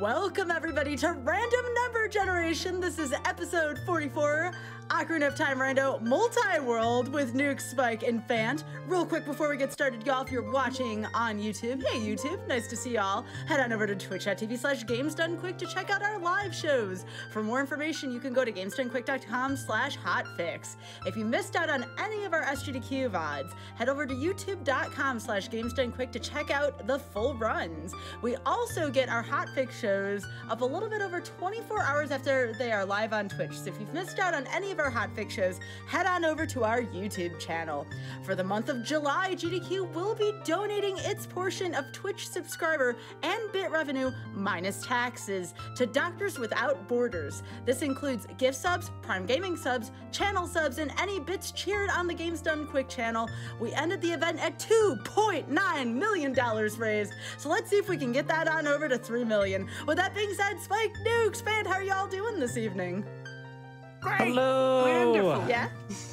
Welcome, everybody, to Random Number Generation. This is episode 44, Ocarina of Time Rando Multi World with Nuke, Spike, and Phant. Real quick before we get started, y'all, if you're watching on YouTube, hey, YouTube, nice to see y'all. Head on over to twitch.tv slash Games Done Quick to check out our live shows. For more information, you can go to gamesdonequick.com slash hotfix. If you missed out on any of our SGDQ VODs, head over to youtube.com slash gamesdonequick to check out the full runs. We also get our hotfix shows up a little bit over 24 hours after they are live on Twitch. So if you've missed out on any of our hotfix shows, head on over to our YouTube channel. For the month of July, GDQ will be donating its portion of Twitch subscriber and bit revenue minus taxes to Doctors Without Borders. This includes gift subs, Prime Gaming subs, channel subs, and any bits cheered on the Games Done Quick channel. We ended the event at $2.9 million raised. So let's see if we can get that on over to 3 million. With that being said, Spike Nukes, Phant, how are y'all doing this evening? Great. Hello. Wonderful. Yeah?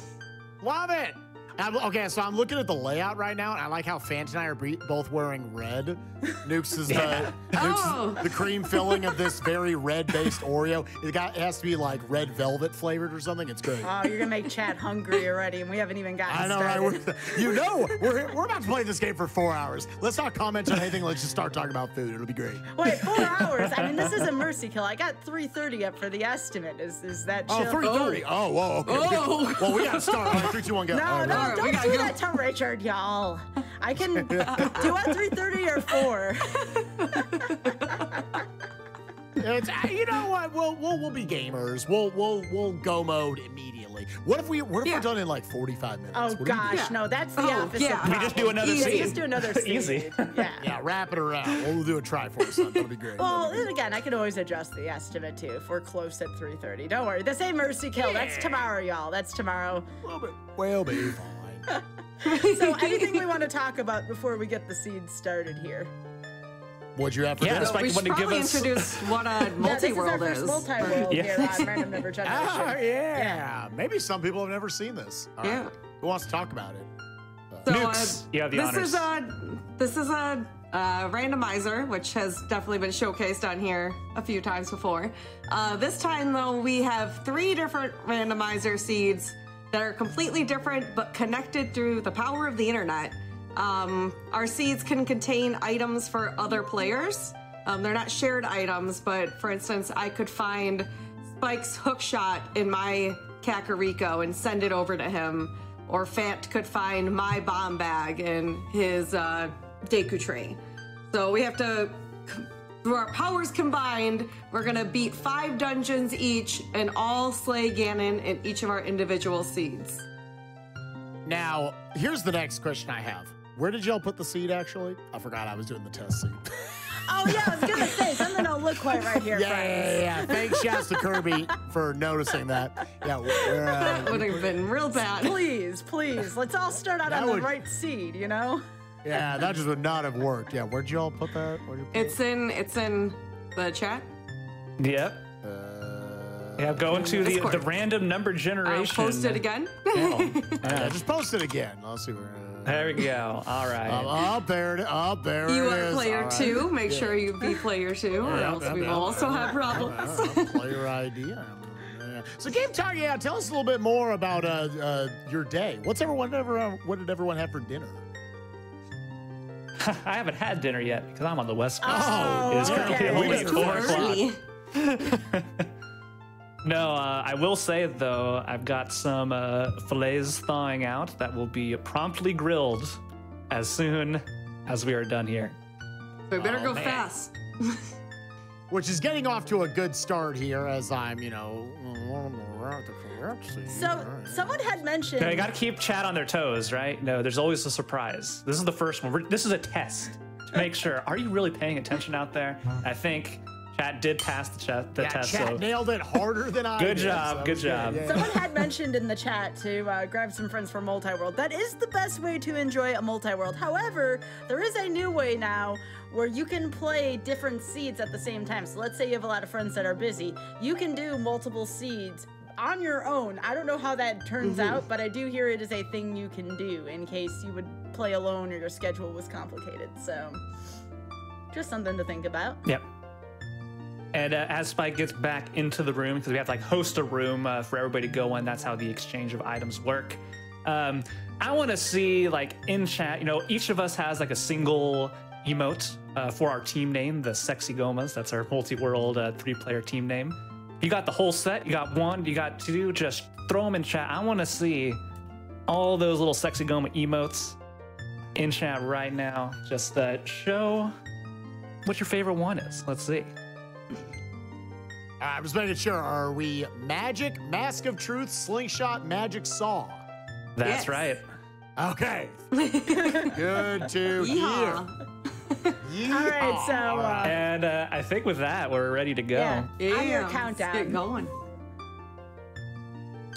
Love it. I'm, okay, so I'm looking at the layout right now, and I like how Phant and I are bre- both wearing red. Nukes is the Nukes Oh. is the cream filling of this very red-based Oreo. It got it has to be like red velvet flavored or something. It's great. Oh, you're gonna make Chad hungry already, and we haven't even gotten I know, right? started. We're, you know, we're, we're about to play this game for four hours. Let's not comment on anything. Let's just start talking about food. It'll be great. Wait, four hours? I mean, this is a mercy kill. I got 3:30 up for the estimate. Is is that Oh, chill? 3.30. Oh, whoa, okay. Oh. Well, we got to start. All right, three, two, one, go. No, All no, right. Alright, we don't gotta do go. that to Richard, y'all. I can do at 3:30 or four. It's, uh, you know what? We'll, we'll we'll be gamers. We'll we'll we'll go mode immediately. What if we what if Yeah. we're done in like 45 minutes? Oh What do you gosh, Yeah. no, that's the Oh, opposite. yeah. We just do another Easy. seed. Just do another seed. Easy. Yeah. Yeah, wrap it around. We'll do a try for us. That'll be great. Well, That'll be and again, I can always adjust the estimate too if we're close at 3:30. Don't worry. This ain't mercy kill. That's tomorrow, y'all. That's tomorrow. We'll be, we'll be fine. So, anything we want to talk about before we get the seeds started here? What'd you have for Yeah, dinner? Spike, we you should want to give probably us- introduce what a Yeah, this is our multi-world first is. multi-world Yeah. here on Random Number Generation. Ah, yeah. yeah. Maybe some people have never seen this. All right. Yeah. Who wants to talk about it? So, Nukes, you have the this honors. is a this is a uh, randomizer, which has definitely been showcased on here a few times before. Uh, this time, though, we have three different randomizer seeds that are completely different but connected through the power of the internet. Um, our seeds can contain items for other players. Um, they're not shared items, but for instance, I could find Spike's hook shot in my Kakariko and send it over to him. Or Phant could find my bomb bag in his uh, Deku tree. So we have to, through our powers combined, we're gonna beat five dungeons each and all slay Ganon in each of our individual seeds. Now, here's the next question I have. Where did y'all put the seed actually? I forgot I was doing the test seed. Oh yeah, I was gonna say something don't look quite right here, yeah, friends. yeah, yeah. Thanks, shouts to Kirby for noticing that. Yeah, we're, uh, Would have been real bad. Please, please, let's all start out That on the right seed, you know? yeah, that just would not have worked. Yeah, where'd y'all put that? Where'd you put It's in it's in the chat. Yep. Uh, Yeah, going to the the random number I'll generation. post it again. channel. yeah, just post it again. I'll see where. There we go. All right. Uh, up there, it- up there. You it are is. player All right. two. Make Yeah. sure you be player two, or Yeah, else yeah, we will also have problems. yeah, player ID. So, Game Talk, yeah, tell us a little bit more about uh, uh, your day. What's everyone ever? Uh, what did everyone have for dinner? I haven't had dinner yet because I'm on the West Coast. Oh, it is currently okay. only four early. o'clock. No, uh, I will say though, I've got some uh, fillets thawing out that will be promptly grilled as soon as we are done here. We better Oh, go man. fast. Which is getting off to a good start here, as I'm, you know. So someone had mentioned Okay, I gotta keep chat on their toes, right? No, there's always a surprise. This is the first one. We're, this is a test to make sure. Are you really paying attention out there? I think chat did pass the, chat, the yeah, test. chat so nailed it harder than I Good did, job, so good it's job. yeah. Someone had mentioned in the chat to uh, grab some friends for multi-world. That is the best way to enjoy a multi-world. However, there is a new way now where you can play different seeds at the same time. So let's say you have a lot of friends that are busy. You can do multiple seeds on your own. I don't know how that turns out, but I do hear it is a thing you can do in case you would play alone or your schedule was complicated. So just something to think about. Yep. And uh, as Spike gets back into the room, because we have to like host a room uh, for everybody to go in, that's how the exchange of items work. Um, I want to see like in chat, you know, each of us has like a single emote uh, for our team name, the Sexy Gomas. That's our multi-world uh, three-player team name. You got the whole set. You got one. You got two. Just throw them in chat. I want to see all those little Sexy Goma emotes in chat right now. Just uh, show what your favorite one is. Let's see. I'm just making sure. Are we magic, mask of truth, slingshot, magic saw? That's Yes. right. Okay. Good to hear. Yeehaw. All right, so uh, And uh, I think with that, we're ready to go. yeah, on your Yeah, let's countdown. Get going.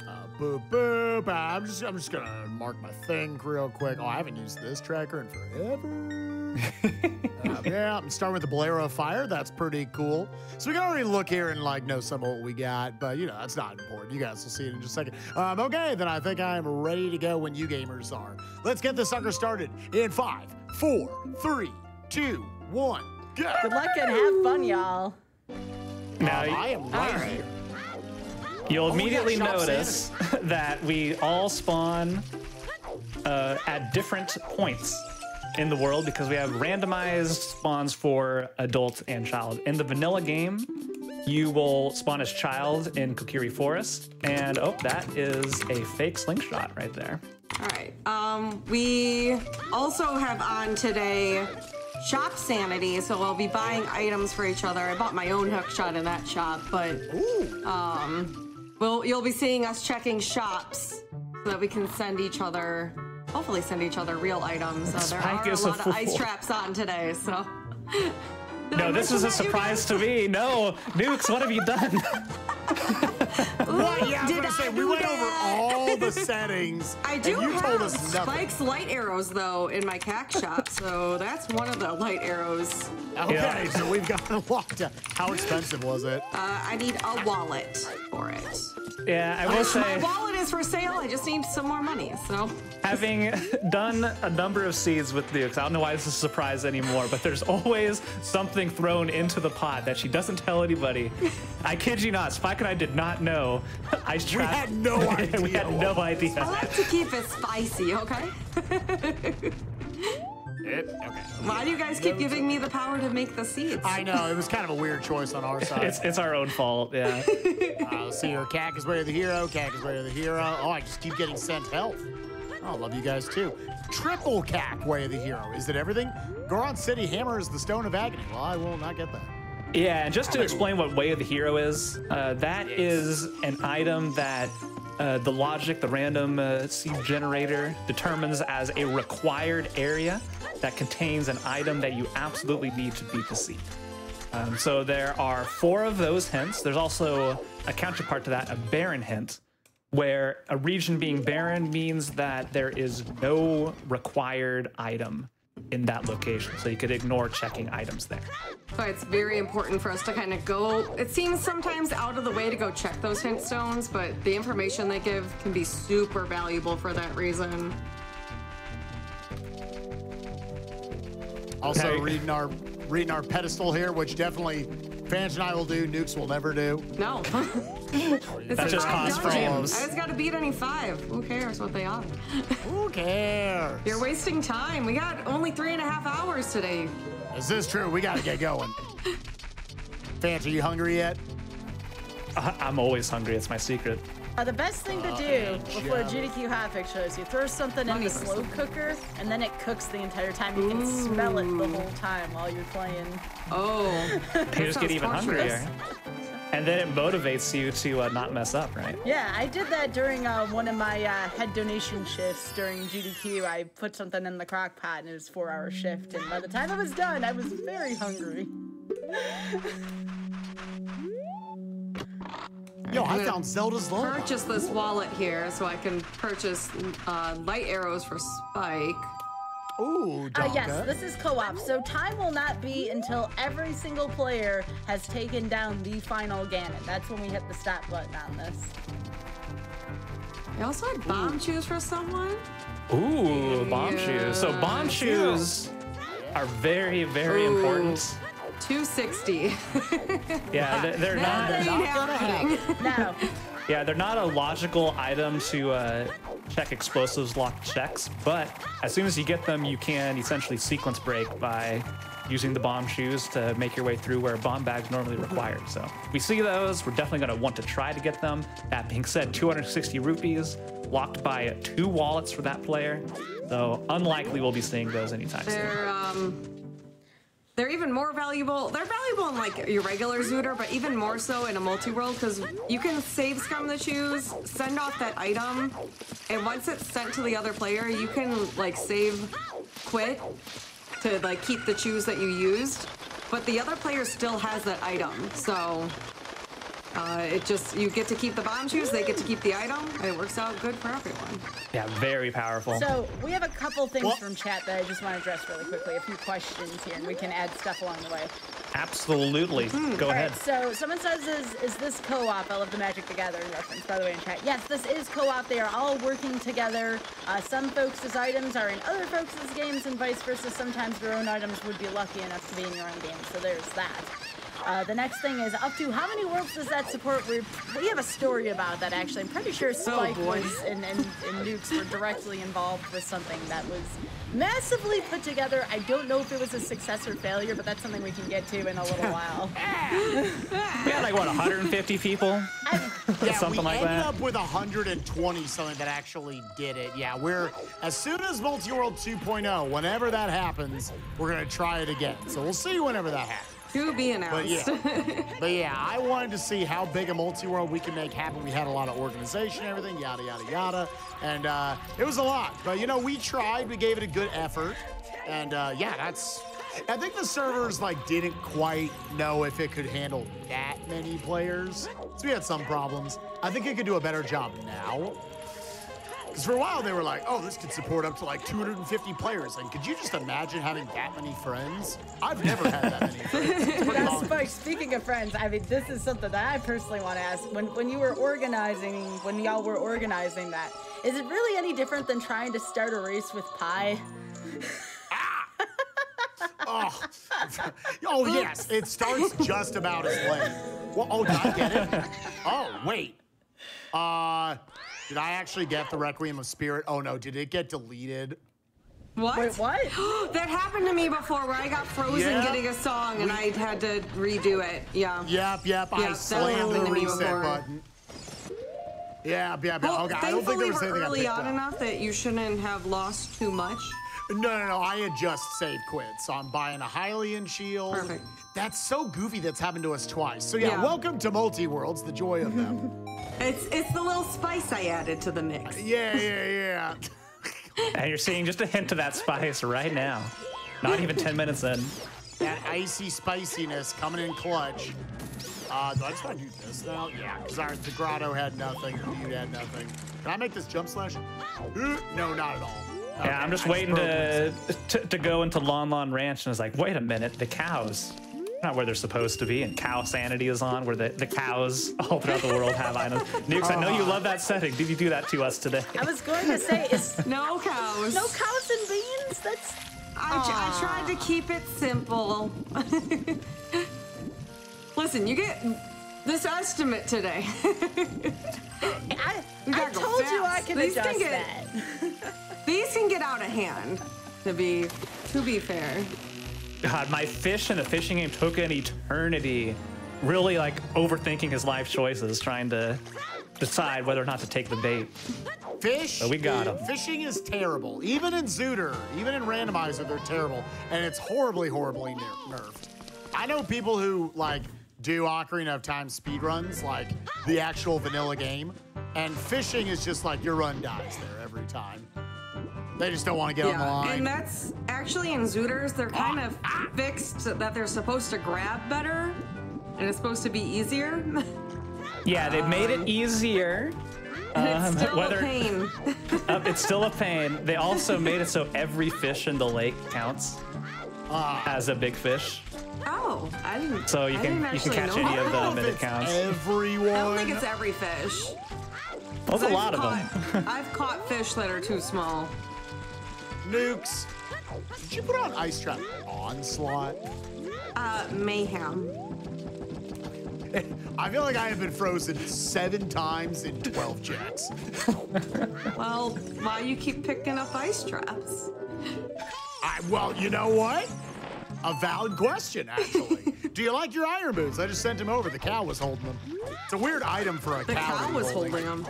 Uh, boop boop. I'm just I'm just gonna mark my thing real quick. Oh, I haven't used this tracker in forever. Uh, yeah, I'm starting with the Bolero of Fire. That's pretty cool. So we can already look here and like know some of what we got, but you know that's not important. You guys will see it in just a second. Um, okay, then I think I'm ready to go when you gamers are. Let's get this sucker started in five, four, three, two, one, go. Good luck and have fun, y'all. Now, Um, I am right, right. here. You'll Oh, immediately shop notice that we all spawn uh, at different points in the world because we have randomized spawns for adult and child. In the vanilla game, you will spawn as child in Kokiri Forest, and oh, that is a fake slingshot right there. All right. Um, we also have on today shop sanity, so we'll be buying items for each other. I bought my own hook shot in that shop, but um, we'll you'll be seeing us checking shops so that we can send each other, hopefully send each other real items. Uh, there are a lot of ice traps on today, so. No, this is a surprise to me. No, Nukes, what have you done? What? Yeah, I was Did gonna I say we do went that? over all the settings. I do and you have told us nothing. Spike's light arrows though in my cack shop, so that's one of the light arrows. Okay, Yeah. so we've got a lot. To, how expensive was it? Uh, I need a wallet for it. yeah, I will My say. wallet is for sale. I just need some more money. So Having done a number of seeds with Nukes, I don't know why this is a surprise anymore, but there's always something thrown into the pot that she doesn't tell anybody. I kid you not, Spike and I did not know ice We had no idea. we had no idea. I idea. like to keep it spicy. Okay. It, okay. Why do you guys keep giving me the power to make the seeds? I know it was kind of a weird choice on our side. It's it's our own fault, yeah. uh, let's see here. Cack is way of the hero. Cack is way of the hero. Oh, I just keep getting sent health. Oh, love you guys too. Triple cack way of the hero. Is it everything? Goron City Hammer is the Stone of Agony. Well, I will not get that. Yeah, and just to explain what Way of the Hero is, uh, that is an item that uh, the logic, the random uh, seed generator, determines as a required area that contains an item that you absolutely need to beat the seed. Um, so there are four of those hints. There's also a counterpart to that, a barren hint, where a region being barren means that there is no required item in that location. So you could ignore checking items there. So it's very important for us to kind of go. It seems sometimes out of the way to go check those hint stones, but the information they give can be super valuable for that reason. Also, Okay. reading our reading our pedestal here, which definitely Fans and I will do. Nukes will never do. No. It's That just five costs dungeons. frames. I just got to beat any five. Who cares what they are? Who cares? You're wasting time. We got only three and a half hours today. Is this true? We gotta get going. Fans, are you hungry yet? I- I'm always hungry. It's my secret. Uh, the best thing to do before GDQ Hotfix shows you throw something in the slow something. cooker and then it cooks the entire time. You can smell it the whole time while you're playing. Oh. You just get even torturous. hungrier. And then it motivates you to uh, not mess up, right? Yeah, I did that during uh, one of my uh, head donation shifts during GDQ. I put something in the crock pot and it was a four hour shift. And by the time I was done, I was very hungry. Yo, I found Zelda's lullaby. Purchase this wallet here so I can purchase uh, light arrows for Spike. Ooh, Uh, yes, this is co-op, so time will not be until every single player has taken down the final Ganon. That's when we hit the stop button on this. I also had bombchus for someone. Ooh, bomb Yeah. shoes. So bombchus are very, very Ooh. important 260. Yeah, they're, they're not. That ain't happening. No. Yeah, they're not a logical item to uh, check explosives lock checks, but as soon as you get them, you can essentially sequence break by using the bombchus to make your way through where bomb bags normally required. So we see those. We're definitely going to want to try to get them. That being said, 260 rupees locked by two wallets for that player. So unlikely we'll be seeing those anytime soon. They're um they're even more valuable. They're valuable in like your regular Zooter, but even more so in a multi-world because you can save scum the shoes, send off that item, and once it's sent to the other player, you can like save quit to like keep the shoes that you used, but the other player still has that item. So uh, it just you get to keep the bombchus, they get to keep the item, and it works out good for everyone. Yeah, very powerful. So we have a couple things Well- from chat that I just want to address really quickly. A few questions here, and we can add stuff along the way. Absolutely. Go All ahead. right, so someone says, is, is this co-op? I love the Magic the Gathering reference, by the way, in chat. Yes, this is co-op. They are all working together. Uh, some folks' items are in other folks' games and vice versa. Sometimes your own items would be lucky enough to be in your own game, so there's that. Uh, the next thing is up to how many worlds does that support? We we have a story about that actually. I'm pretty sure Spike boy. was and, and, and Nukes were directly involved with something that was massively put together. I don't know if it was a success or failure, but that's something we can get to in a little while. We had like, what, 150 people? Yeah, Something like that. we like ended up with 120 something that actually did it. Yeah, we're as soon as Multi-World 2.0, whenever that happens, we're gonna try it again. So we'll see whenever that happens. To be But announced. yeah, but yeah, I wanted to see how big a multi-world we can make happen. We had a lot of organization, everything, yada yada yada, and uh, it was a lot. But you know, we tried. We gave it a good effort, and uh, yeah, that's. I think the servers like didn't quite know if it could handle that many players, so we had some problems. I think it could do a better job now. Because for a while they were like, oh, this could support up to like 250 players. And could you just imagine having that many friends? I've never had that many friends. It's pretty Now, long. Spike, speaking of friends, I mean, this is something that I personally want to ask. When when you were organizing, when y'all were organizing that, is it really any different than trying to start a race with pie? Oh, oh yes, it starts just about as late. Well, oh, did I get it? Oh, wait. Uh, did I actually get the Requiem of Spirit? Oh no, did it get deleted? What? Wait, what? that happened to me before where I got frozen Yeah. getting a song and I had to redo it. Yeah. Yep, yep. Yeah, I that slammed happened the to me reset before. button. Yeah, yeah, yeah. Well, okay, I don't think thankfully there was we're anything I early picked on up. enough that you shouldn't have lost too much. No, no, no. I had just saved quit, so I'm buying a Hylian shield. Perfect. That's so goofy. That's happened to us twice. So yeah, Yeah. welcome to multi worlds. The joy of them. It's it's the little spice I added to the mix. yeah, yeah, yeah. And you're seeing just a hint of that spice right now. Not even 10 minutes in. that icy spiciness coming in clutch. Uh, do I just want to do this now? Yeah, because our the grotto had nothing, the feud had nothing. Can I make this jump slash? No, not at all. Okay, Yeah, I'm just I waiting to, to to go into Lon Lon Ranch, and it's like, wait a minute, the cows. Not where they're supposed to be, and cow sanity is on, where the, the cows all throughout the world have items. Nukes, I know you love that setting. Did you do that to us today? I was going to say, is No cows. no cows and beans? That's I, I tried to keep it simple. Listen, you get this estimate today. I, I gotta go told you I fast. could These adjust can get- that. These can get out of hand. To be to be fair. God, my fish in a fishing game took an eternity. Really like overthinking his life choices, trying to decide whether or not to take the bait. Fish. we got 'em. Fishing is terrible. Even in Zooter, even in randomizer, they're terrible, and it's horribly, horribly ner- nerfed. I know people who like do Ocarina of Time speedruns, like the actual vanilla game, and fishing is just like your run dies there every time. They just don't want to get on the line. and that's actually in Zooters, they're kind of fixed that they're supposed to grab better, and it's supposed to be easier. Yeah, they've made it easier. it's Um, still whether- a pain. Uh, it's still a pain. They also made it so every fish in the lake counts as a big fish. Oh, I didn't. So you I can you can catch any of them and it counts. Everyone. I don't think it's every fish. That's a I've lot of caught, them. I've caught fish that are too small. Nukes. Did you put on Ice Trap Onslaught? Uh, mayhem. I feel like I have been frozen seven times in 12 chats. Well, why you keep picking up ice traps? I, well, you know what? A valid question, actually. Do you like your iron boots? I just sent him over. The cow was holding them. It's a weird item for a The cow. The cow was holding them.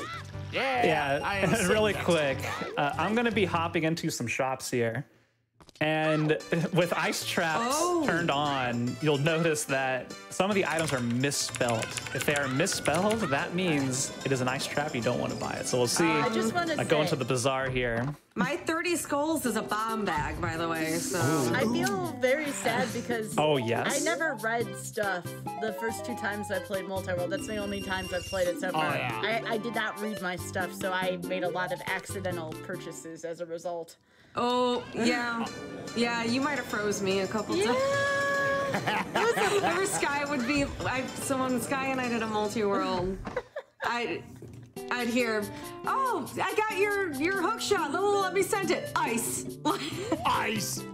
Yeah, I am Yeah, really quick. Uh, I'm gonna be hopping into some shops here, and with ice traps Oh. turned on, you'll notice that some of the items are misspelled. If they are misspelled, that means it is an ice trap. You don't want to buy it. So we'll see. I just want to I go into the bazaar here. My 30 skulls is a bomb bag, by the way. So I feel very sad because Oh, yes? I never read stuff the first two times I played Multiworld. That's the only times I've played it so oh, far. yeah. I, I did not read my stuff, so I made a lot of accidental purchases as a result. Oh, yeah. Yeah, you might have froze me a couple times. Whenever Sky would be, I, so when Sky and I did a multi-world, I, I'd hear, oh, I got your your hook shot. Oh, let me send it. Ice. Ice.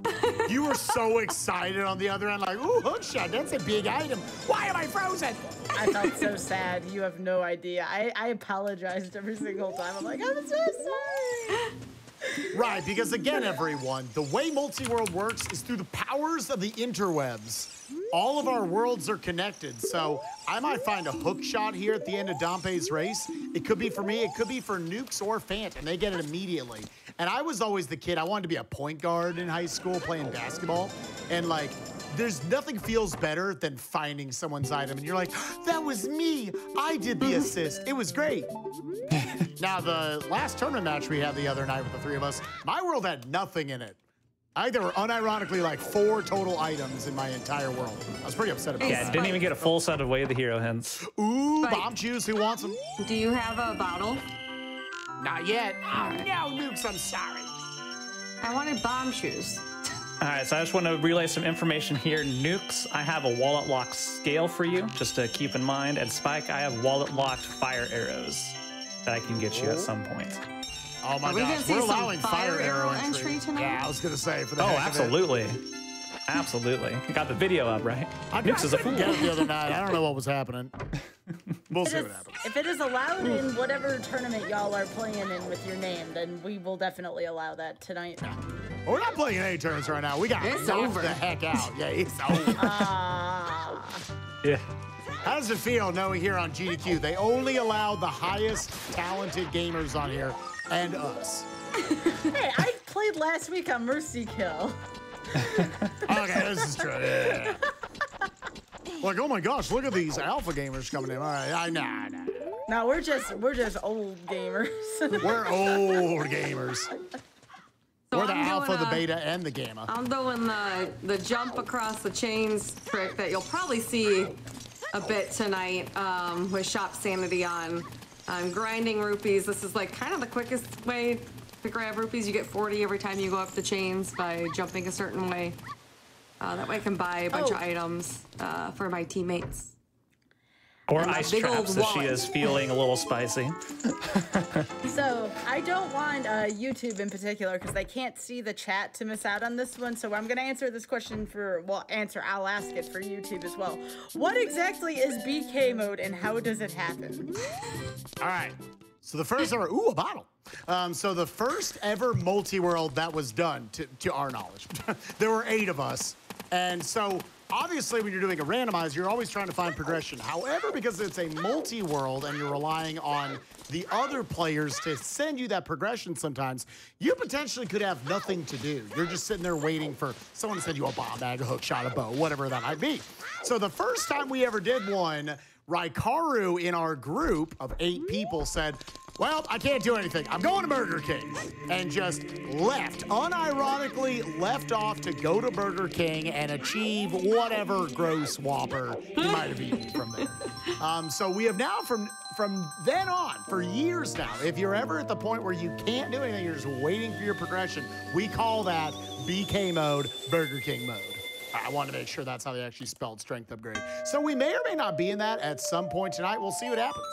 You were so excited on the other end, like, ooh, hookshot, that's a big item. Why am I frozen? I felt so sad. You have no idea. I, I apologized every single time. I'm like, I'm so sorry. Right, because again, everyone, the way multi-world works is through the powers of the interwebs. All of our worlds are connected, so I might find a hook shot here at the end of Dampé's race. It could be for me, it could be for Nukes or Phant, and they get it immediately. And I was always the kid, I wanted to be a point guard in high school playing basketball, and like, there's nothing feels better than finding someone's item, and you're like, that was me, I did the assist, it was great. Now, the last tournament match we had the other night with the three of us, my world had nothing in it. I think there were unironically like four total items in my entire world. I was pretty upset about Yeah, that. didn't even get a full set of Way of the Hero hints. Ooh, Spike. bombchus, who wants them? Do you have a bottle? Not yet. Ah, oh, no, Nukes, I'm sorry. I wanted bombchus. All right, so I just want to relay some information here. Nukes, I have a wallet lock scale for you, just to keep in mind. And Spike, I have wallet locked fire arrows that I can get you at oh. some point. Oh my Are we gonna gosh, see we're some allowing fire fire, arrow arrow entry. entry tonight? Yeah, I was gonna say for the Oh, heck of it. absolutely. Absolutely. You got the video up, right? I Nukes is a fool. get it the other night. I don't know what was happening. We'll It see is- what happens. if it is allowed in whatever tournament y'all are playing in with your name, then we will definitely allow that tonight. Well, we're not playing any tournaments right now. We got It's over. the heck out. Yeah, it's over. Ah. Yeah. How does it feel knowing here on GDQ they only allow the highest talented gamers on here and us? hey, I played last week on Mercy Kill. Okay, this is true. Yeah. Like, oh my gosh, look at these alpha gamers coming in. All right, I nah, nah. No, we're just we're just old gamers. We're old gamers. So We're the I'm alpha, doing the a- beta, and the gamma. I'm doing the the jump across the chains trick that you'll probably see a bit tonight um, with Shop Sanity on. I'm grinding rupees. This is like kind of the quickest way to grab rupees. You get 40 every time you go up the chains by jumping a certain way. Uh, that way I can buy a bunch Oh. of items uh, for my teammates. Or And ice big traps if she is feeling a little spicy. so I don't want uh, YouTube in particular because they can't see the chat to miss out on this one. So I'm gonna answer this question for well, answer. I'll ask it for YouTube as well. What exactly is BK mode and how does it happen? All right. So the first ever, ooh, a bottle. Um, so the first ever multi-world that was done, to, to our knowledge, there were eight of us, and so obviously when you're doing a randomizer, you're always trying to find progression. However, because it's a multi-world and you're relying on the other players to send you that progression sometimes, you potentially could have nothing to do. You're just sitting there waiting for someone to send you a bomb bag, a hook shot, a bow, whatever that might be. So the first time we ever did one, Raikaru in our group of eight people said, well, I can't do anything. I'm going to Burger King. And just left, unironically left off to go to Burger King and achieve whatever gross whopper he might have eaten from there. Um, so we have now from from then on, for years now, if you're ever at the point where you can't do anything, you're just waiting for your progression, we call that BK mode, Burger King mode. I want to make sure that's how they actually spelled strength upgrade. So we may or may not be in that at some point tonight. We'll see what happens.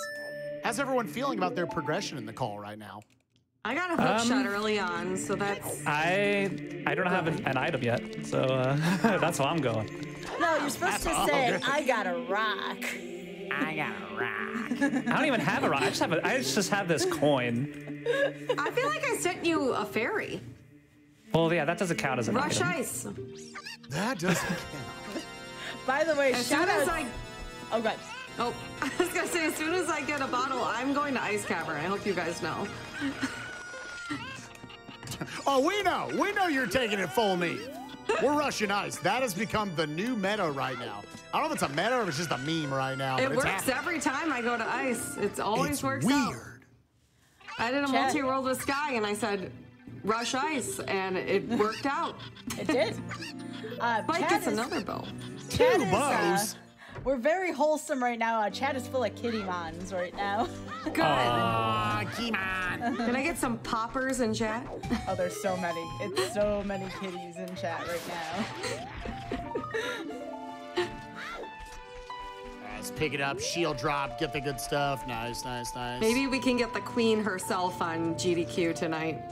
How's everyone feeling about their progression in the call right now? I got a hook Um, shot early on, so that's I I don't have an, an item yet, so uh, that's how I'm going. No, you're supposed to all say, good. I got a rock. I got a rock. I don't even have a rock. I just have a, I just have this coin. I feel like I sent you a fairy. Well, yeah, that doesn't count as an Rush item. ice. That doesn't count. By the way, As soon shout as out. I Oh, God. oh, I was gonna say as soon as I get a bottle, I'm going to Ice Cavern. I hope you guys know. Oh, we know. We know you're taking it full me. We're rushing ice. That has become the new meta right now. I don't know if it's a meta or if it's just a meme right now. It but it's works happening. every time I go to ice. It's always It's works weird. out. I did a Chad. multi-world with Sky, and I said, "Rush ice," and it worked out. It did. Uh, Mike Chad gets is- another bow. Chad Two is, uh, bows. we're very wholesome right now. Uh, chat is full of kitty mons right now. Good. Ah, come. Can I get some poppers in chat? oh, there's so many. It's so many kitties in chat right now. Let's pick it up, shield drop, get the good stuff. Nice, nice, nice. Maybe we can get the queen herself on GDQ tonight.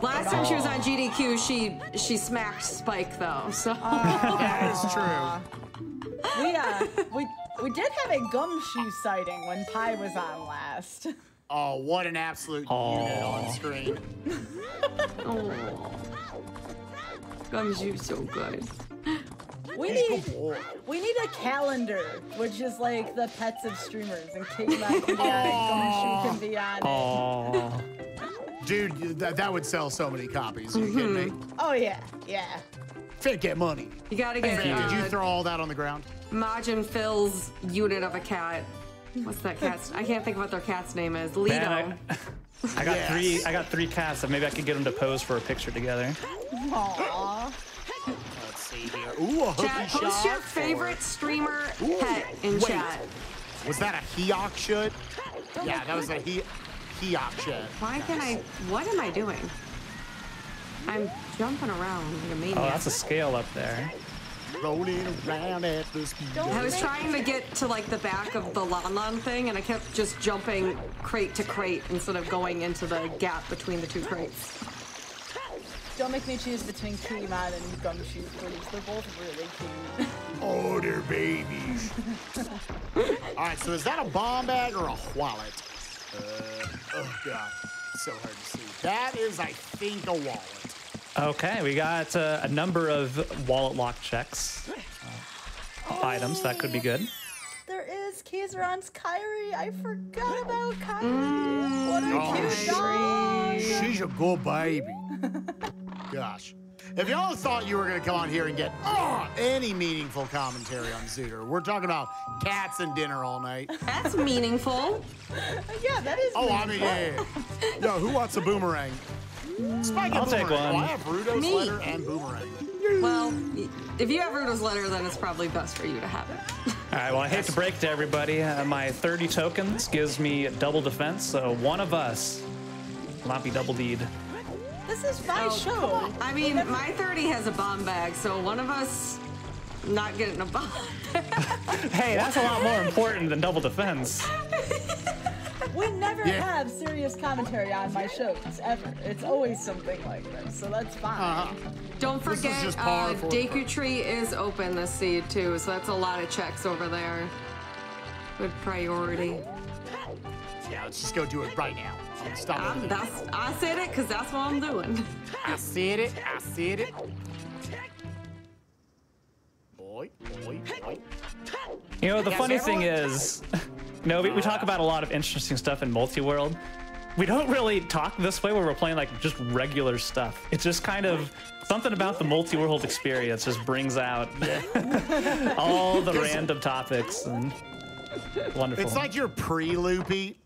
Last time she was on GDQ, she she smacked Spike though. So that is true. We uh, we we did have a gumshoe sighting when Pi was on last. Oh, what an absolute unit on screen. oh. Gums so good. We need we need a calendar, which is like the pets of streamers, and Kigma can be on it, Gumshoe can be on it. Dude, that, that would sell so many copies. Are you kidding me? Oh yeah, yeah. Fit get money. You gotta get money. Did you uh, throw all that on the ground? Majin Phil's unit of a cat. What's that cat's? I can't think of what their cat's name is. Lido. man, I, I got Yes. three. I got three cats. So maybe I could get them to pose for a picture together. Aww. Let's see here. Ooh, a hooky Chat, shot. post your for- favorite streamer Ooh, pet in wait. chat. Was that a Heok shit? Yeah, that was a he Heok shit. Why can't I? What am I doing? I'm jumping around like a maniac. Oh, that's a scale up there. Rolling around at the speed. I was trying to get to like the back of the Lon Lon thing, and I kept just jumping crate to crate instead of going into the gap between the two crates. Don't make me choose between Kigma and Gumshoe, please. They're both really cute. Oh, they're babies. All right, so is that a bomb bag or a wallet? Uh, oh god, it's so hard to see. That is, I think, a wallet. Okay, we got uh, a number of wallet lock checks. Uh, items that could be good. There is Kaiseron's Kyrie. I forgot about Kyrie. What a Oh, cute shit. dog. She's a good baby. Gosh. If y'all thought you were gonna come on here and get oh, any meaningful commentary on Zooter, we're talking about cats and dinner all night. That's meaningful. Yeah, that is. Oh, I mean, yeah, yeah, yeah. Yo, who wants a boomerang? Spike I'll take boomerang. one. Oh, I have Ruto's Me. letter and boomerang. Well, if you have Ruto's letter, then it's probably best for you to have it. All right, well, I hate to break to everybody. Uh, my 30 tokens gives me double defense, so one of us will not be double D'd. This is my Oh, show. I mean, my 30 has a bomb bag, so one of us not getting a bomb. Hey, that's a lot more important than double defense. We never Yeah. have serious commentary on my shows ever. It's always something like this, so that's fine. Uh-huh. Don't forget, just par uh, Deku Tree is open this seed too, so that's a lot of checks over there. Good priority. Yeah, let's just go do it right now. I'm stop it. that's I said it because that's what I'm doing. I said it. I said it. Boy, boy, boy. You know, the Yes, funny thing is, you know, we, we talk about a lot of interesting stuff in multi-world. We don't really talk this way where we're playing like just regular stuff. It's just kind of something about the multi-world experience just brings out all the random topics and wonderful. It's like you're pre-loopy Free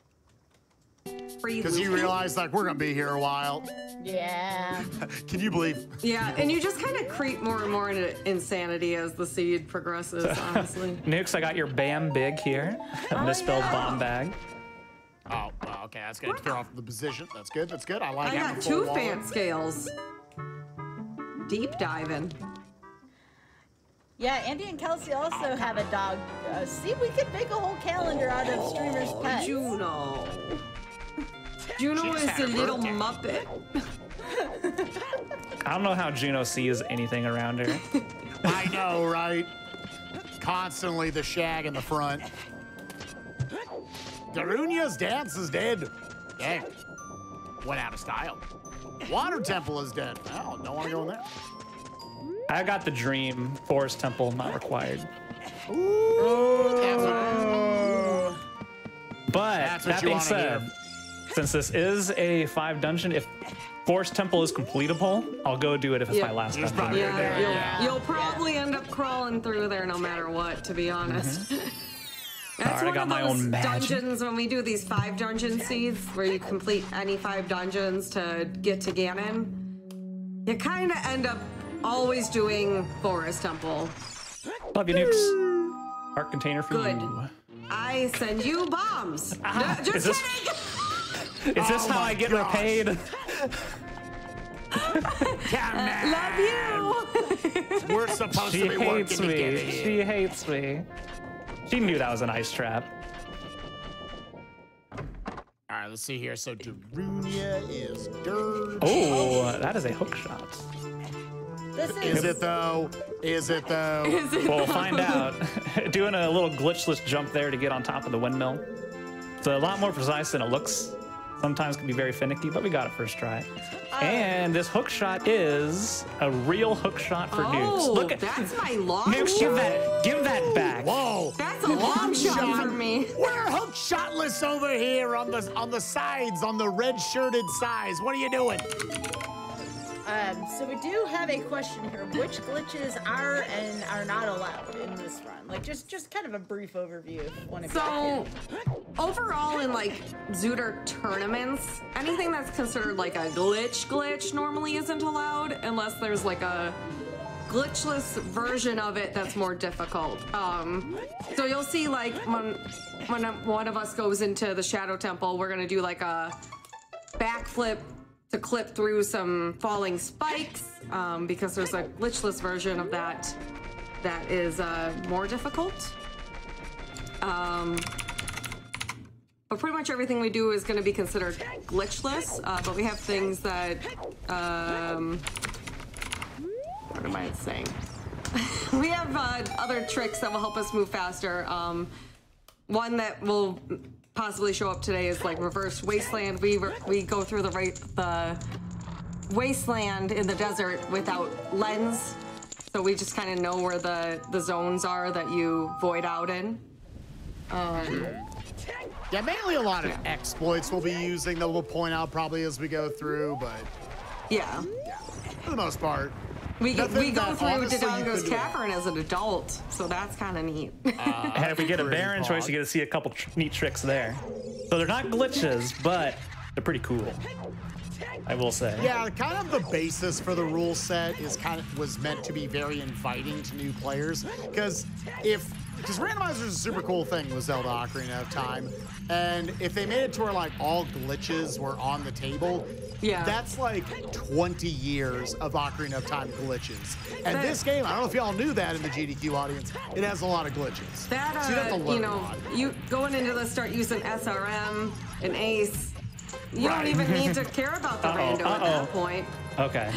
because you realize like we're gonna be here a while. Yeah. Can you believe? Yeah, and you just kind of creep more and more into insanity as the seed progresses. Honestly, Nukes, I got your Bam Big here, a misspelled yeah. bomb bag. Oh, well, okay. That's gonna throw off the position. That's good. That's good. I like I having got two fan scales. Deep diving. Yeah, Andy and Kelsey also have a dog. Uh, see, we could make a whole calendar out of streamers' pets. Juno. Juno is had the her little birthday. muppet. I don't know how Juno sees anything around her. I know, right? Constantly the shag in the front. Darunia's dance is dead. Dang. Went out of style. Water Temple is dead. Well, don't want to go in there. I got the dream. Forest Temple not required. Ooh, that's what- But That's what that you being said, hear. Since this is a five dungeon, if Forest Temple is completable, I'll go do it if it's Yeah. my last There's dungeon. probably- Yeah, Yeah. you'll, you'll probably end up crawling through there no matter what, to be honest. That's Alright, I one got of my those own magic. dungeons when we do these five dungeon seeds, where you complete any five dungeons to get to Ganon. You kind of end up always doing Forest Temple. Love you, nukes. Heart container for Good. you. I send you bombs. Ah, No, just is this- kidding. Is this Oh how I get gosh. repaid? Love you. We're supposed She to be working hates together me. here. She hates me. She knew that was an ice trap. All right, let's see here. So Darunia is dirt. Oh, that is a hook shot. This Is it though? Is it though? Is it- We'll find out. Doing a little glitchless jump there to get on top of the windmill. It's a lot more precise than it looks. Sometimes can be very finicky, but we got it first try. Uh, and this hook shot is a real hook shot for nukes. Oh, Look at that's my long nukes. Give that. Give that back. Whoa! That's a long shot for me. We're hook shotless over here on the on the sides, on the red shirted sides. What are you doing? Um, so we do have a question here. Which glitches are and are not allowed in this run? Like just just kind of a brief overview if one of you So, overall, in like Zooter tournaments, anything that's considered like a glitch glitch normally isn't allowed unless there's like a glitchless version of it that's more difficult. Um, so you'll see like when when one of us goes into the Shadow Temple, we're gonna do like a backflip to clip through some falling spikes um, because there's a glitchless version of that that is uh, more difficult. Um, but pretty much everything we do is going to be considered glitchless. Uh, but we have things that, um, what am I saying? we have uh, other tricks that will help us move faster. Um, one that will possibly show up today is like reverse wasteland. We re- we go through the right the wasteland in the desert without lens, so we just kind of know where the the zones are that you void out in. Um, Yeah, mainly a lot of exploits we'll be using that we'll point out probably as we go through, but yeah, for the most part. We get, we go through honestly you Dodongo's. Cavern as an adult, so that's kind of neat. Uh, and if we get a Pretty barren choice, you get to see a couple tr- neat tricks there. So they're not glitches, but they're pretty cool. I will say. Yeah, kind of the basis for the rule set is kind of was meant to be very inviting to new players because if because randomizers is a super cool thing with Zelda Ocarina of Time, and if they made it to where like all glitches were on the table, Yeah. that's like 20 years of Ocarina of Time glitches. And That- this game, I don't know if y'all knew that in the GDQ audience, it has a lot of glitches. That so you have to uh, learn you know, you going into this start using SRM and ACE. You Right. don't even need to care about the Uh-oh, rando at uh-oh. that point. Okay.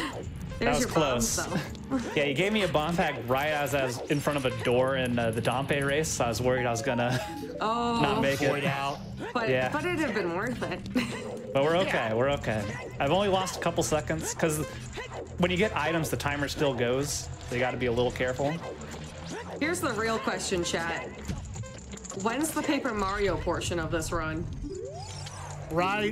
There's was your bombs, close. Yeah, you gave me a bomb pack right as I was in front of a door in uh, the Dampé race. So I was worried I was gonna Oh, not make Void it. out. but yeah. but it'd have been worth it. But we're okay. We're okay. I've only lost a couple seconds because when you get items, the timer still goes. So you got to be a little careful. Here's the real question, chat. When's the Paper Mario portion of this run? Right?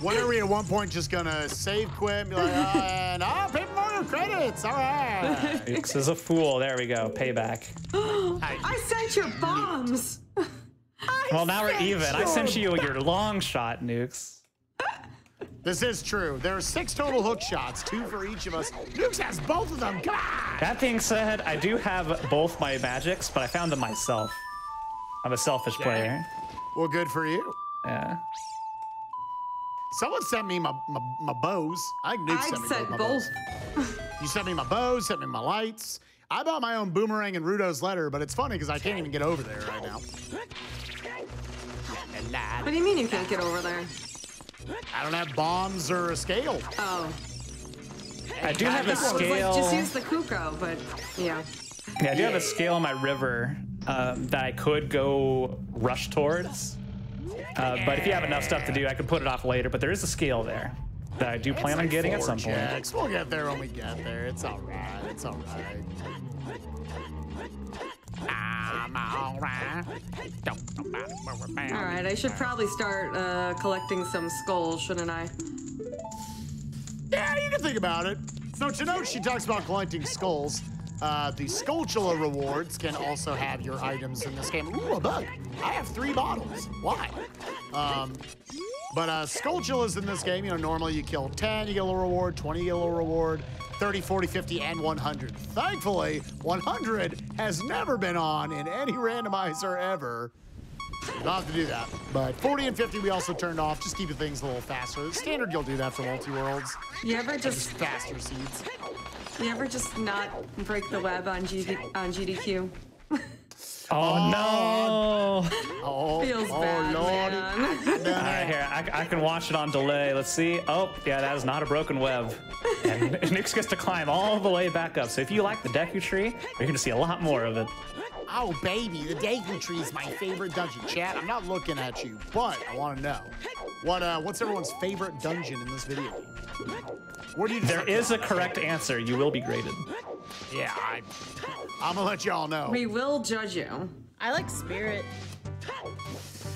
When are we at one point just gonna save quit and be like, uh, and ah, Paper Mario credits, all right. This is a fool. There we go. Payback. I sent your bombs. Well, now we're even. I sent you your long shot, nukes. This is true. There are six total hook shots, two for each of us. Nukes has both of them. Come on! That being said, I do have both my magics, but I found them myself. I'm a selfish player. Well, good for you. Yeah. Someone sent me my, my, my bows. I think Nuke I sent me sent my both. bows. You sent me my bows, sent me my lights. I bought my own boomerang and Ruto's letter, but it's funny because I can't even get over there right now. What do you mean you can't get over there? I don't have bombs or a scale. Oh, I do have a It was like scale. just use the Kuko, but yeah. Yeah, I do have a scale on my river um, that I could go rush towards. Uh, but if you have enough stuff to do, I could put it off later. But there is a scale there that I do plan on getting at four some point. checks. We'll get there when we get there. It's all right. It's all right. I'm all right. Don't know about it, but we're bound. All right, I should probably start uh, collecting some skulls, shouldn't I? Yeah, you can think about it. So to note, she talks about collecting skulls. Uh, the Skulltula rewards can also have your items in this game. Ooh, a bug. I have three bottles. Why? Um, but uh, Skulltulas in this game, you know, normally you kill 10, you get a little reward, 20, you get a little reward, 30, 40, 50, and 100. Thankfully, 100 has never been on in any randomizer ever. You don't have to do that. But 40 and 50 we also turned off, just keeping things a little faster. Standard you'll do that for multi-worlds. You ever Just just faster seeds. You ever just not break the web on GD, on GDQ? Oh no! Oh, Feels oh bad, lordy. man. All right, here I, I can watch it on delay. Let's see. Oh, yeah, that is not a broken web. And Nix gets to climb all the way back up. So if you like the Deku Tree, you're gonna see a lot more of it. Oh, baby, the Deku Tree is my favorite dungeon. Chat, I'm not looking at you, but I want to know. What, uh, what's everyone's favorite dungeon in this video game? Where do you There is a correct answer. You will be graded. Yeah, I, I'm gonna let y'all know. We will judge you. I like Spirit.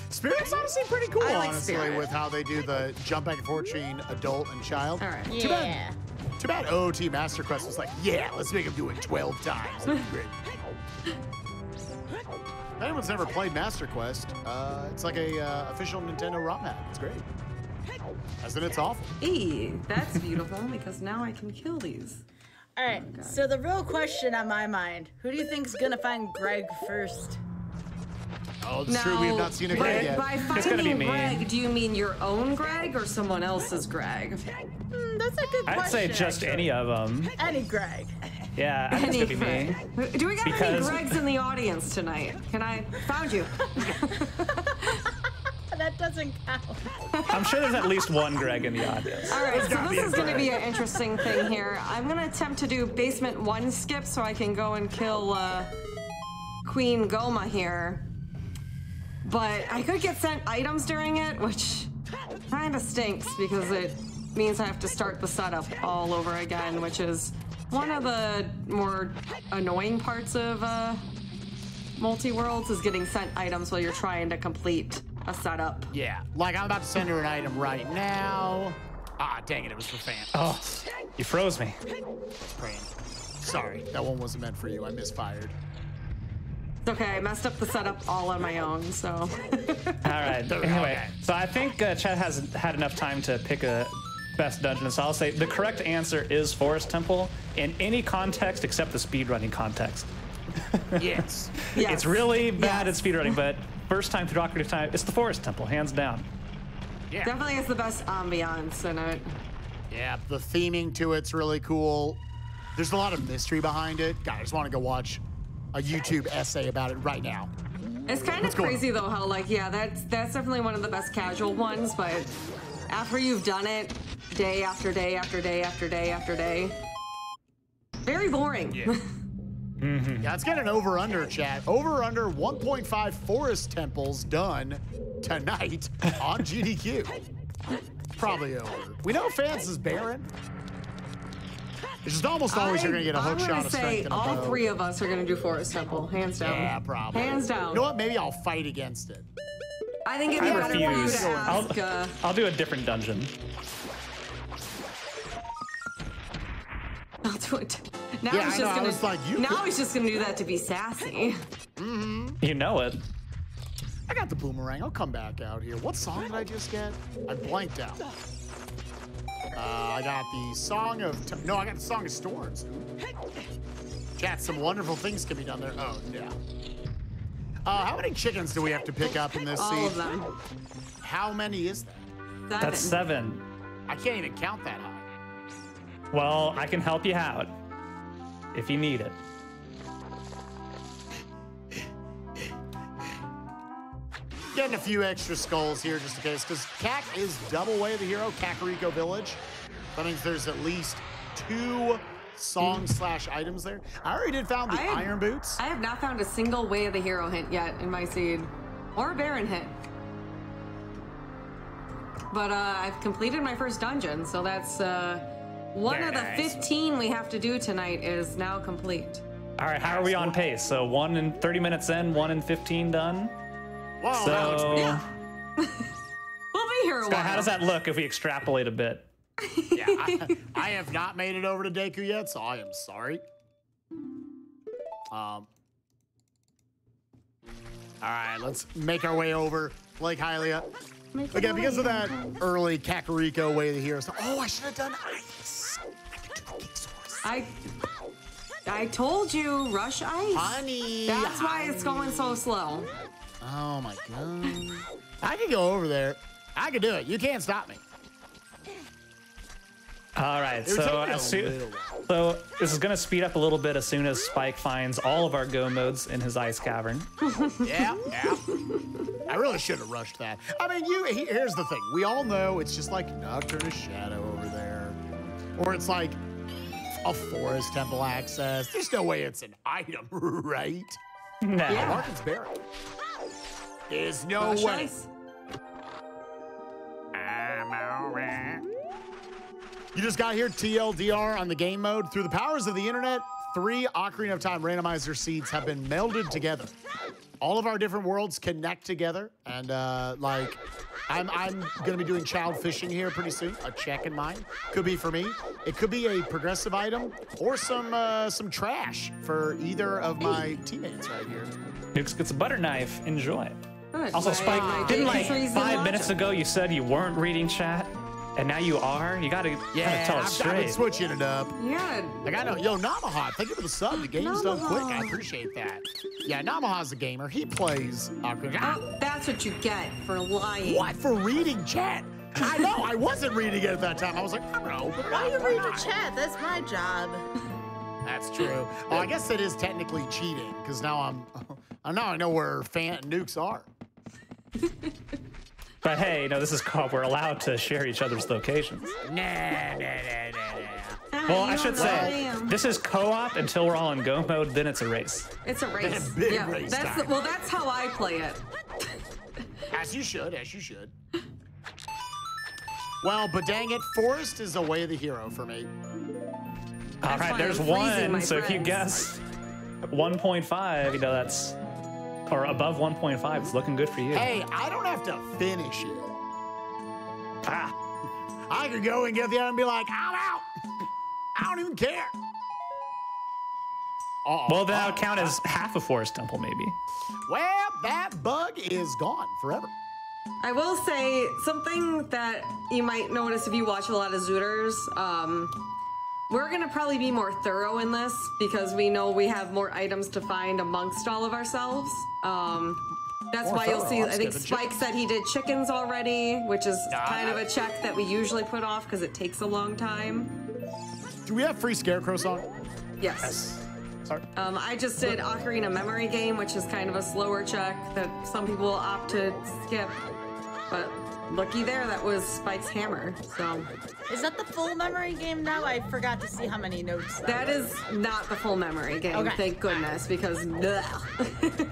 Spirit's honestly pretty cool, I like honestly, Spirit. with how they do the jump back and forth between adult and child. All right. Too bad. Too bad OOT Master Quest was like, yeah, let's make him do it 12 times. That'd be great. If anyone's never played Master Quest, uh, it's like a uh, official Nintendo ROM hack. It's great. As in, it's awful. E, that's beautiful because now I can kill these. All right. So the real question on my mind: Who do you think's gonna find Greg first? Oh, it's true. We have not seen a by, Greg yet. by It's gonna be finding me. Greg, do you mean your own Greg or someone else's Greg? Hmm, that's a good question. I'd say just actually. any of them. Any Greg. Yeah, I think it's Any gonna be me. Greg. Do we got Because- any Gregs in the audience tonight? Can I found you? That doesn't count. I'm sure there's at least one Greg in the audience. All right, so this is going to be an interesting thing here. I'm going to attempt to do basement one skip so I can go and kill uh, Queen Gohma here. But I could get sent items during it, which kind of stinks because it means I have to start the setup all over again, which is one of the more annoying parts of uh, multi worlds is getting sent items while you're trying to complete a setup. Yeah, like I'm about to send her an item right now. Ah, dang it, it was for Phant. Oh, you froze me. Praying. Sorry, that one wasn't meant for you. I misfired. It's okay, I messed up the setup all on my own, so. All right. Anyway, so I think uh, chat has had enough time to pick a best dungeon. So I'll say the correct answer is Forest Temple in any context except the speedrunning context. Yes. Yes. It's really bad Yes. at speedrunning, but first time through Ocarina of Time, it's the Forest Temple, hands down. Yeah. Definitely has the best ambiance in it. Yeah, the theming to it's really cool. There's a lot of mystery behind it. God, I just want to go watch a YouTube essay about it right now. It's kind of What's going crazy though how like yeah that's that's definitely one of the best casual ones, but after you've done it day after day after day after day after day, very boring. Yeah, let's get an over under chat. Over under 1.5 forest temples done tonight on GDQ. Probably over. We know Phant's is barren. It's just almost always you're gonna get a hook I'm shot gonna of say strength and all bow. three of us are gonna do Forest Temple, hands down. Yeah, probably. Hands down. You know what? Maybe I'll fight against it. I think it'd be I better for you refuse. to I'll. Uh, I'll do a different dungeon. I'll do it. Now Yeah, he's I just I gonna. was like, you now could- he's just gonna do that to be sassy. You know it. I got the boomerang. I'll come back out here. What song did I just get? I blanked out. Uh, I got the song of T- no, I got the song of storms. Chat, some wonderful things can be done there. Oh yeah. Uh, how many chickens do we have to pick up in this All seed? of them. How many is that? Seven. That's seven. I can't even count that high. Well, I can help you out if you need it. Getting a few extra skulls here just in case, because Kak is double way of the hero, Kakariko Village. That means there's at least two song slash items there. I already did found the I- iron boots. I have not found a single way of the hero hint yet in my seed, or a barren hint. But uh, I've completed my first dungeon, so that's uh, one Very of the nice. 15 we have to do tonight is now complete. All right, how are we on pace? So one in 30 minutes in, one in 15 done. Whoa, that looks So, Yeah. We'll be here a Scott, while. how does that look if we extrapolate a bit? Yeah, I, I have not made it over to Deku yet, so I am sorry. Um. All right, let's make our way over Lake Hylia. Again, because of that early Kakariko way of the heroes. Oh, I should have done ice. I I told you, rush ice. Honey. That's why it's going so slow. Oh my god. I could go over there. I could do it. You can't stop me. All right, so take me a as soon, so this is gonna speed up a little bit as soon as Spike finds all of our go modes in his ice cavern. Yeah, yeah. I really should have rushed that. I mean, you. he- Here's the thing. We all know it's just like Nocturne of Shadow over there, or it's like a forest temple access. There's no way it's an item, right? No. Yeah. Martin's Barrel. There's no Rush way. ice. You just got here TLDR on the game mode. Through the powers of the internet, three Ocarina of Time randomizer seeds have been melded together. All of our different worlds connect together, and uh, like, I'm I'm gonna be doing child fishing here pretty soon. A check in mine could be for me. It could be a progressive item or some uh, some trash for either of my teammates right here. Nukes gets a butter knife. Enjoy. Good. Also, My- Spike, didn't like five minutes ago you said you weren't reading chat, and now you are. You gotta, gotta tell I've, us I've been switching it up. Yeah. Like I know, yo, Namaha, thank you for the sub. The game's done quick. I appreciate that. Yeah, Namaha's a gamer. He plays Ocarina. Oh, uh, that's what you get for lying. What for reading chat? I know. I wasn't reading it at that time. I was like, I don't know. But Why you why read the chat? That's my job. That's true. Well, I guess it is technically cheating because now I'm. Now I know where Phant Nukes are. But hey, you know this is called. We're allowed to share each other's locations. Nah, nah, nah, nah, nah. Ah, Well, you I should don't know who I say this is co-op until we're all in go mode. Then it's a race. It's a race. Big yeah, race that's time. well, that's how I play it. As you should, as you should. Well, but dang it, Forest is a way of the hero for me. All That's right, there's I'm freezing my one. So if you guess 1.5, you know that's or above 1.5. It's looking good for you. Hey, I don't have to finish it. Ah, I could go and get the other and be like, I'm out. I don't even care. Uh-oh. well, that would Uh-oh. count as half a forest temple, maybe. Well, that bug is gone forever. I will say something that you might notice if you watch a lot of Zootrs. Um, we're gonna probably be more thorough in this because we know we have more items to find amongst all of ourselves. Um, that's More why you'll see. I think Spike said he did chickens already, which is Nah, kind of a check that we usually put off because it takes a long time. Do we have free Scarecrow song? Yes. Sorry. Um, I just did Ocarina Memory Game, which is kind of a slower check that some people will opt to skip. But looky there, that was Spike's hammer. So Is that the full memory game now? I forgot to see how many notes. that is not the full memory game, Okay. thank goodness, because bleh.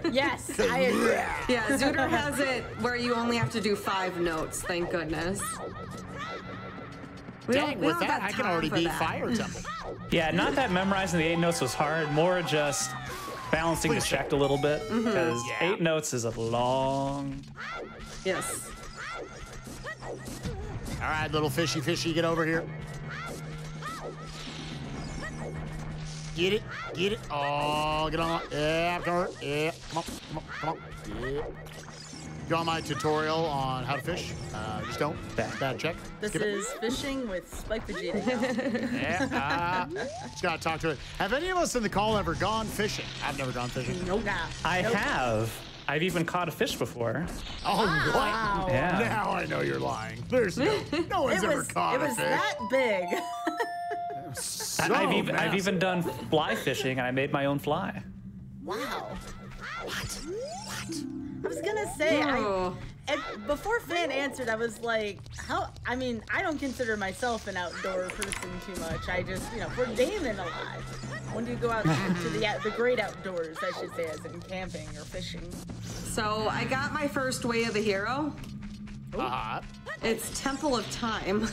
Yes, I agree. yeah, Zootr has it where you only have to do five notes, thank goodness. We Dang, with don't that, I can already for beat that. Fire Temple. Yeah, not that memorizing the eight notes was hard. More just balancing the Please check a little bit mm-hmm. because Yeah. eight notes is a long. Yes. All right, little fishy fishy, get over here. Get it, get it. Oh, get on. Yeah, come on. Yeah, come on, come on, come on. Yeah. Go on my tutorial on how to fish. Uh, just don't. Bad. Bad check. This Skip it. is fishing with Spike Vegeta. Yeah, uh, just gotta talk to it. Have any of us in the call ever gone fishing? I've never gone fishing. nope. Nah. I have. I've even caught a fish before. Oh, Wow. what? Yeah. Now I know you're lying. There's no, no one's It ever was caught it a was that big. I- I've, So even, I've even done fly fishing and I made my own fly. Wow. What? What? I was gonna say, I, Oh. And before Phant answered, I was like, how? I mean, I don't consider myself an outdoor person too much. I just, you know, we're gaming a lot. When do you go out to the the great outdoors? I should say, as in camping or fishing. So I got my first way of the hero. Uh-huh. It's Temple of Time.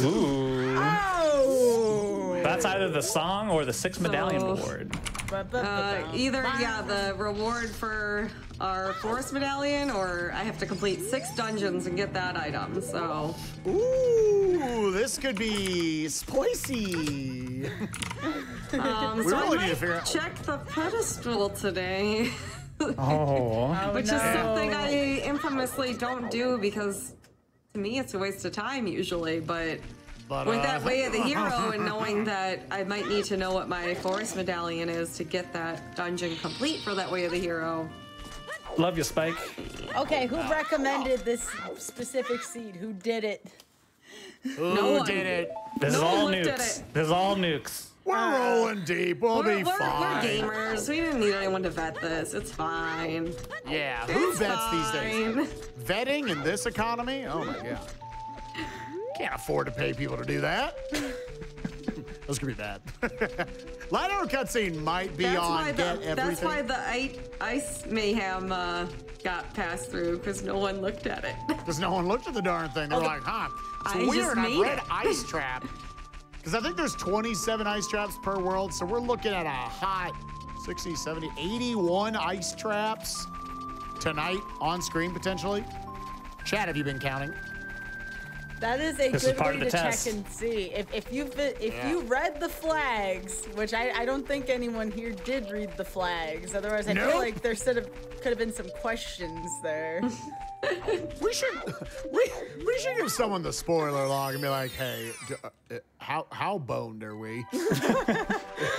Ooh. Oh. That's either the song or the six medallion So- reward. Uh, either, yeah, the reward for our forest medallion, or I have to complete six dungeons and get that item. So Ooh, this could be spicy. Um, We so really I need to figure out- check the pedestal today, Oh. which no. is something I infamously don't do because to me it's a waste of time usually. But But, with uh, that way of the hero and knowing that I might need to know what my forest medallion is to get that dungeon complete for that way of the hero. Love you, Spike. Okay, who recommended this specific seed? Who did it? Who No one. did it? This is all one looked at nukes. it. This is all nukes. We're rolling deep. We'll We're, be we're, we're gamers. We didn't need anyone to vet this. It's fine. Yeah, who It's vets these days? Vetting in this economy? Oh my god. Can't afford to pay people to do that. This could be bad. Light cutscene might be That's on why get the everything. that's why the ice, ice mayhem uh, got passed through because no one looked at it. Because no one looked at the darn thing. They're Oh, like, huh, it's I just weird. I made read it." ice trap. Because I think there's 27 ice traps per world. So we're looking at a hot 60, 70, 81 ice traps tonight on screen potentially. chat, have you been counting? That is a This is good part way of to test. check and see. If if you if Yeah. you read the flags, which I, I don't think anyone here did read the flags. Otherwise, I feel like there should have could have been some questions there. We should we, we should give someone the spoiler log and be like, hey, d- uh, uh, how how boned are we?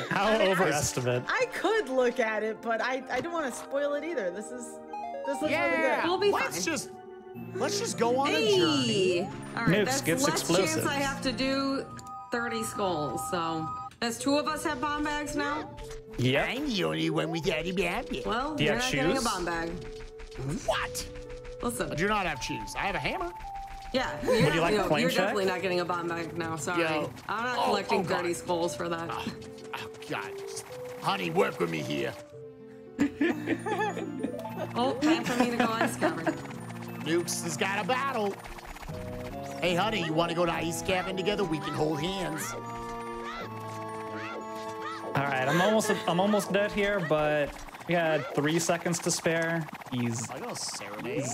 How overestimate. I could look at it, but I I don't want to spoil it either. This is this looks really good. We'll be let's fine. just let's just go on a journey. Hey! All right, Nukes that's gets less chance explosives. I have to do 30 skulls. So, as two of us have bomb bags now, Yeah. I'm the only one with Daddy Baby. well, Do you you're have not getting a bomb bag. What? Listen, I do not have cheese. I have a hammer. yeah, you're, you not, like a no, flame you're check? definitely not getting a bomb bag now. Sorry, Yo. I'm not Oh, collecting oh, God. 30 skulls for that. Oh, oh God, Just- honey, work with me here. Oh, time for me to go ice cavern. Nukes has got a battle. Hey, honey, you want to go to ice cavern together? We can hold hands. All right, I'm almost I'm almost dead here, but we had three seconds to spare. He's I got serenade.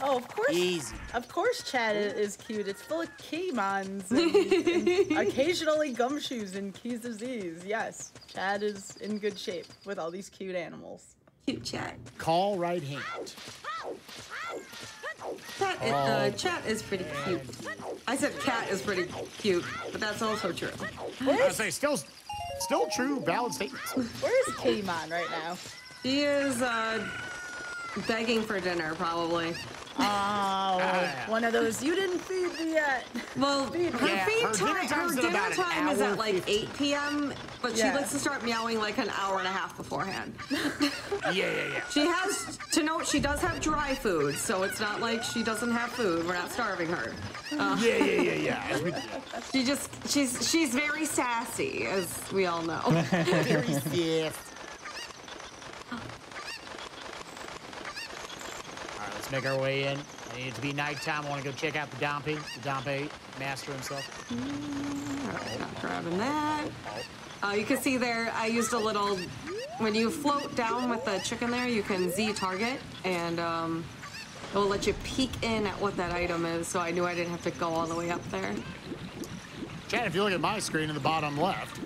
Oh, of course. Easy. Of course, chat is cute. It's full of Keymons and, and occasionally gumshoes and keys disease. Yes, chat is in good shape with all these cute animals. Cute chat. Call right hand. Chat, is, uh, chat is pretty cute. I said cat is pretty cute, but that's also true. I say still, still true, valid statements. Where is Keymon right now? She is uh, begging for dinner, probably. Oh, one of those. You didn't feed me yet. Well, her Yeah, feed her dinner time, her dinner time is at like 8 p.m., but she Yeah. likes to start meowing like an hour and a half beforehand. Yeah, yeah, yeah. She has to note she does have dry food, so it's not like she doesn't have food. We're not starving her. Uh, yeah, yeah, yeah, yeah. She just she's she's very sassy, as we all know. very stiff. All right, let's make our way in. I need it to be nighttime. I want to go check out the Dampé, the Dampé master himself. Alright, not grabbing that. Uh, you can see there, I used a little. When you float down with the chicken there, you can Z target, and um, it will let you peek in at what that item is. So I knew I didn't have to go all the way up there. chat, if you look at my screen in the bottom left,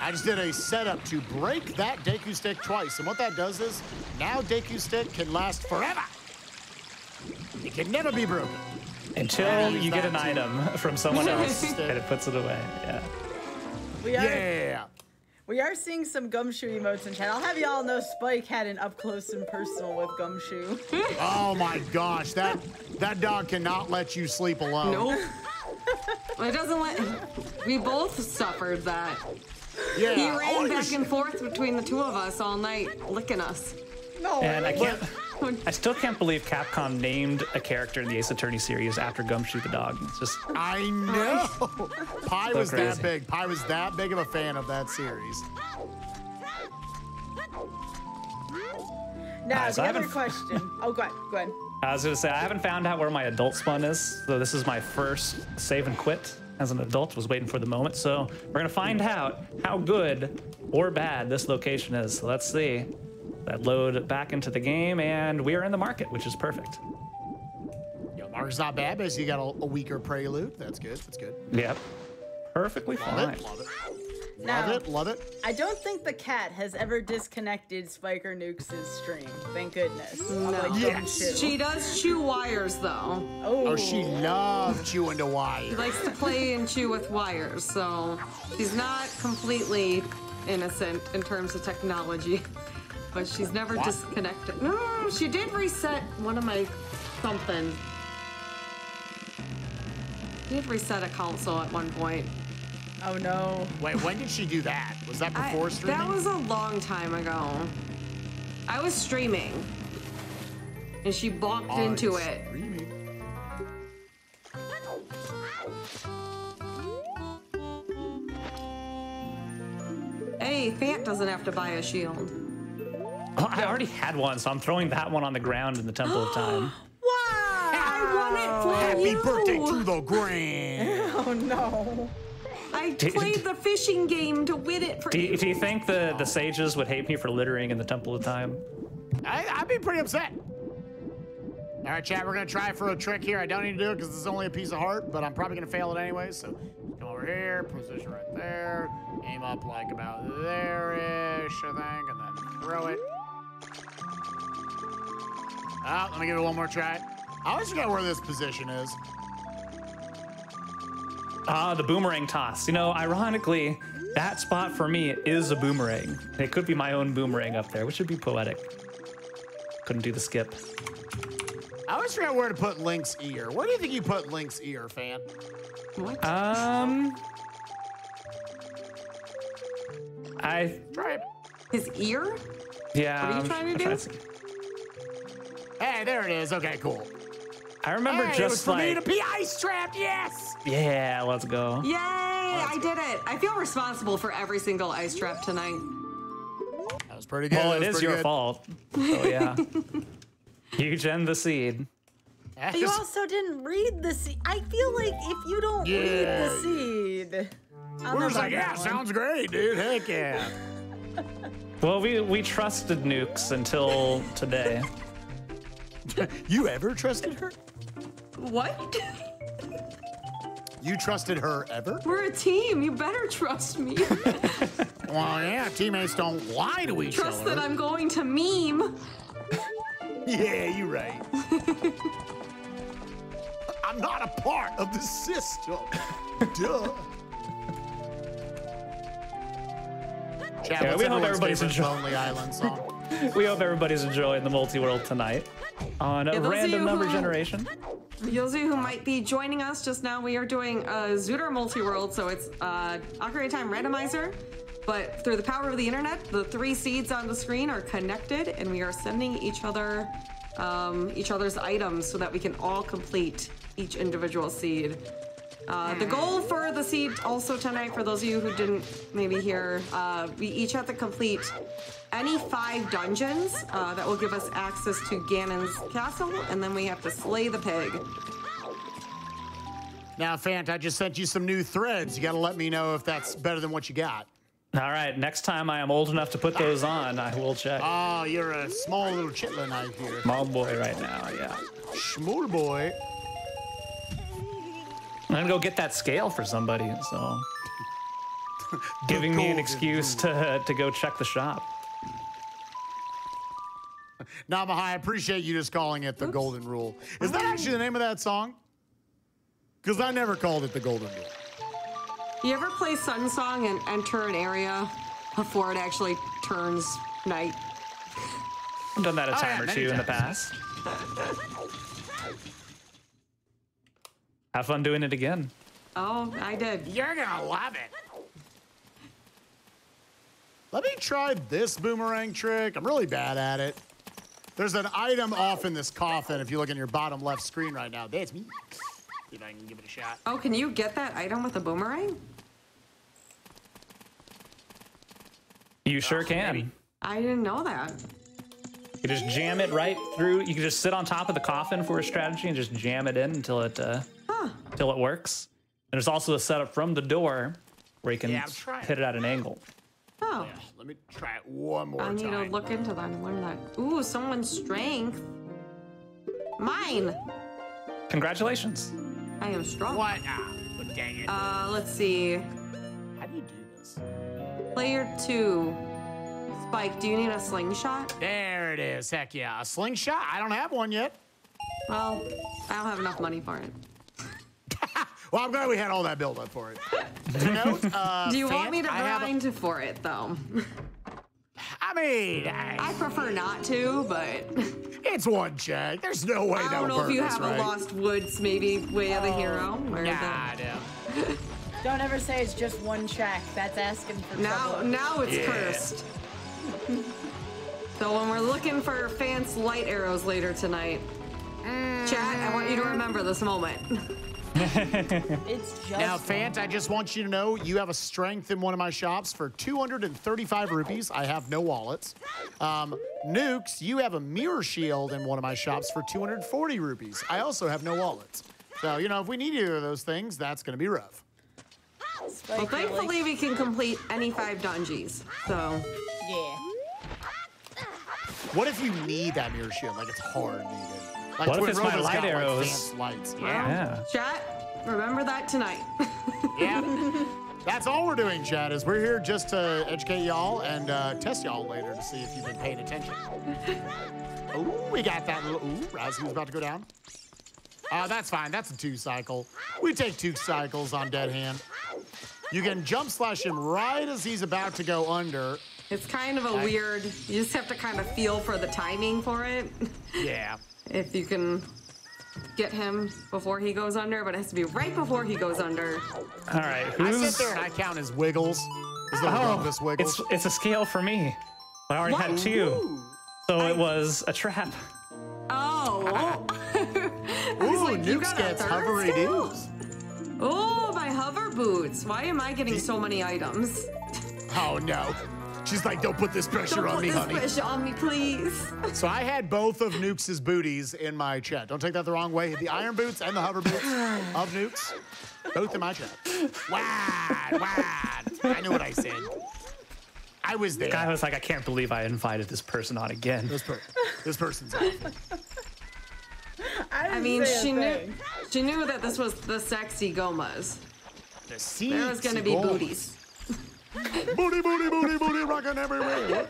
I just did a setup to break that Deku stick twice. And what that does is, now Deku stick can last forever. It can never be broken. until use you get an too. item from someone else and it puts it away. Yeah. We are Yeah. we are seeing some gumshoe emotes in chat. I'll have y'all know Spike had an up close and personal with gumshoe. Oh my gosh, that that dog cannot let you sleep alone. Nope. it doesn't let. We both suffered that. Yeah. He ran wanna back and forth between the two of us all night, licking us. No. And I can't. But I still can't believe Capcom named a character in the Ace Attorney series after Gumshoe the dog. It's just I know. Pi was crazy. that big. Pi was that big of a fan of that series. now, Uh, so the other question. Oh, go ahead. Go ahead. I was gonna say I haven't found out where my adult spawn is, so this is my first save and quit as an adult. Was waiting for the moment, so we're gonna find out how good or bad this location is. So let's see. That load back into the game, and we are in the market, which is perfect. Yo, Mark's not bad, but you got a, a weaker prelude. That's good. That's good. Yep, perfectly Love fine. it. Love it. Now- Love it. Love it. I don't think the cat has ever disconnected Spiker Nukes' stream. Thank goodness. I'm like, Yes. she does chew wires though. Oh, Oh, she loved chewing the She wire. likes to play and chew with wires, so she's not completely innocent in terms of technology. But she's never What? disconnected. No, she did reset one of my something. She did reset a console at one point. oh no. Wait, when did she do that? Was that I- before streaming? that was a long time ago. I was streaming, and she bonked Oh, into it. streaming. Hey, Phant doesn't have to buy a shield. Oh, I already had one, so I'm throwing that one on the ground in the Temple of Time. Wow. I won it for Happy you. birthday to the grand. Oh no. I Did- played the fishing game to win it for Do you, you. do you think the, the sages would hate me for littering in the Temple of Time? I, I'd be pretty upset. All right, chat, we're gonna try for a trick here. I don't need to do it because this is only a piece of heart, but I'm probably gonna fail it anyway. So come over here, position right there, aim up like about there-ish, I think, and then throw it. Ah, let me give it one more try. I always forget where this position is. Ah, the boomerang toss. You know, ironically, that spot for me is a boomerang. It could be my own boomerang up there, which would be poetic. Couldn't do the skip. I always forget where to put Link's ear. Where do you think you put Link's ear, Phant? What? Um, I Try it. His ear? yeah. What are you trying to do? See. Hey, there it is. Okay, cool. I remember hey, it was just for me like, to be ice trapped. Yes. yeah, let's go. Yay! I did it. I feel responsible for every single ice trap tonight. That was pretty good. Well, That it was is pretty your good. fault. Oh yeah. you gen the seed. That But you also didn't read the seed. I feel like if you don't read the seed, I'll We're just like, yeah, know. sounds great, dude. Heck yeah. Well, we we trusted nukes until today. you ever trusted her? What? You trusted her ever? We're a team. You better trust me. Well, yeah, teammates don't lie to each other. trust other. that I'm going to meme. Yeah, you're right. I'm not a part of the system. Duh. Chat, Yeah, we hope everybody's enjoying enjoy- Lonely Island song? We hope everybody's enjoying the multi-world tonight on a those random number who- generation. Those of you who might be joining us just now, we are doing a Zootr multi-world, so it's uh, Ocarina of Time randomizer. But through the power of the internet, the three seeds on the screen are connected, and we are sending each other um, each other's items so that we can all complete each individual seed. Uh, the goal for the seed also tonight, for those of you who didn't maybe hear, uh, we each have to complete any five dungeons uh, that will give us access to Ganon's castle, and then we have to slay the pig. Now, Phant, I just sent you some new threads. You got to let me know if that's better than what you got. All right, next time I am old enough to put those on, I will check. Oh, you're a small little chitlin out here. Small boy right now, yeah. Schmool boy. I'm gonna go get that scale for somebody, so giving me an excuse to to go check the shop. Namaha, I appreciate you just calling it the Golden Rule. Is that actually the name of that song? Because I never called it the Golden Rule. You ever play Sun Song and enter an area before it actually turns night? I've done that a Oh, time yeah, or many two in the past. Have fun doing it again. Oh, I did. You're gonna love it. Let me try this boomerang trick. I'm really bad at it. There's an item off in this coffin if you look in your bottom left screen right now. That's me. See if I can give it a shot. Oh, can you get that item with a boomerang? You sure can. maybe. I didn't know that. You just jam it right through. You can just sit on top of the coffin for a strategy and just jam it in until it uh, Huh. until it works. And there's also a setup from the door where you can Yeah, hit it at an angle. Oh. Yeah, let me try it one more time. I need to look into that and learn that. Ooh, someone's strength. Mine. Congratulations. I am strong. What? Ah, but dang it. Uh, let's see. How do you do this? Player two. Spike, do you need a slingshot? There it is. Heck yeah. A slingshot? I don't have one yet. Well, I don't have enough money for it. Well, I'm glad we had all that build up for it. To note, uh, Do you want me to I have a- grind for it though? I mean, I- I prefer not to, but it's one check. There's no way I don't know if you have right? a Lost Woods maybe way of the hero. Where Nah, the, no. Don't ever say it's just one check. That's asking for now, trouble. now it's Yeah. cursed. so when we're looking for fancy light arrows later tonight, chat, I want you to remember this moment. It's just Now, Phant, I just want you to know you have a strength in one of my shops for 235 rupees. I have no wallets. Um, Nukes, you have a mirror shield in one of my shops for 240 rupees. I also have no wallets. So, you know, if we need either of those things, that's going to be rough. Well, thankfully we can complete any five dungeons. So yeah. What if you need that mirror shield? Like it's hard needed. Like What if Twin it's my Rova's light got, arrows? fancy lights. well, Yeah. Yeah. chat, remember that tonight. Yeah. That's all we're doing, chat, is we're here just to educate y'all and uh, test y'all later to see if you've been paying attention. Ooh, we got that little, ooh, Razu's about to go down. Uh, that's fine, that's a two cycle. We take two cycles on dead hand. You can jump slash him right as he's about to go under. It's kind of a weird. You just have to kind of feel for the timing for it. Yeah. If you can get him before he goes under, but it has to be right before he goes under. All right. I Who's? sit there and I count as wiggles. As little Oh, wiggles. it's it's a scale for me. I already had two, Ooh. so it was a trap. Oh. Ooh, like, you Nukes got gets third hovery skill? oh, my hover boots. Why am I getting so many items? Oh no. She's like, don't put this pressure Don't on put me, this honey. fish on me, please. So I had both of Nukes' booties in my chat. Don't take that the wrong way. The iron boots and the hover boots of Nukes, both in my chat. Wad, wad. I knew what I said. I was there. Guy was like, I can't believe I invited this person on again. This, per- this person's out. I, I mean, she knew she knew that this was the sexy gomas. The There was gonna be seeds booties. Booty, booty, booty, booty, rocking everywhere.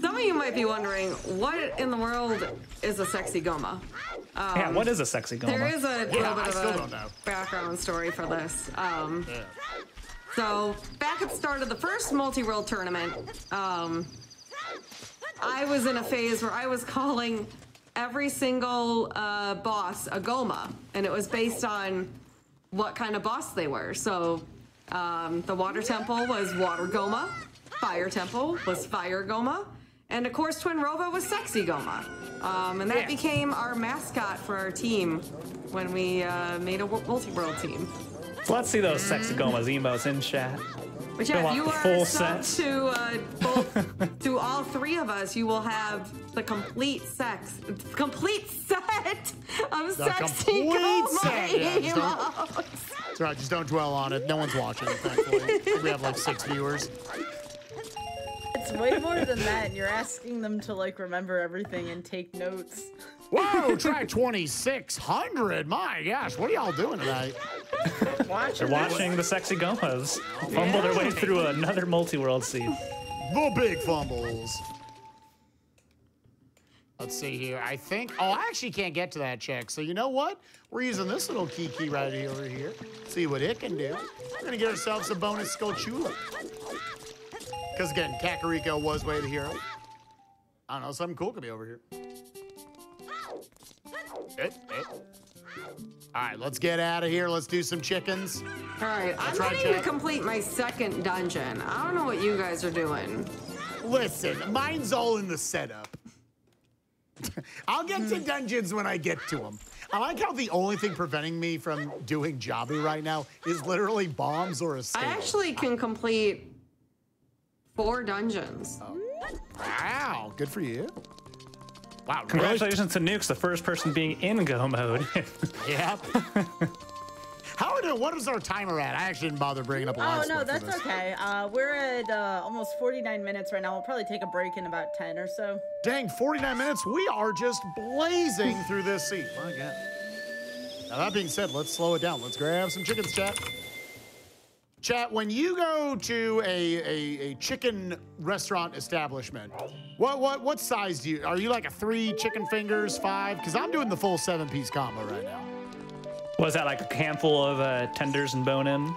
Some of you might be wondering, what in the world is a sexy goma? yeah, what is a sexy goma? There is a little bit still of don't a background story for this. Um, Yeah. So back at the start of the first multi-world tournament, um, I was in a phase where I was calling every single uh, boss a Goma, and it was based on what kind of boss they were. So um, the Water Temple was Water Goma, Fire Temple was Fire Goma, and of course Twinrova was Sexy Goma. Um, and that Yeah. became our mascot for our team when we uh, made a wo- multi-world team. Let's see those sexy gomas emotes in chat. But yeah, if you are set. to uh, both, to all three of us, you will have the complete sex, complete set of The sexy set, yeah, emotes. It's all right, just don't dwell on it. No one's watching, thankfully. I think we have like six viewers. It's way more than that. and You're asking them to like remember everything and take notes. Whoa, track 2600. My gosh, what are y'all doing tonight? Watching. They're watching the sexy gomas fumble their way through another multi-world scene. The big fumbles. Let's see here. I think. Oh, I actually can't get to that check. So you know what? We're using this little kiki right here over here. See what it can do. We're gonna get ourselves a bonus Skulltula. Because again, Kakariko was way the hero. I don't know. Something cool could be over here. Eh, eh. All right, let's get out of here. Let's do some chickens. All right, I'm try, ready to complete my second dungeon. I don't know what you guys are doing. Listen, mine's all in the setup. I'll get to dungeons when I get to them. I like how the only thing preventing me from doing Jabu right now is literally bombs or a I scale. actually can complete four dungeons. Oh. Wow, good for you. Wow, really? Congratulations to Nukes, the first person being in go mode. Yep. How are we doing? What is our timer at? I actually didn't bother bringing up a Oh live no, score for that's this. okay. Uh, we're at uh, almost 49 minutes right now. We'll probably take a break in about 10 or so. Dang, 49 minutes. We are just blazing through this seat. My God. Now, that being said, let's slow it down. Let's grab some chickens, chat. Chat, when you go to a, a, a chicken restaurant establishment, what, what, what size do you, are you like a three chicken fingers, five? Because I'm doing the full seven piece combo right now. Was that like a handful of uh, tenders and bone in?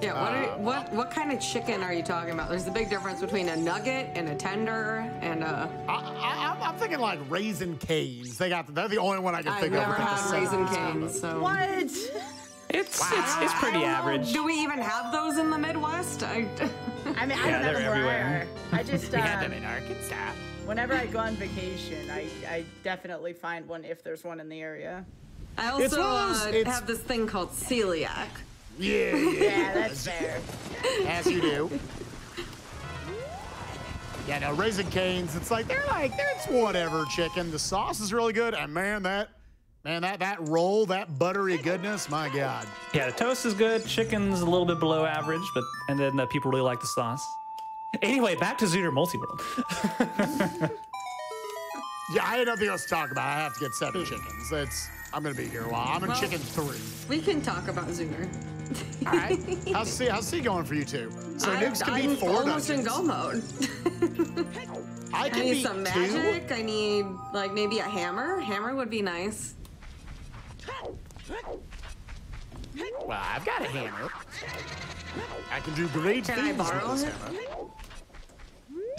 Yeah, what, are, what what kind of chicken are you talking about? There's a big difference between a nugget and a tender and a. I, I, I'm, I'm thinking like Raising Cane's. They got, they're the only one I can I've think never of. with the had raisin piece canes, so. What? It's it's it's pretty don't know, average. Do we even have those in the Midwest? I, I mean, I Yeah, don't have they're them where everywhere. I are. I just, um, Arkansas. whenever I go on vacation, I, I definitely find one if there's one in the area. I also one of those- uh, it's- have this thing called celiac. Yeah, yeah. Yeah, that's fair. As you do. Yeah, no, Raising Cane's, it's like, they're like, it's whatever chicken. The sauce is really good. And man, that, man, that, that roll, that buttery goodness, my God. Yeah, the toast is good. Chicken's a little bit below average, but and then uh, people really like the sauce. Anyway, back to Zootr Multiworld. Yeah, I had nothing else to talk about. I have to get seven chickens. It's, I'm going to be here a while. I'm in Well- chicken three. We can talk about Zooner. All right. how's C, how's C going for you two? So I, nukes can I'm be four almost in dungeons. go mode. I can I need be some two. magic. I need like maybe a hammer. Hammer would be nice. Well, I've got a hammer. I can do great Can I things with borrow this hammer.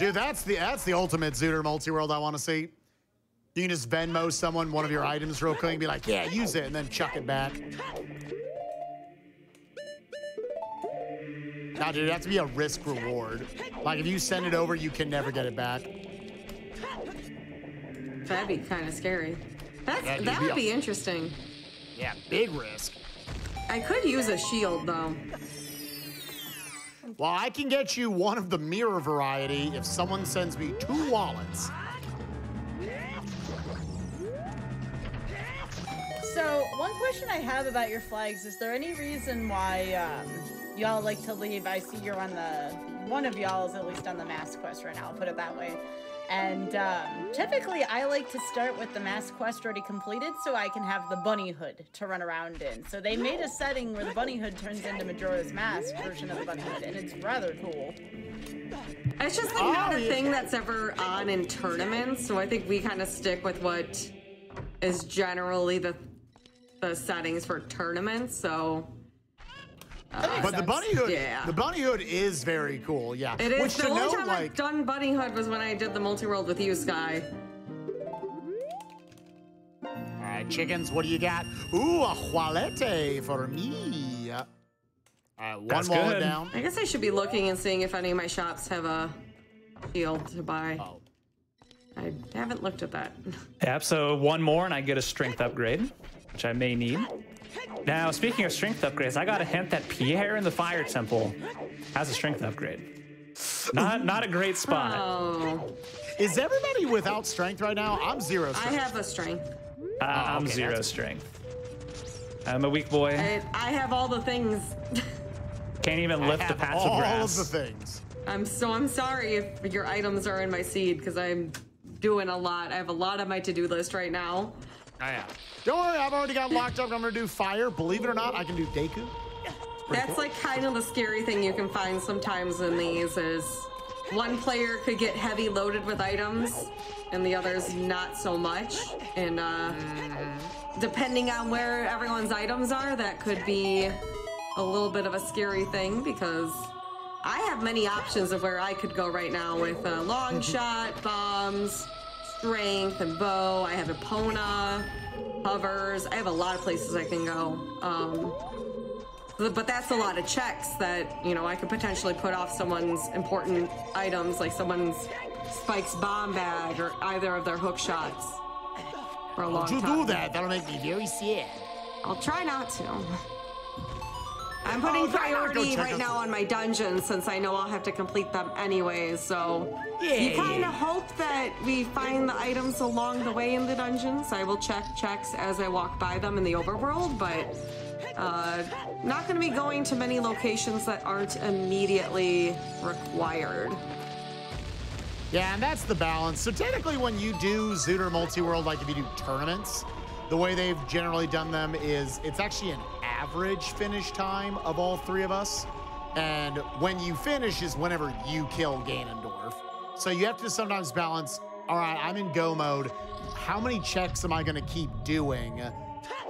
Dude, that's the that's the ultimate Zootr multi-world I want to see. You can just Venmo someone one of your items real quick and be like, yeah, use it, and then chuck it back. Nah, dude, it has to be a risk reward. Like if you send it over, you can never get it back. That'd be kind of scary. That's, you'd that be would be interesting. Yeah, big risk. I could use a shield though. Well, I can get you one of the mirror variety if someone sends me two wallets. So, one question I have about your flags is there any reason why um, y'all like to leave? I see you're on the, one of y'all is at least on the mask quest right now, I'll put it that way. And um, typically, I like to start with the mask quest already completed so I can have the bunny hood to run around in. So, they made a setting where the bunny hood turns into Majora's Mask version of the bunny hood, and it's rather cool. It's just like Oh, not a thing that's ever on in tournaments. So I think we kind of stick with what is generally the the settings for tournaments. So uh, But the bunny hood, Yeah. the bunny hood is very cool. Yeah, it is Which the to only know, time like, I've done Bunny Hood was when I did the multi world with you, Sky. all right, chickens. What do you got? Ooh, a jualete for me. All right, one That's wallet good. down. I guess I should be looking and seeing if any of my shops have a shield to buy. Oh, I haven't looked at that. Yep, so one more and I get a strength upgrade, which I may need. Now, speaking of strength upgrades, I got a hint that Pierre in the Fire Temple has a strength upgrade. Not not a great spot. Oh, is everybody without strength right now? I'm zero strength. I have a strength. Uh, I'm okay, zero strength. I'm a weak boy. I, I have all the things. Can't even lift a patch of grass. of the things. I'm so I'm sorry if your items are in my seed because I'm doing a lot. I have a lot on my to-do list right now. Oh, yeah. Don't worry, I've already got locked up. I'm gonna do fire. Believe it or not, I can do Deku. That's like kind of the scary thing you can find sometimes in these is one player could get heavy loaded with items and the others not so much. And uh, depending on where everyone's items are, that could be a little bit of a scary thing because I have many options of where I could go right now with uh, long shot, bombs, strength and bow. I have Epona, hovers. I have a lot of places I can go. Um, but that's a lot of checks that you know I could potentially put off someone's important items, like someone's Spike's bomb bag or either of their hook shots for a long Don't you time. do that. That'll make me very sad. I'll try not to. I'm putting Oh, then I'll go priority right now on my dungeons since I know I'll have to complete them anyways. So Yeah, you kind yeah. of hope that we find the items along the way in the dungeons. I will check checks as I walk by them in the overworld, but uh, not going to be going to many locations that aren't immediately required. Yeah, and that's the balance. So technically, when you do Zootr Multi-World, like if you do tournaments, the way they've generally done them is it's actually an average finish time of all three of us. And when you finish is whenever you kill Ganondorf. So you have to sometimes balance, all right, I'm in go mode. How many checks am I going to keep doing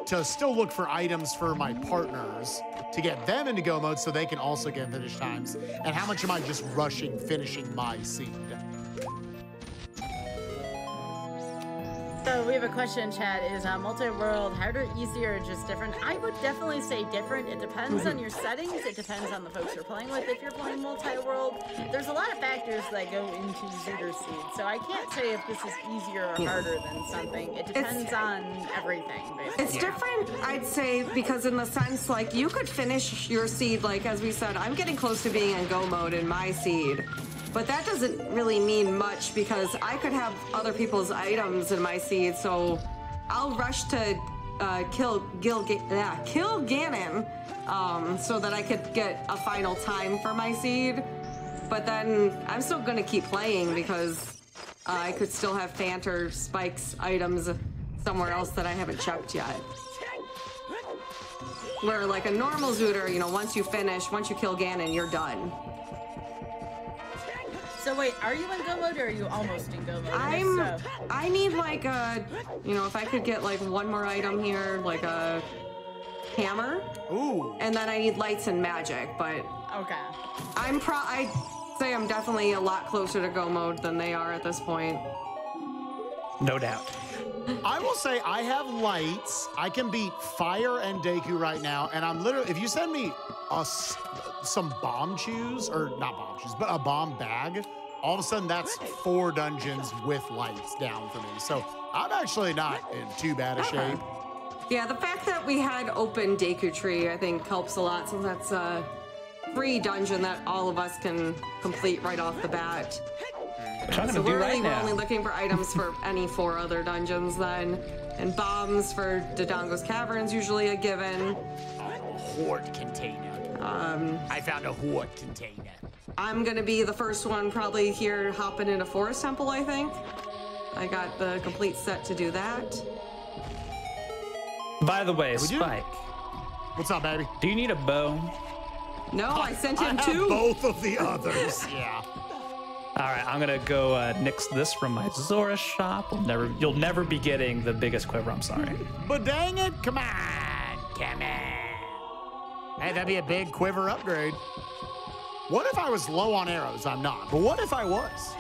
to still look for items for my partners to get them into go mode so they can also get finish times? And how much am I just rushing finishing my seed? So we have a question in chat. Is uh, multi-world harder, easier, or just different? I would definitely say different. It depends on your settings. It depends on the folks you're playing with. If you're playing multi-world, there's a lot of factors that go into Zootr Seed. So I can't say if this is easier or harder than something. It depends on everything, basically. It's different, I'd say, because in the sense, like, you could finish your seed, like, as we said, I'm getting close to being in go mode in my seed. But that doesn't really mean much because I could have other people's items in my seed, so I'll rush to uh, kill Gil, yeah, kill Ganon, um, so that I could get a final time for my seed. But then I'm still gonna keep playing because uh, I could still have Phant Spike's items somewhere else that I haven't checked yet. Where like a normal Zootr, you know, once you finish, once you kill Ganon, you're done. So wait, are you in go mode or are you almost in go mode? I'm. so- I need like a, you know, if I could get like one more item here, like a hammer, Ooh. and then I need lights and magic. But Okay. I'm pro. I say I'm definitely a lot closer to go mode than they are at this point. No doubt. I will say I have lights. I can beat Fire and Deku right now, and I'm literally. If you send me a some bombchus or not bombchus, but a bomb bag, all of a sudden that's four dungeons with lights down for me. So I'm actually not in too bad a uh-huh. shape. Yeah, the fact that we had open Deku Tree, I think, helps a lot since that's a free dungeon that all of us can complete right off the bat. Which So gonna do we're, right only, we're now. only looking for items for any four other dungeons then. And bombs for Dodongo's Caverns, usually a given. A hoard container. Um, I found a hoard container. I'm gonna be the first one probably here hopping in a Forest Temple, I think. I got the complete set to do that. By the way, we do. Spike, What's up, baby? do you need a bow? No, I sent I him have two. both of the others. yeah. All right, I'm gonna go uh, nix this from my Zora shop. We'll never, you'll never be getting the biggest quiver. I'm sorry. But dang it, come on, come on. Hey, that'd be a big quiver upgrade. What if I was low on arrows? I'm not. But what if I was?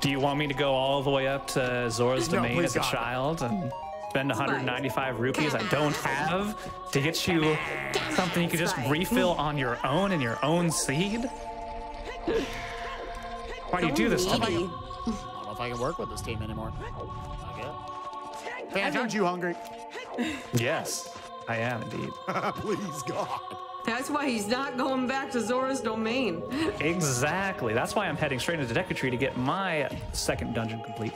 Do you want me to go all the way up to Zora's No, domain as a child and spend 195 rupees I don't have to get you something you can just refill on your own in your own seed? Why do you do this to me? I don't know if I can work with this team anymore. I guess. Fans, aren't you hungry? Yes, I am indeed. Please, God. That's why he's not going back to Zora's domain. Exactly. That's why I'm heading straight into Deku Tree to get my second dungeon complete.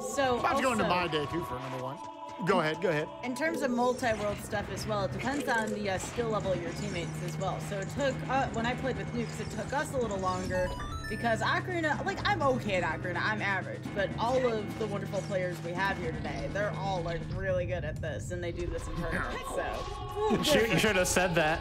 So I'm about to go into also- my Deku for number one. Go ahead, go ahead. In terms of multi-world stuff as well, it depends on the uh, skill level of your teammates as well. So it took, uh, when I played with Nukes, it took us a little longer because Ocarina, like I'm okay at Ocarina, I'm average, but all of the wonderful players we have here today, they're all like really good at this and they do this in tournaments, so. Should, you should have said that.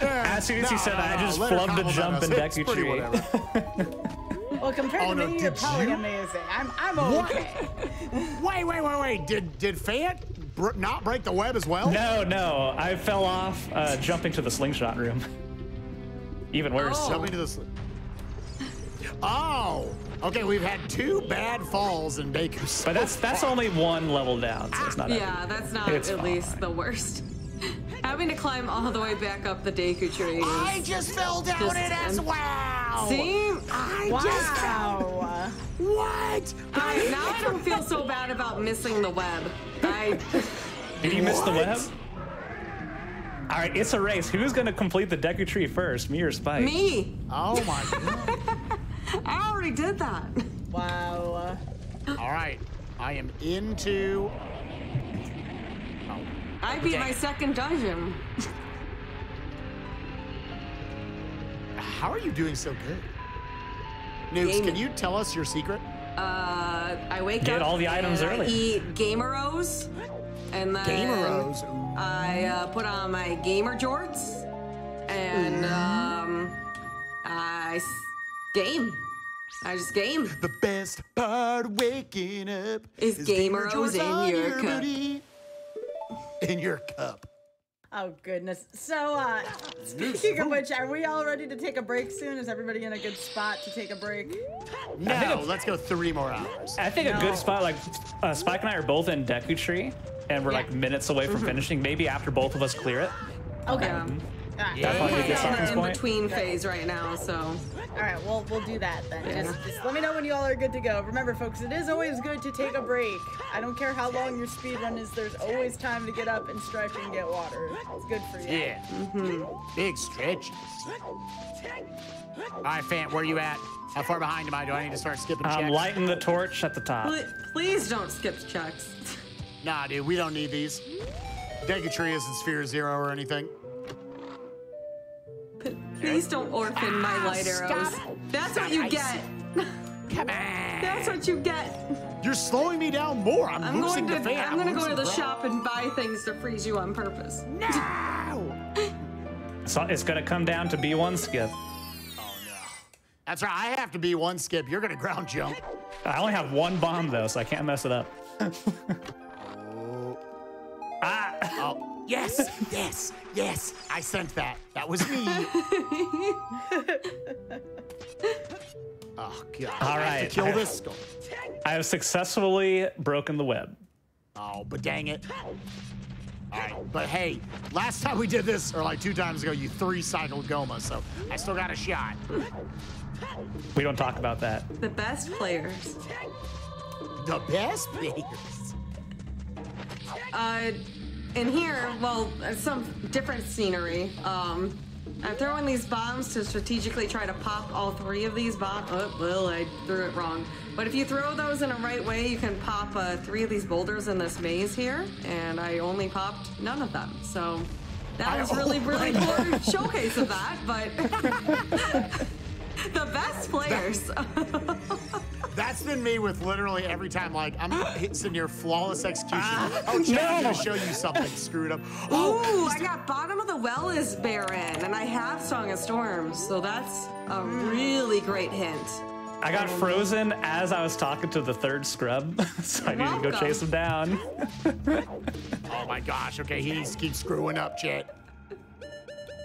as soon as you said no, that, I just let her flubbed a jump us. in It's Deku Tree. Well, compared Oh, to no, me, you're did probably you? amazing. I'm, I'm okay. Wait, wait, wait, wait. Did did Phant br- not break the web as well? No, no, I fell off uh, jumping to the slingshot room. Even worse. Oh. Tell me to this. Oh, okay. We've had two bad falls in Deku. But that's that's only one level down, so it's not. Yeah, that's not It's at fine. least the worst. Having to climn all the way back up the Deku tree. I just fell down Just- it as well. See? I just fell. Wow. What? I, now I don't feel so bad about missing the web. I Did you miss the web? All right, it's a race. Who's gonna complete the Deku tree first, me or Spike? me. Oh my god. I already did that. Wow. All right. I am into. Oh. I beat Okay. my second dungeon. How are you doing so good? Nukes, can you tell us your secret? Uh, I wake Get up Get all the items and I early. eat Gameros, and then Gameros. Ooh. I uh, put on my gamer jorts, and um, I s- game. I just game. The best part of waking up Is Gamer O's in on your cup. booty. In your cup. Oh goodness. So uh speaking of which, are we all ready to take a break soon? Is everybody in a good spot to take a break? No, let's go three more hours. I think a good spot, like uh, Spike and I are both in Deku tree, and we're like minutes away from finishing. Maybe after both of us clear it. Okay. Yeah. Alright. That'd probably be a good I'm starting in point. between phase right now, so All right, well, we'll do that then. Just, just let me know when you all are good to go. Remember, folks, it is always good to take a break. I don't care how long your speed run is. There's always time to get up and stretch and get water. It's good for you. Yeah. Mm -hmm. Big stretches. All right, Phant, where are you at? How far behind am I? Do I need to start skipping I'm lighting the torch at the top. Please don't skip the checks. Nah, dude, we don't need these. Deku Tree isn't Sphere Zero or anything. Please don't orphan my ah, light stop arrows. That's what you it. get. Come on. That's what you get. You're slowing me down more. I'm, I'm losing going to. the fan. I'm going to go to the breath. shop and buy things to freeze you on purpose. No. So it's gonna come down to B1 skip. Oh no. That's right. I have to be one skip. You're gonna ground jump. I only have one bomb though, so I can't mess it up. ah! Oh yes, yes, yes. I sent that. That was me. oh god. All I have to kill I- this skull. I have successfully broken the web. Oh, but dang it. All right, but hey, last time we did this, or like two times ago, you three cycled Gohma, so I still got a shot. We don't talk about that. The best players. The best players. Uh, in here, well, some different scenery. Um, I'm throwing these bombs to strategically try to pop all three of these bombs. Oh, well, I threw it wrong. But if you throw those in a right way, you can pop uh, three of these boulders in this maze here, and I only popped none of them. So that was really, really poor showcase of that, but the best players. That's been me with literally every time. Like I'm hitting near flawless execution. Ah, oh, chat, I'm no. gonna show you something screwed up. Ooh, Oh, I got bottom of the well is barren, and I have Song of Storms, so that's a really great hint. I got frozen as I was talking to the third scrub, so I need to go chase him down. oh my gosh. Okay, he keeps screwing up, chat.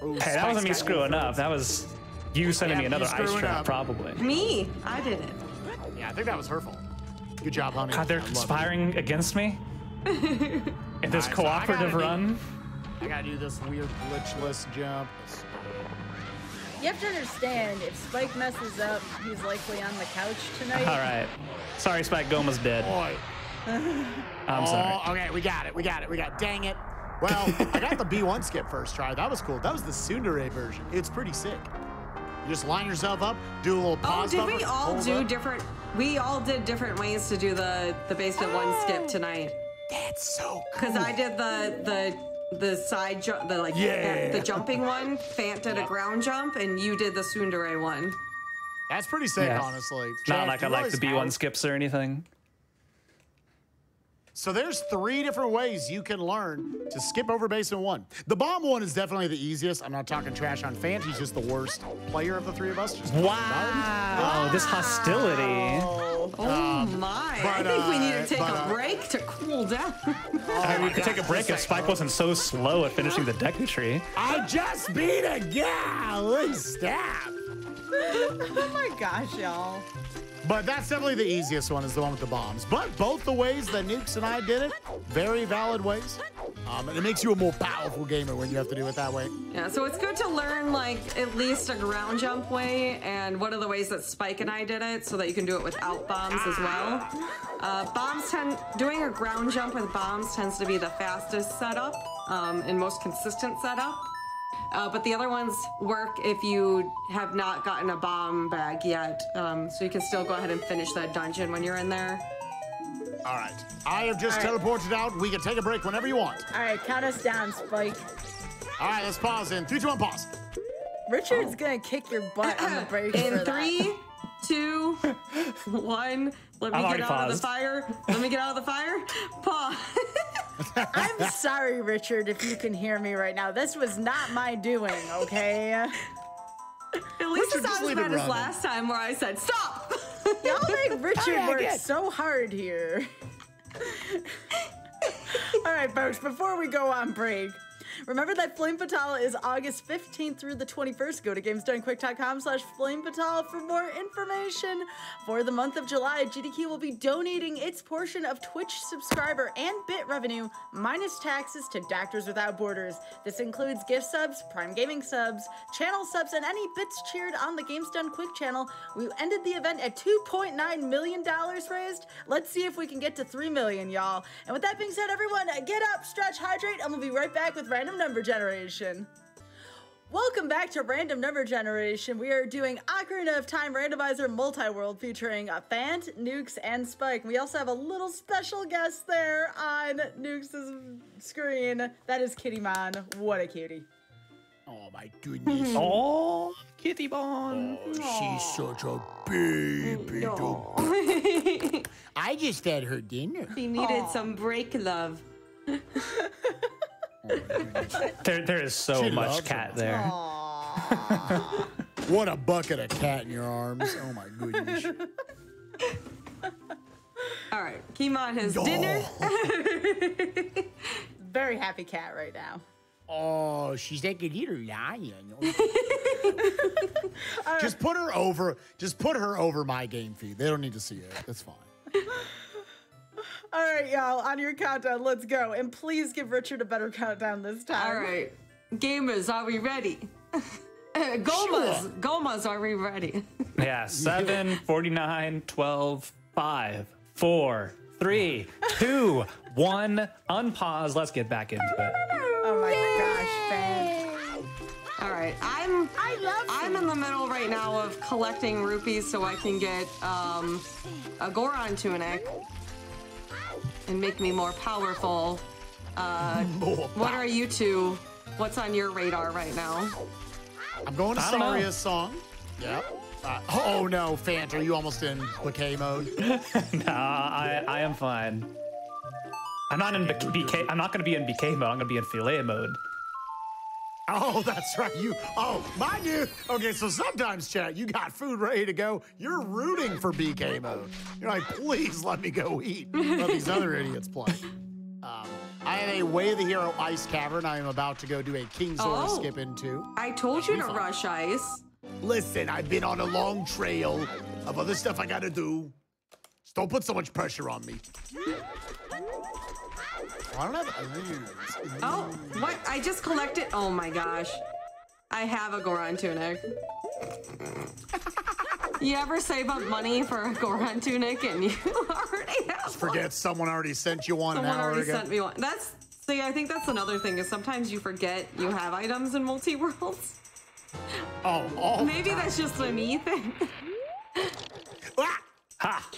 Ooh, Hey, that wasn't me screwing up. That was you sending Yeah, me another ice trap, up. probably. Me, I did it. Yeah, I think that was her fault. Good job, honey. God, they're I conspiring against me in this Alright, so I cooperative do- run. I gotta do this weird glitchless jump. You have to understand, if Spike messes up, he's likely on the couch tonight. All right. Sorry, Spike Gohma's dead. Boy. I'm sorry. Oh, okay, we got it. We got it. We got. Dang it. Well, I got the B1 skip first try. That was cool. That was the Tsundere version. It's pretty sick. You just line yourself up, do a little pause. Oh, did button, we all do up. different? We all did different ways to do the the basement one skip oh, tonight. That's so cool. Cause I did the the the side jump, the like Yeah. the jumping one. Phant did a ground jump, and you did the Tsundere one. That's pretty sick, Yeah. honestly. Not like I like the B1 skips or anything. So there's three different ways you can learn to skip over basement one. The bomb one is definitely the easiest. I'm not talking trash on Phant. He's just the worst player of the three of us. Just Wow, this hostility. Oh my! I but, think we need uh, to take but, a uh, break to cool down. I mean, we could take a break if Spike wasn't so slow at finishing the Deku tree. I just beat a gal. Stop. oh my gosh, y'all. But that's definitely the easiest one, is the one with the bombs. But both the ways that Nukes and I did it, very valid ways. Um, and it makes you a more powerful gamer when you have to do it that way. Yeah, so it's good to learn like at least a ground jump way and one of the ways that Spike and I did it so that you can do it without bombs as well. Uh, bombs tend, doing a ground jump with bombs tends to be the fastest setup um, and most consistent setup. Uh, but the other ones work if you have not gotten a bomb bag yet. Um, so you can still go ahead and finish that dungeon when you're in there. All right. I have just All right. teleported out. We can take a break whenever you want. All right, count us down, Spike. All right, let's pause in. Three, two, one, pause. Richard's gonna kick your butt on the break. In for that. three, two, one. Let me I'm get already out of the fire. Let me get out of the fire. Pause. I'm sorry, Richard, if you can hear me right now. This was not my doing, okay? At least Richard, it's not as bad as last time where I said stop. Y'all make Richard work good. so hard here. All right, folks, before we go on break, remember that Flame Fatale is August 15th through the 21st. Go to gamesdonequick.com slash Flame Fatale for more information. For the month of July, GDQ will be donating its portion of Twitch subscriber and bit revenue minus taxes to Doctors Without Borders. This includes gift subs, Prime Gaming subs, channel subs, and any bits cheered on the Games Done Quick channel. We ended the event at $2.9 million raised. Let's see if we can get to 3 million, y'all. And with that being said, everyone, get up, stretch, hydrate, and we'll be right back with Random number Generation. Welcome back to Random Number Generation. We are doing Ocarina of Time Randomizer Multi-World featuring Phant, Nukes, and Spike. We also have a little special guest there on Nukes' screen. That is Kitty Mon. What a cutie. Oh, my goodness. Oh, Kitty Bon. She's such a baby. No. I just had her dinner. She needed some break love. There, there is so She much cat him. there. What a bucket of cat in your arms. Oh, my goodness. All right, Kimon has Oh. dinner. Very happy cat right now. Oh, she's like a little lion. just put her over. Just put her over my game feed. They don't need to see it. That's fine. All right, y'all, on your countdown, let's go. And please give Richard a better countdown this time. All right, gamers, are we ready? Gomas, Sure. Gomas, are we ready? Yeah, 7, 49, 12, 5, 4, 3, 2, 1. Unpause. Let's get back into it. Oh my gosh, Phant. All right, I'm I love I'm in the middle right now of collecting rupees so I can get um, a Goron tunic and make me more powerful. Uh, More what are you two? What's on your radar right now? I'm going to I don't. Saria's song. Yep. Uh, oh no, Phant, are you almost in bouquet mode? Nah, I, I am fine. I'm not in BK. BK I'm not going to be in BK mode. I'm going to be in filet mode. Oh, that's right. You. Oh, mind you. Okay, so sometimes, chat, you got food ready to go. You're rooting for BK mode. You're like, please let me go eat. Let these other idiots play. Um, I have a Way of the Hero Ice Cavern. I am about to go do a King Zora Oh. skip into. I told you to fine. rush ice. Listen, I've been on a long trail of other stuff I gotta do. Just don't put so much pressure on me. I don't have. Oh, what? I just collected. Oh my gosh. I have a Goron tunic. You ever save up money for a Goron tunic and you already have one? Forget someone already sent you one Someone an hour already ago. sent me one. That's see, I think that's another thing is sometimes you forget you have items in multi worlds. Oh, oh. Maybe that's just a me thing. Ah! Ha!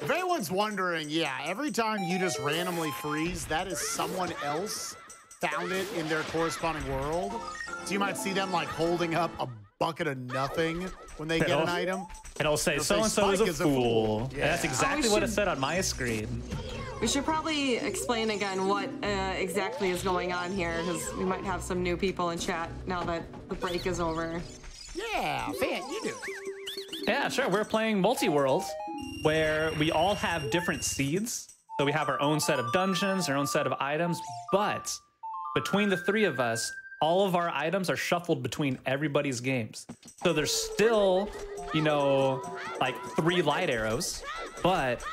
If anyone's wondering, yeah, every time you just randomly freeze, that is someone else found it in their corresponding world. So you might see them like holding up a bucket of nothing when they get an It'll- item. It'll say It'll say so and so is a Spike is a fool. fool. And that's exactly Oh, what it said on my screen. We should probably explain again what uh, exactly is going on here because we might have some new people in chat now that the break is over. Yeah, Phant, you do. Yeah, sure. We're playing multi-world, where we all have different seeds. So we have our own set of dungeons, our own set of items, but between the three of us, all of our items are shuffled between everybody's games. So there's still, you know, like three light arrows, but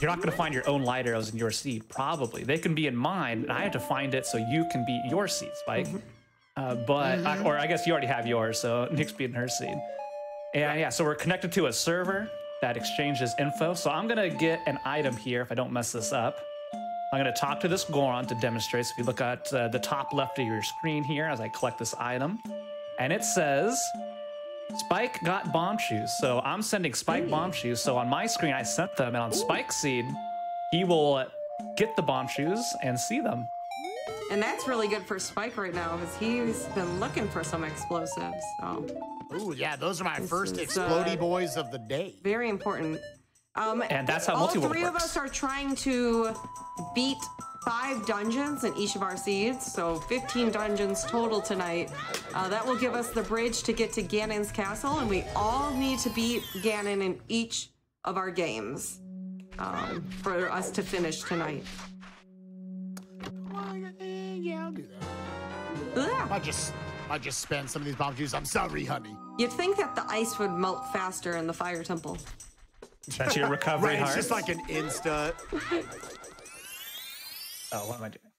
you're not going to find your own light arrows in your seed, probably. They can be in mine, and I have to find it so you can beat your seed, Spike. Uh, but, I- or I guess you already have yours, so Nick's beating her seed. And yeah, so we're connected to a server that exchanges info. So I'm gonna get an item here if I don't mess this up. I'm gonna talk to this Goron to demonstrate. So if you look at uh, the top left of your screen here as I collect this item, and it says Spike got bombchus. So I'm sending Spike bombchus. So on my screen, I sent them, and on Spike's seed, he will get the bombchus and see them. And that's really good for Spike right now because he's been looking for some explosives. So Ooh, yeah, those are my first is, uh, explody boys of the day. very important. Um, And that's how all multi-world three of us are trying to beat five dungeons in each of our seeds, so 15 dungeons total tonight. Uh, that will give us the bridge to get to Ganon's castle, and we all need to beat Ganon in each of our games um, for us to finish tonight. Well, yeah, I'll do that. Ugh. I just, I just spent some of these bombchus. I'm sorry, honey. You'd think that the ice would melt faster in the fire temple. That's your recovery Right, it's just like an insta. oh, what am I doing?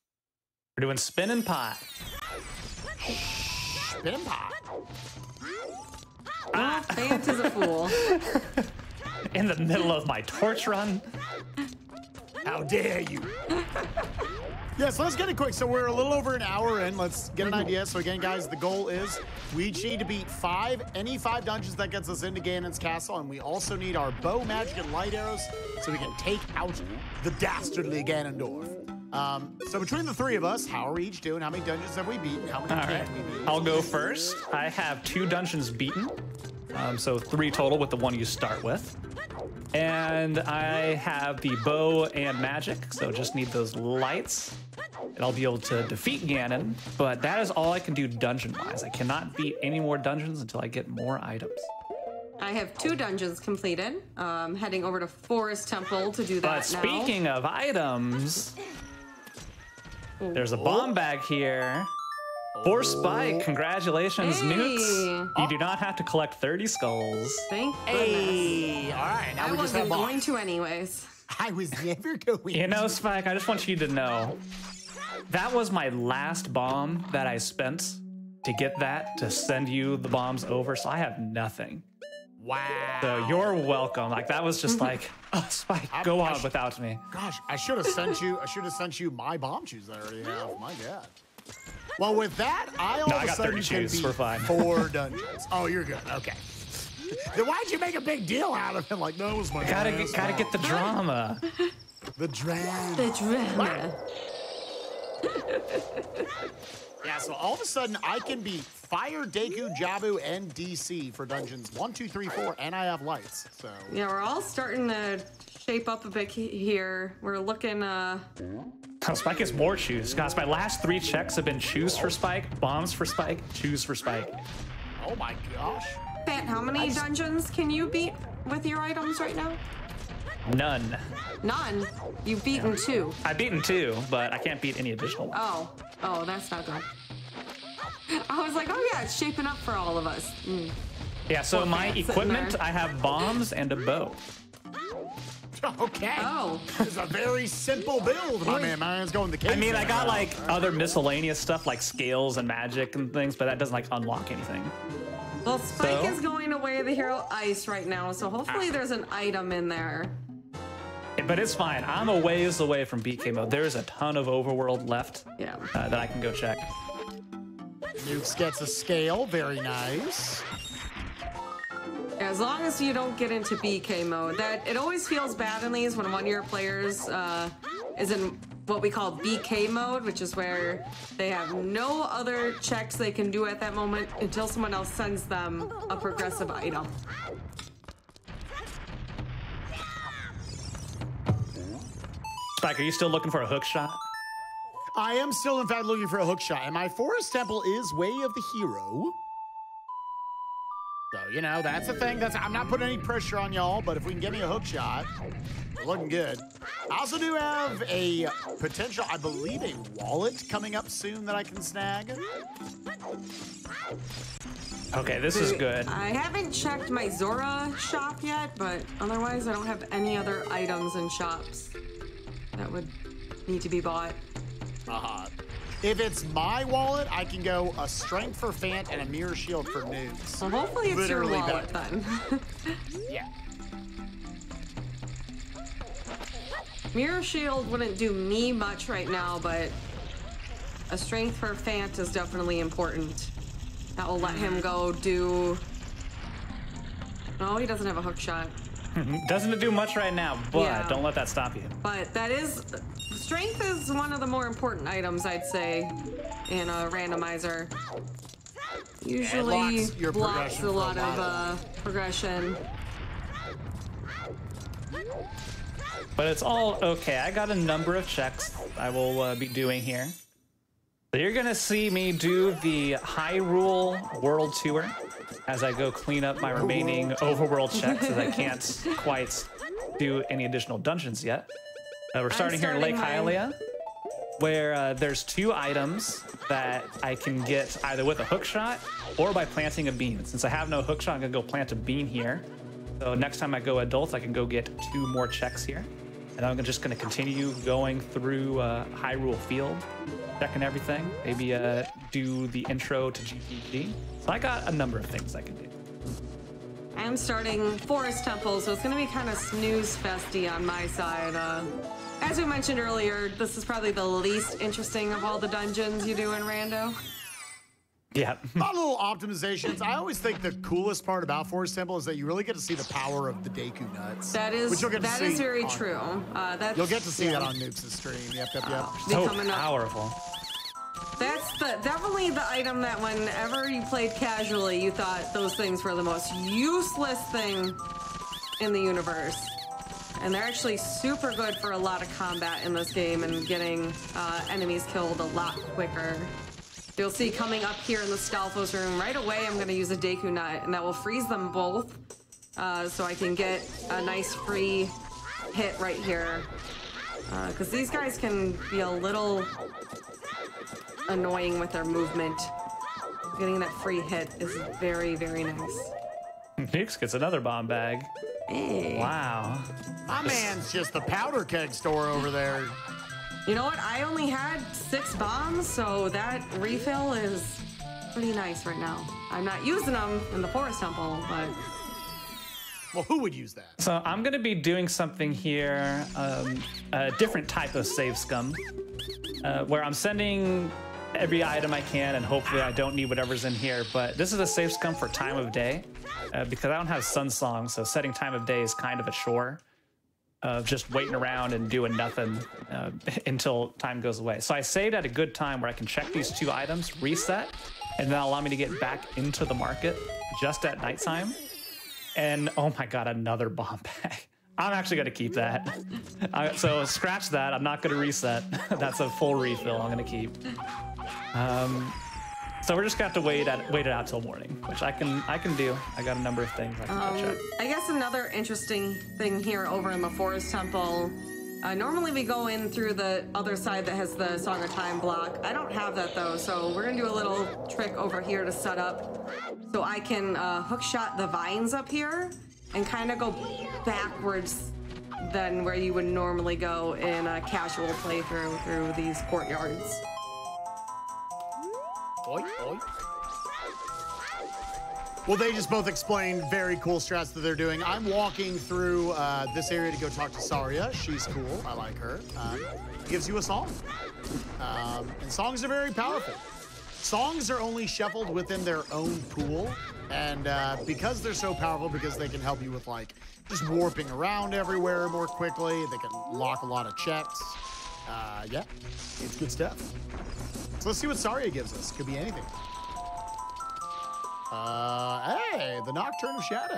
We're doing spin and pot. Spin and pot. Ah, Fant is a fool. in the middle of my torch run. How dare you? Yeah, so let's get it quick. So we're a little over an hour in. Let's get an idea. So again, guys, the goal is we each need to beat five, any five dungeons that gets us into Ganon's castle, and we also need our bow, magic, and light arrows so we can take out the dastardly Ganondorf. Um, so between the three of us, how are we each doing? How many dungeons have we beaten? How many All can right, we beat? I'll go first. I have two dungeons beaten, um, so three total with the one you start with. And I have the bow and magic, so just need those lights. And I'll be able to defeat Ganon, but that is all I can do dungeon-wise. I cannot beat any more dungeons until I get more items. I have two dungeons completed. Um, heading over to Forest Temple to do that But now. speaking of items, there's a bomb bag here. For Spike, congratulations, Hey. Nukes. You do not have to collect 30 skulls. Thank goodness. Hey, all right. Now I we just have wasn't going to anyways. I was never going. You know, Spike, I just want you to know that was my last bomb that I spent to get that to send you the bombs over, so I have nothing. Wow. So you're welcome. Like that was just like, oh, Spike, go I on sh- without me. Gosh, I should have sent you. I should have sent you my bombchus that I already have. My God. Well, with that, I all No, of I a got sudden 30 can shoes. beat We're fine. four dungeons. Oh, you're good. Okay. Then why'd you make a big deal out of it? Like, no, it was my Gotta last gotta get the drama. the drama. The drama. Yeah, so all of a sudden I can beat Fire, Deku, Jabu, and DC for dungeons one, two, three, four, and I have lights. So Yeah, we're all starting to shape up a bit here. We're looking, uh, Oh, Spike has more shoes. Guys, my last three checks have been shoes for Spike, bombs for Spike, shoes for Spike. oh my gosh. Phant, how many dungeons can you beat with your items right now? None. None. You've beaten two. I've beaten two, but I can't beat any additional ones. Oh, oh, that's not good. I was like, oh yeah, it's shaping up for all of us. Mm. Yeah, so Poor my equipment. I have bombs and a bow. Okay. Oh, It's a very simple build, my man. My man's going the case. I mean, I got like other miscellaneous stuff like scales and magic and things, but that doesn't like unlock anything. well, Spike So? is going away the hero ice right now, so hopefully there's an item in there. But it's fine. I'm a ways away from BK mode. There's a ton of overworld left Yeah. uh, that I can go check. Nukes gets a scale. Very nice. As long as you don't get into BK mode, that it always feels bad in these when one of your players uh, is in what we call BK mode, which is where they have no other checks they can do at that moment until someone else sends them a progressive item. Spike, are you still looking for a hook shot? I am still, in fact, looking for a hook shot, and my forest temple is way of the hero. So you know that's a thing. That's I'm not putting any pressure on y'all, but if we can get me a hook shot, looking good. I also do have a potential, I believe, a wallet coming up soon that I can snag. Okay, this is good. I haven't checked my Zora shop yet, but otherwise I don't have any other items in shops that would need to be bought. Uh-huh. If it's my wallet, I can go a strength for Phant and a mirror shield for Nukes. Well, hopefully it's Literally your wallet back. then. Yeah. Mirror Shield wouldn't do me much right now, but a strength for Phant is definitely important. That will let him go do. No, he doesn't have a hook shot. Doesn't do much right now, but Yeah. don't let that stop you. But that is. Strength is one of the more important items, I'd say, in a randomizer. Usually locks your blocks a for a lot of uh, progression. But it's all okay. I got a number of checks I will uh, be doing here. So you're gonna see me do the Hyrule World Tour as I go clean up my remaining overworld checks as I can't quite do any additional dungeons yet. Uh, we're starting here in Lake starting mine. Hylia, where uh, there's two items that I can get either with a hookshot or by planting a bean. Since I have no hookshot, I'm gonna go plant a bean here. So next time I go adults, I can go get two more checks here. And I'm just gonna continue going through uh, Hyrule Field, checking everything. Maybe uh, do the intro to GPG. So I got a number of things I can do. I'm starting Forest Temple, so it's gonna be kind of snooze festy on my side. Uh, as we mentioned earlier, this is probably the least interesting of all the dungeons you do in Rando. Yeah. A lot of little optimizations. I always think the coolest part about Forest Temple is that you really get to see the power of the Deku nuts. That is which you'll get to that see is very on- true. Uh, that's, You'll get to see yeah. that on Nukes' stream. Yep, yep, yep. so powerful. That's the definitely the item that whenever you played casually, you thought those things were the most useless thing in the universe. And they're actually super good for a lot of combat in this game and getting uh, enemies killed a lot quicker. You'll see coming up here in the Stalfos room right away, I'm going to use a Deku Nut, and that will freeze them both uh, so I can get a nice free hit right here. Because these guys can be a little annoying with their movement. Getting that free hit is very, very nice. Nukes gets another bomb bag. Hey. Wow. My man's just the powder keg store over there. You know what? I only had six bombs, so that refill is pretty nice right now. I'm not using them in the Forest Temple, but Well, who would use that? So I'm gonna be doing something here, um, a different type of save scum, uh, where I'm sending every item I can, and hopefully I don't need whatever's in here. But this is a save scum for time of day, uh, because I don't have Sun Song, so setting time of day is kind of a chore of just waiting around and doing nothing uh, until time goes away. So I saved at a good time where I can check these two items, reset, and then allow me to get back into the market just at nighttime. And oh my god, another bomb bag. I'm actually gonna keep that. Uh, so scratch that. I'm not gonna reset. That's a full refill. I'm gonna keep. Um, so we're just gonna have to wait at wait it out till morning, which I can I can do. I got a number of things I can Um. I guess another interesting thing here over in the Forest Temple. Uh, normally we go in through the other side that has the Song of Time block. I don't have that though, so we're gonna do a little trick over here to set up so I can uh, hook shot the vines up here and kind of go backwards than where you would normally go in a casual playthrough through these courtyards. Oi, oi. Well, they just both explained very cool strats that they're doing. I'm walking through uh, this area to go talk to Saria. She's cool. I like her. Um, gives you a song. Um, and songs are very powerful. Songs are only shuffled within their own pool. And uh, because they're so powerful, because they can help you with like just warping around everywhere more quickly, they can lock a lot of checks. Uh, yeah, it's good stuff. So let's see what Saria gives us. Could be anything. Uh, hey, the Nocturne of Shadow.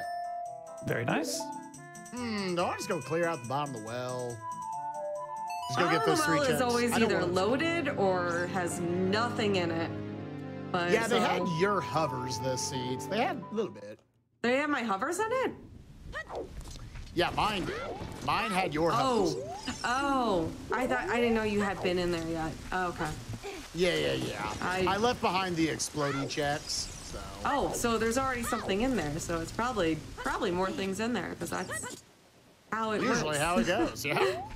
Very nice. Hmm, no, I'm just gonna clear out the bottom of the well. Just go get Bottom those of three well gems. is always I don't either want- loaded or has nothing in it. But Yeah, they so- had your hovers, the seeds. They had a little bit. They have my hovers in it? Yeah, mine. Mine had your hovers. Oh, oh! I thought I didn't know you had been in there yet. Oh, okay. Yeah, yeah, yeah. I- I left behind the explodey checks. So. Oh, so there's already something in there. So it's probably probably more things in there because that's how it Usually works. how it goes, yeah.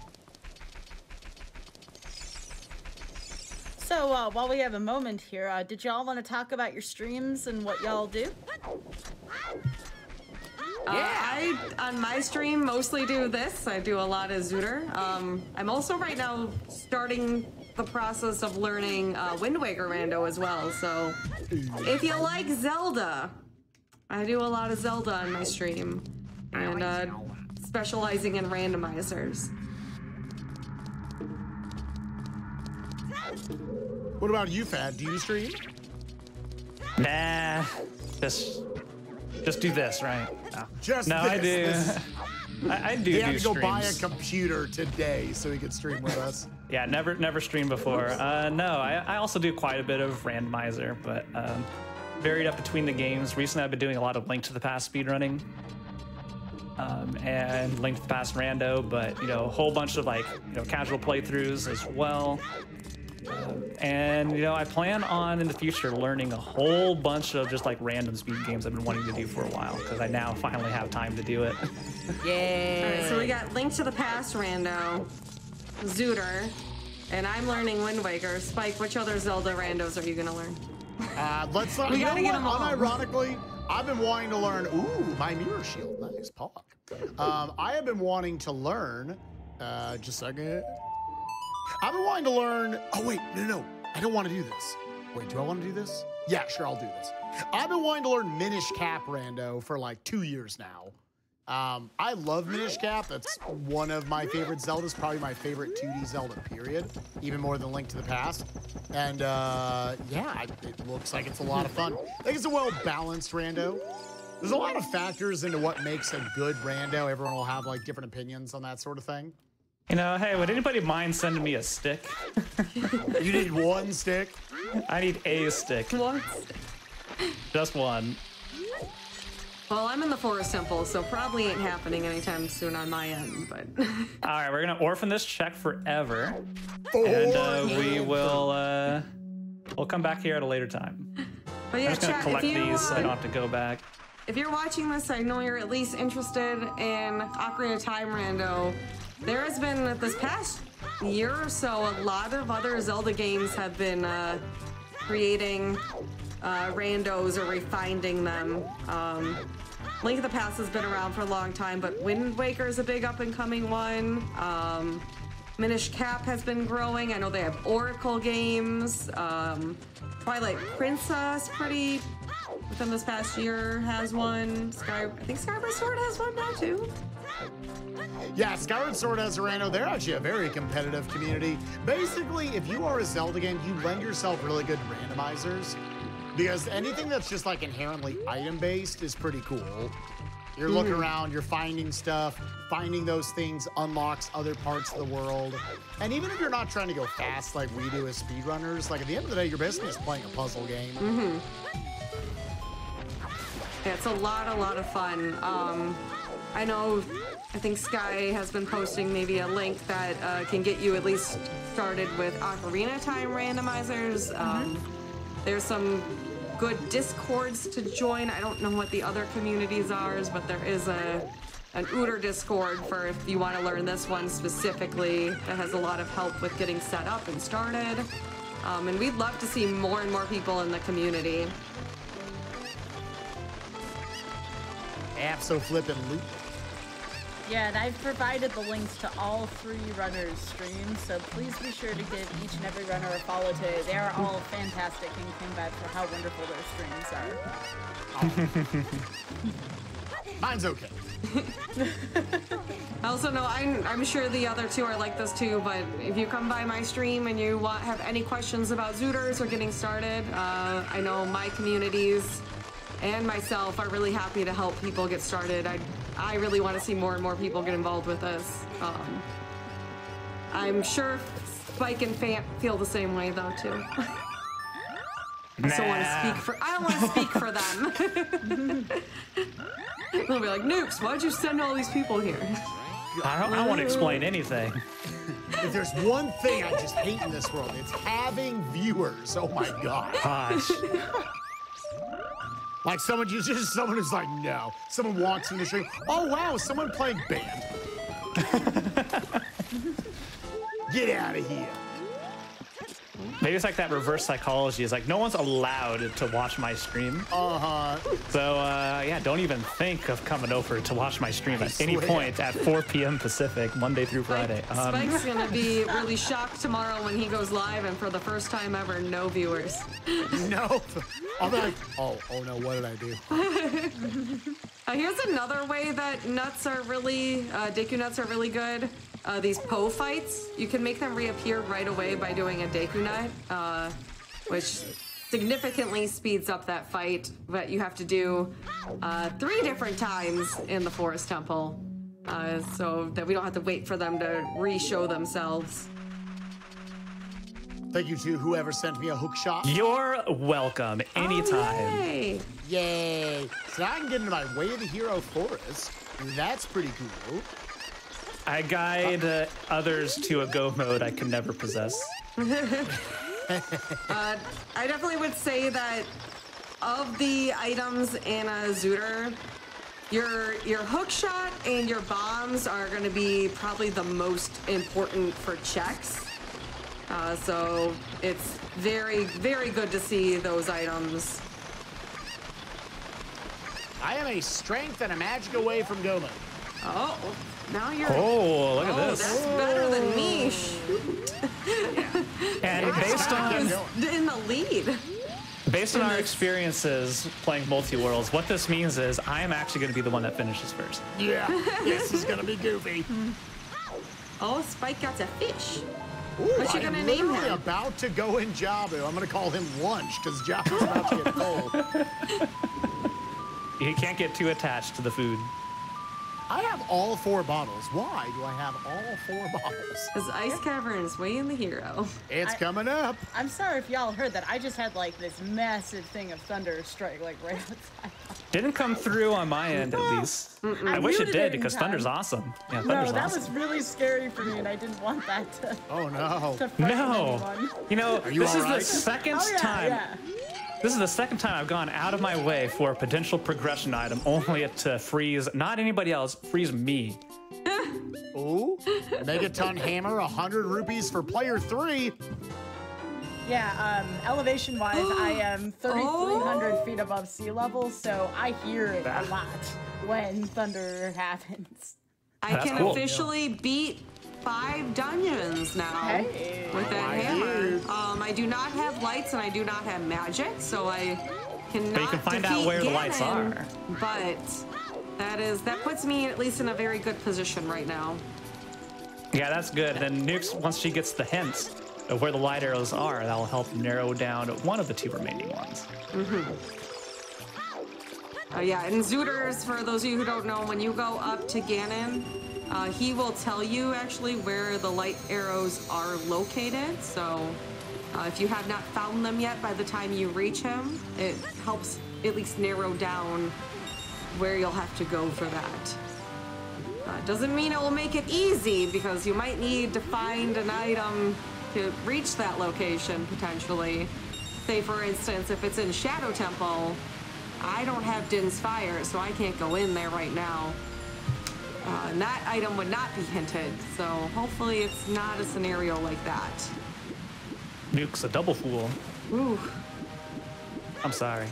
So uh, while we have a moment here, uh, did y'all want to talk about your streams and what y'all do? Uh, I on my stream mostly do this. I do a lot of Zootr. Um, I'm also right now starting the process of learning uh, Wind Waker Rando as well. So if you like Zelda, I do a lot of Zelda on my stream, and uh, specializing in randomizers. What about you, Phant? Do you stream? Nah, just just do this, right? No, Just no, I do. this, I, I do He do had to go buy a computer today so he could stream with us. Yeah, never never streamed before. Uh, no, I, I also do quite a bit of randomizer, but um, varied up between the games. Recently, I've been doing a lot of Link to the Past speedrunning. Um, and Link to the Past rando, but you know, a whole bunch of like you know casual playthroughs as well. And you know, I plan on in the future learning a whole bunch of just like random speed games I've been wanting to do for a while because I now finally have time to do it. Yay. All right, so we got Link to the Past Rando, Zootr, and I'm learning Wind Waker. Spike, which other Zelda randos are you gonna learn? Uh, let's not. We you gotta get what? 'em all. Unironically, I've been wanting to learn. Ooh, my mirror shield. Nice, Pog. Um, I have been wanting to learn. Uh, just a second. I've been wanting to learn. Oh wait, no, no, I don't want to do this. Wait, do I want to do this? Yeah, sure, I'll do this. I've been wanting to learn Minish Cap Rando for like two years now. Um, I love Minish Cap. That's one of my favorite Zeldas, probably my favorite 2D Zelda, period. Even more than Link to the Past. And uh, yeah, it looks like it's a lot of fun. I think it's a well balanced rando. There's a lot of factors into what makes a good rando. Everyone will have like different opinions on that sort of thing. You know, hey, would anybody mind sending me a stick? You need one stick. I need a stick, What? just one. Well, I'm in the Forest Temple, so probably ain't happening anytime soon on my end, but. All right, we're gonna orphan this check forever, Four. and uh, we will uh, we'll come back here at a later time. But I'm just gonna chat, collect you, these so I uh, don't have to go back. if you're watching this, I know you're at least interested in Ocarina of Time Rando. There has been, this past year or so, a lot of other Zelda games have been uh, creating uh, randos or refining them. Um, Link of the Past has been around for a long time, but Wind Waker is a big up and coming one. Um, Minish Cap has been growing. I know they have Oracle games. Um, Twilight Princess, pretty within this past year, has one. Sky, I think Skyward Sword has one now too. Yeah, Skyward Sword has a rando. They're actually a very competitive community. Basically, if you are a Zelda game, you lend yourself really good randomizers. Because anything that's just like inherently item based is pretty cool. You're looking around, you're finding stuff, finding those things unlocks other parts of the world. And even if you're not trying to go fast like we do as speedrunners, like at the end of the day, you're basically just playing a puzzle game. Yeah, it's a lot, a lot of fun. Um, I know, I think Sky has been posting maybe a link that uh, can get you at least started with Ocarina Time randomizers. Um, there's some good discords to join. I don't know what the other communities are, but there is a an Ooter Discord for if you want to learn this one specifically that has a lot of help with getting set up and started. Um, and we'd love to see more and more people in the community. Abso flipping loop. Yeah, and I've provided the links to all three runners' streams, so please be sure to give each and every runner a follow today. They are all fantastic and came back for how wonderful their streams are. Mine's okay. I also know I'm, I'm sure the other two are like this too, but if you come by my stream and you want have any questions about Zootrs or getting started, uh, I know my communities and myself are really happy to help people get started. I I really want to see more and more people get involved with this. Um, I'm sure Spike and Phant feel the same way though too. I still want to speak for I don't want to speak for them. They'll be like, Nukes, why'd you send all these people here? I don't, I don't want to explain anything. If there's one thing I just hate in this world, it's having viewers. Oh my god. Gosh. Like someone just, someone who's like, no. Someone walks in the street. Oh wow, someone playing band. Get out of here. Maybe it's like that reverse psychology. It's like no one's allowed to watch my stream. Uh-huh. So uh, yeah, don't even think of coming over to watch my stream at any point at 4 p.m. Pacific, Monday through Friday. Um, Spike's gonna be really shocked tomorrow when he goes live, and for the first time ever, no viewers. No. I'll be like, oh, oh no, what did I do? Uh, here's another way that nuts are really, uh, Deku nuts are really good. Uh, these Poe fights, you can make them reappear right away by doing a Deku nut, uh, which significantly speeds up that fight. But you have to do uh, three different times in the Forest Temple, uh, so that we don't have to wait for them to re-show themselves. Thank you to whoever sent me a hook shot. You're welcome anytime. Oh, yay. Yay. So now I can get into my Way of the Hero forest. That's pretty cool. I guide uh, others to a go mode I can never possess. I definitely would say that of the items in a Zootr, your your hook shot and your bombs are going to be probably the most important for checks. Uh, so it's very very good to see those items. I am a strength and a magic away from Gohma. Oh, now you're. Oh, look at Oh, this. that's better than me. And based on In the lead. based on our experiences playing multi worlds, what this means is I am actually going to be the one that finishes first. Yeah, this is gonna be goofy. Oh, Spike got a fish. Ooh, What you I gonna am name literally him? about to go in Jabu. I'm gonna call him Lunch because Jabu's about to get cold. he can't get too attached to the food. I have all four bottles. Why do I have all four bottles? Because Ice Cavern is way in the hero. It's I- coming up. I'm sorry if y'all heard that. I just had like this massive thing of thunder strike like right outside. Didn't come through on my end, at least. I wish it it did because time. Thunder's awesome. Yeah, No, that awesome. was really scary for me, and I didn't want that to, Oh no. to No, anyone. you know, you this is alright? the second Oh yeah, time. yeah. This is the second time I've gone out of my way for a potential progression item, only to freeze not anybody else, freeze me. Ooh. Megaton Hammer, 100 rupees for player three. Yeah, um, elevation wise, I am 3,300 Oh. feet above sea level, so I hear it a lot when thunder happens. I That's can cool. officially beat five dungeons now Hey. with that I hammer. Um, I do not have lights and I do not have magic, so I cannot. can find out defeat where the lights Ganon, are. But that is that puts me at least in a very good position right now. Yeah, that's good. Then Nukes, once she gets the hints of where the light arrows are, that'll help narrow down one of the two remaining ones. Oh yeah, and Zootrs, for those of you who don't know, when you go up to Ganon, uh, he will tell you actually where the light arrows are located. So uh, if you have not found them yet by the time you reach him, it helps at least narrow down where you'll have to go for that. Uh, doesn't mean it will make it easy because you might need to find an item to reach that location potentially. Say, for instance, if it's in Shadow Temple, I don't have Din's Fire, so I can't go in there right now. Uh, and that item would not be hinted, so hopefully it's not a scenario like that. Nuke's a double fool. Ooh, I'm sorry.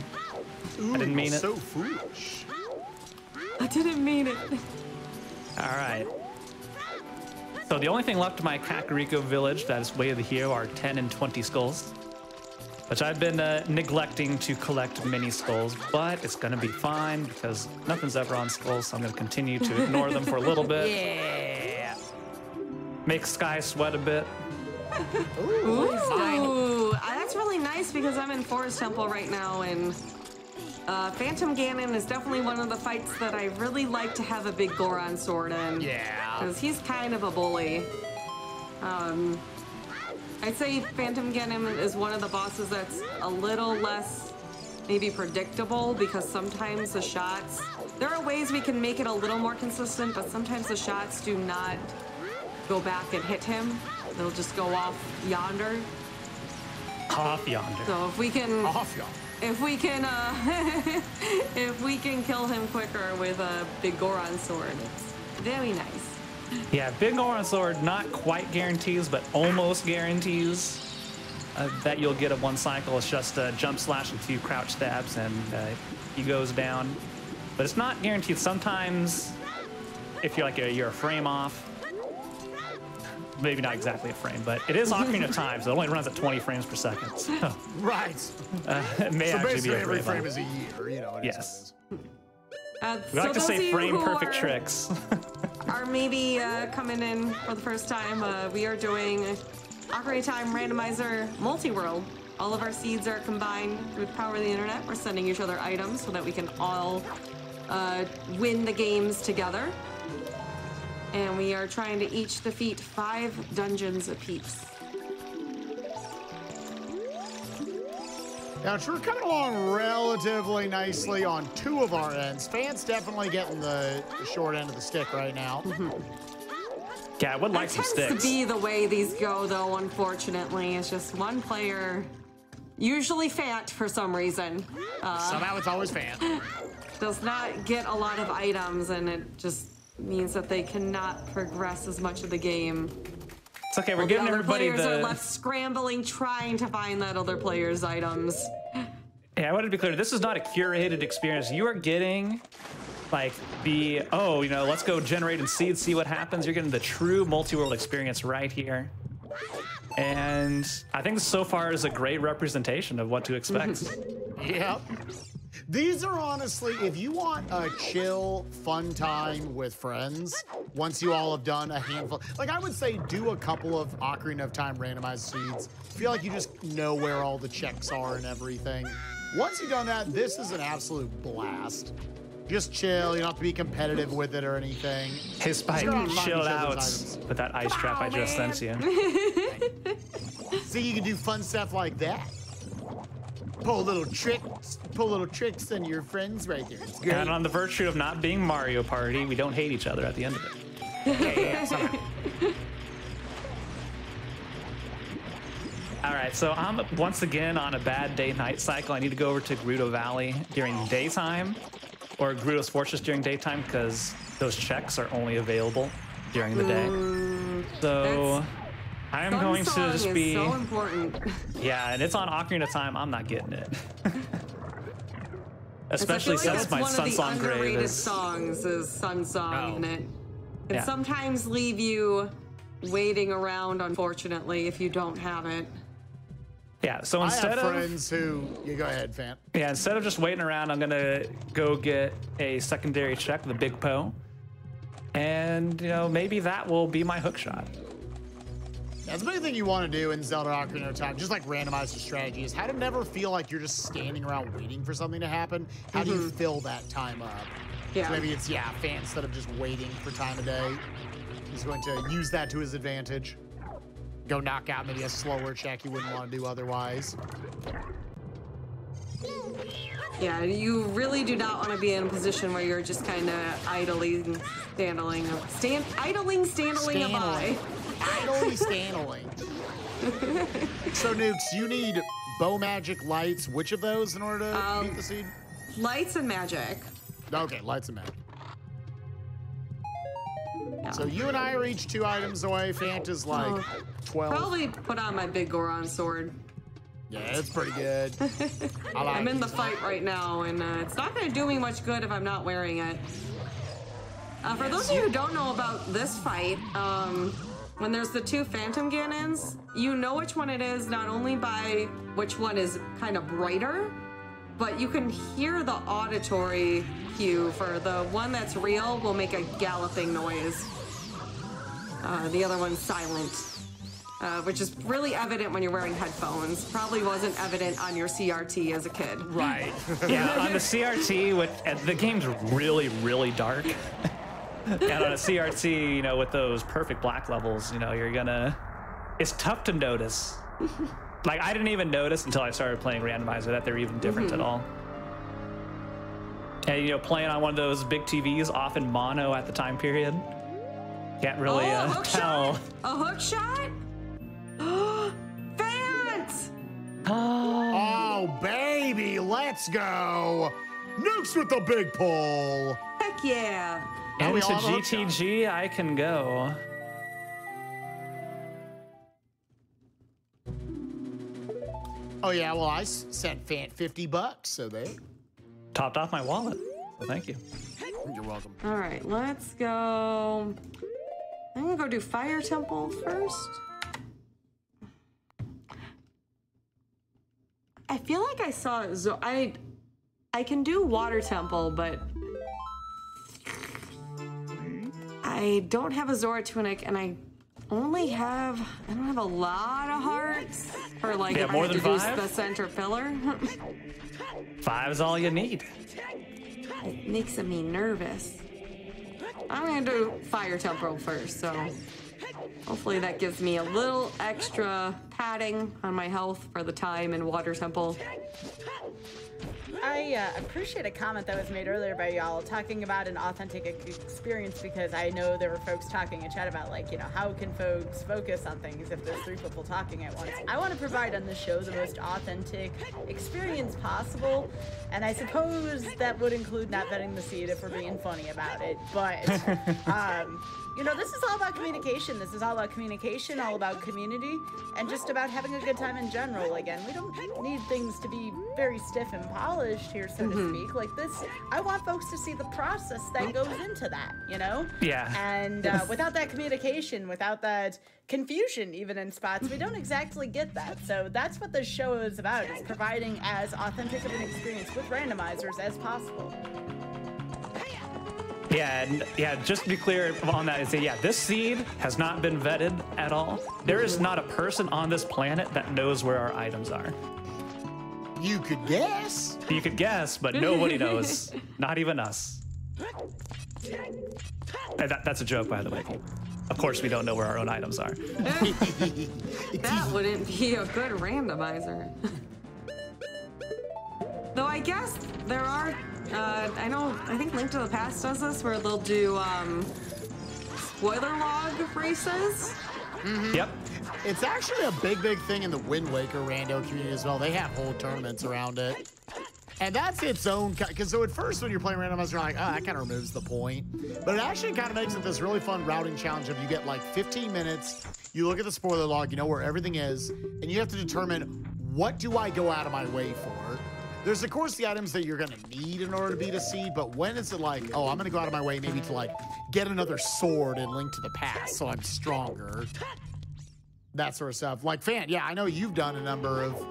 Ooh, didn't mean it. So foolish. I didn't mean it. All right. So the only thing left in my Kakariko village that is way of the hero are 10 and 20 skulls, which I've been uh, neglecting to collect mini skulls, but it's gonna be fine because nothing's ever on skulls, so I'm gonna continue to ignore them for a little bit. Yeah. Make Sky sweat a bit. Ooh, uh, that's really nice because I'm in Forest Temple right now, and uh, Phantom Ganon is definitely one of the fights that I really like to have a big Goron sword in. Yeah. Because he's kind of a bully. Um, I'd say Phantom Ganon is one of the bosses that's a little less maybe predictable because sometimes the shots, there are ways we can make it a little more consistent, but sometimes the shots do not go back and hit him, they'll just go off yonder. Off yonder. So if we can, Off y'all. if we can, uh, if we can kill him quicker with a big Goron sword, it's very nice. Yeah, Big Goron Sword not quite guarantees, but almost guarantees uh, that you'll get a one cycle. It's just a jump slash and two crouch stabs, and uh, he goes down. But it's not guaranteed. Sometimes, if you're like a, you're a frame off, maybe not exactly a frame, but it is Ocarina of Time, so it only runs at 20 frames per second. So Right. it may So actually be basically, a every frame frame off. is a year. You know. it is Yes. what it is. Uh, We like to say frame perfect are- tricks. are maybe uh, coming in for the first time, uh, we are doing Ocarina Time Randomizer Multi-World. All of our seeds are combined through power of the internet. We're sending each other items so that we can all uh, win the games together. And we are trying to each defeat five dungeons apiece. Now, we're coming along relatively nicely on two of our ends. Phant's definitely getting the short end of the stick right now. Mm-hmm. yeah, I would like That some tends to be the way these go, though, unfortunately. It's just one player, usually Phant for some reason. Uh, Somehow it's always Phant. does not get a lot of items, and it just means that they cannot progress as much of the game. It's okay, we're While the giving other everybody players the. are left scrambling, trying to find that other player's items. Yeah, I want to be clear. This is not a curated experience. You are getting like the oh, you know, let's go generate and seed, see what happens. You're getting the true multi-world experience right here. And I think so far is a great representation of what to expect. Yep. These are honestly, if you want a chill, fun time with friends, once you all have done a handful, like I would say, do a couple of Ocarina of Time randomized seeds. Feel like you just know where all the checks are and everything. Once you've done that, this is an absolute blast. Just chill. You don't have to be competitive with it or anything. hey Spike, Just go out and find chill out with that ice trap I just sent you. See, you can do fun stuff like that. Pull little tricks, pull little tricks on your friends right there. It's great. And on the virtue of not being Mario Party, we don't hate each other at the end of it. yeah, yeah, somehow. All right, so I'm once again on a bad day-night cycle. I need to go over to Gerudo Valley during daytime, or Gerudo's Fortress during daytime, because those checks are only available during the day. So That's- I am Sun going to just be so important. yeah, and it's on Ocarina of Time. I'm not getting it, especially like since my Sun Song grave underrated is. songs is Sun Song, Oh. and it can Yeah. sometimes leave you waiting around. Unfortunately, if you don't have it. Yeah, so I instead have of friends who. You go ahead, Phant. Yeah, instead of just waiting around, I'm gonna go get a secondary check, the Big Poe, and you know maybe that will be my hook shot. That's the big thing you want to do in Zelda Ocarina of Time, just like randomize your strategy, is how to never feel like you're just standing around waiting for something to happen. How do you mm-hmm. fill that time up? Yeah. So maybe it's, yeah, Phant, instead of just waiting for time of day, he's going to use that to his advantage. Go knock out maybe a slower check you wouldn't want to do otherwise. Yeah, you really do not want to be in a position where you're just kind of idling, standing, stand, idling, standing by. Idly stanling. so, Nukes, you need bow magic lights. Which of those in order to Um, beat the seed? Lights and magic. Okay, lights and magic. Yeah. So you and I are each two items away. Fanta's like Oh. 12. Probably put on my big Goron sword. Yeah, it's pretty good. I like I'm in the fight right now, and uh, it's not going to do me much good if I'm not wearing it. Uh, for those of you who don't know about this fight, um, when there's the two Phantom Ganons, you know which one it is not only by which one is kind of brighter, but you can hear the auditory cue for the one that's real will make a galloping noise. Uh, the other one's silent. Uh, which is really evident when you're wearing headphones. Probably wasn't evident on your CRT as a kid. Right. Yeah, on the CRT, with and the game's really, really dark. and on a CRT, you know, with those perfect black levels, you know, you're gonna. It's tough to notice. Like I didn't even notice until I started playing randomizer that they're even different at all. And you know, playing on one of those big TVs, often mono at the time period, Can't really oh, uh, hook tell. shot? A hook shot? Phant's! Oh, baby, let's go. Nukes with the big pull. Heck yeah. Now we Into all a. GTG, I can go. Oh, yeah, well, I sent Phant 50 bucks, so they. Topped off my wallet. So thank you. You're welcome. All right, let's go. I'm gonna go do Fire Temple first. I feel like I saw Zo- I I can do Water Temple, but I don't have a Zora tunic, and I only have I don't have a lot of hearts for like Yeah, if more I than to five? the center pillar. Five's all you need. it makes me nervous. I'm gonna do Fire Temple first, so hopefully that gives me a little extra padding on my health for the time in Water Temple. I uh, appreciate a comment that was made earlier by y'all talking about an authentic experience because I know there were folks talking in chat about like, you know, how can folks focus on things if there's three people talking at once. I want to provide on this show the most authentic experience possible, and I suppose that would include not vetting the seed if we're being funny about it. But um, you know, this is all about communication. This is all about communication, all about community, and just about having a good time in general. Again, we don't need things to be very stiff and polished here, so to speak. Like this, I want folks to see the process that goes into that, you know? Yeah. And uh, without that communication, without that confusion, even in spots, we don't exactly get that. So that's what this show is about: is providing as authentic of an experience with randomizers as possible. Yeah, and yeah, just to be clear on that is that yeah, this seed has not been vetted at all. There is not a person on this planet that knows where our items are. You could guess. You could guess, but nobody knows. Not even us. That, that's a joke, by the way. Of course, we don't know where our own items are. That wouldn't be a good randomizer. Though I guess there are, uh, I know, I think Link to the Past does this where they'll do um, spoiler log races. Yep. It's actually a big, big thing in the Wind Waker rando community as well. They have whole tournaments around it. And that's its own, because so at first when you're playing randomizer, you're like, oh, that kind of removes the point. But it actually kind of makes it this really fun routing challenge of you get like 15 minutes, you look at the spoiler log, you know where everything is, and you have to determine what do I go out of my way for? There's of course the items that you're gonna need in order to beat a seed, but when is it like, oh, I'm gonna go out of my way maybe to like get another sword and link to the past so I'm stronger that sort of stuff. Like Phant, yeah, I know you've done a number of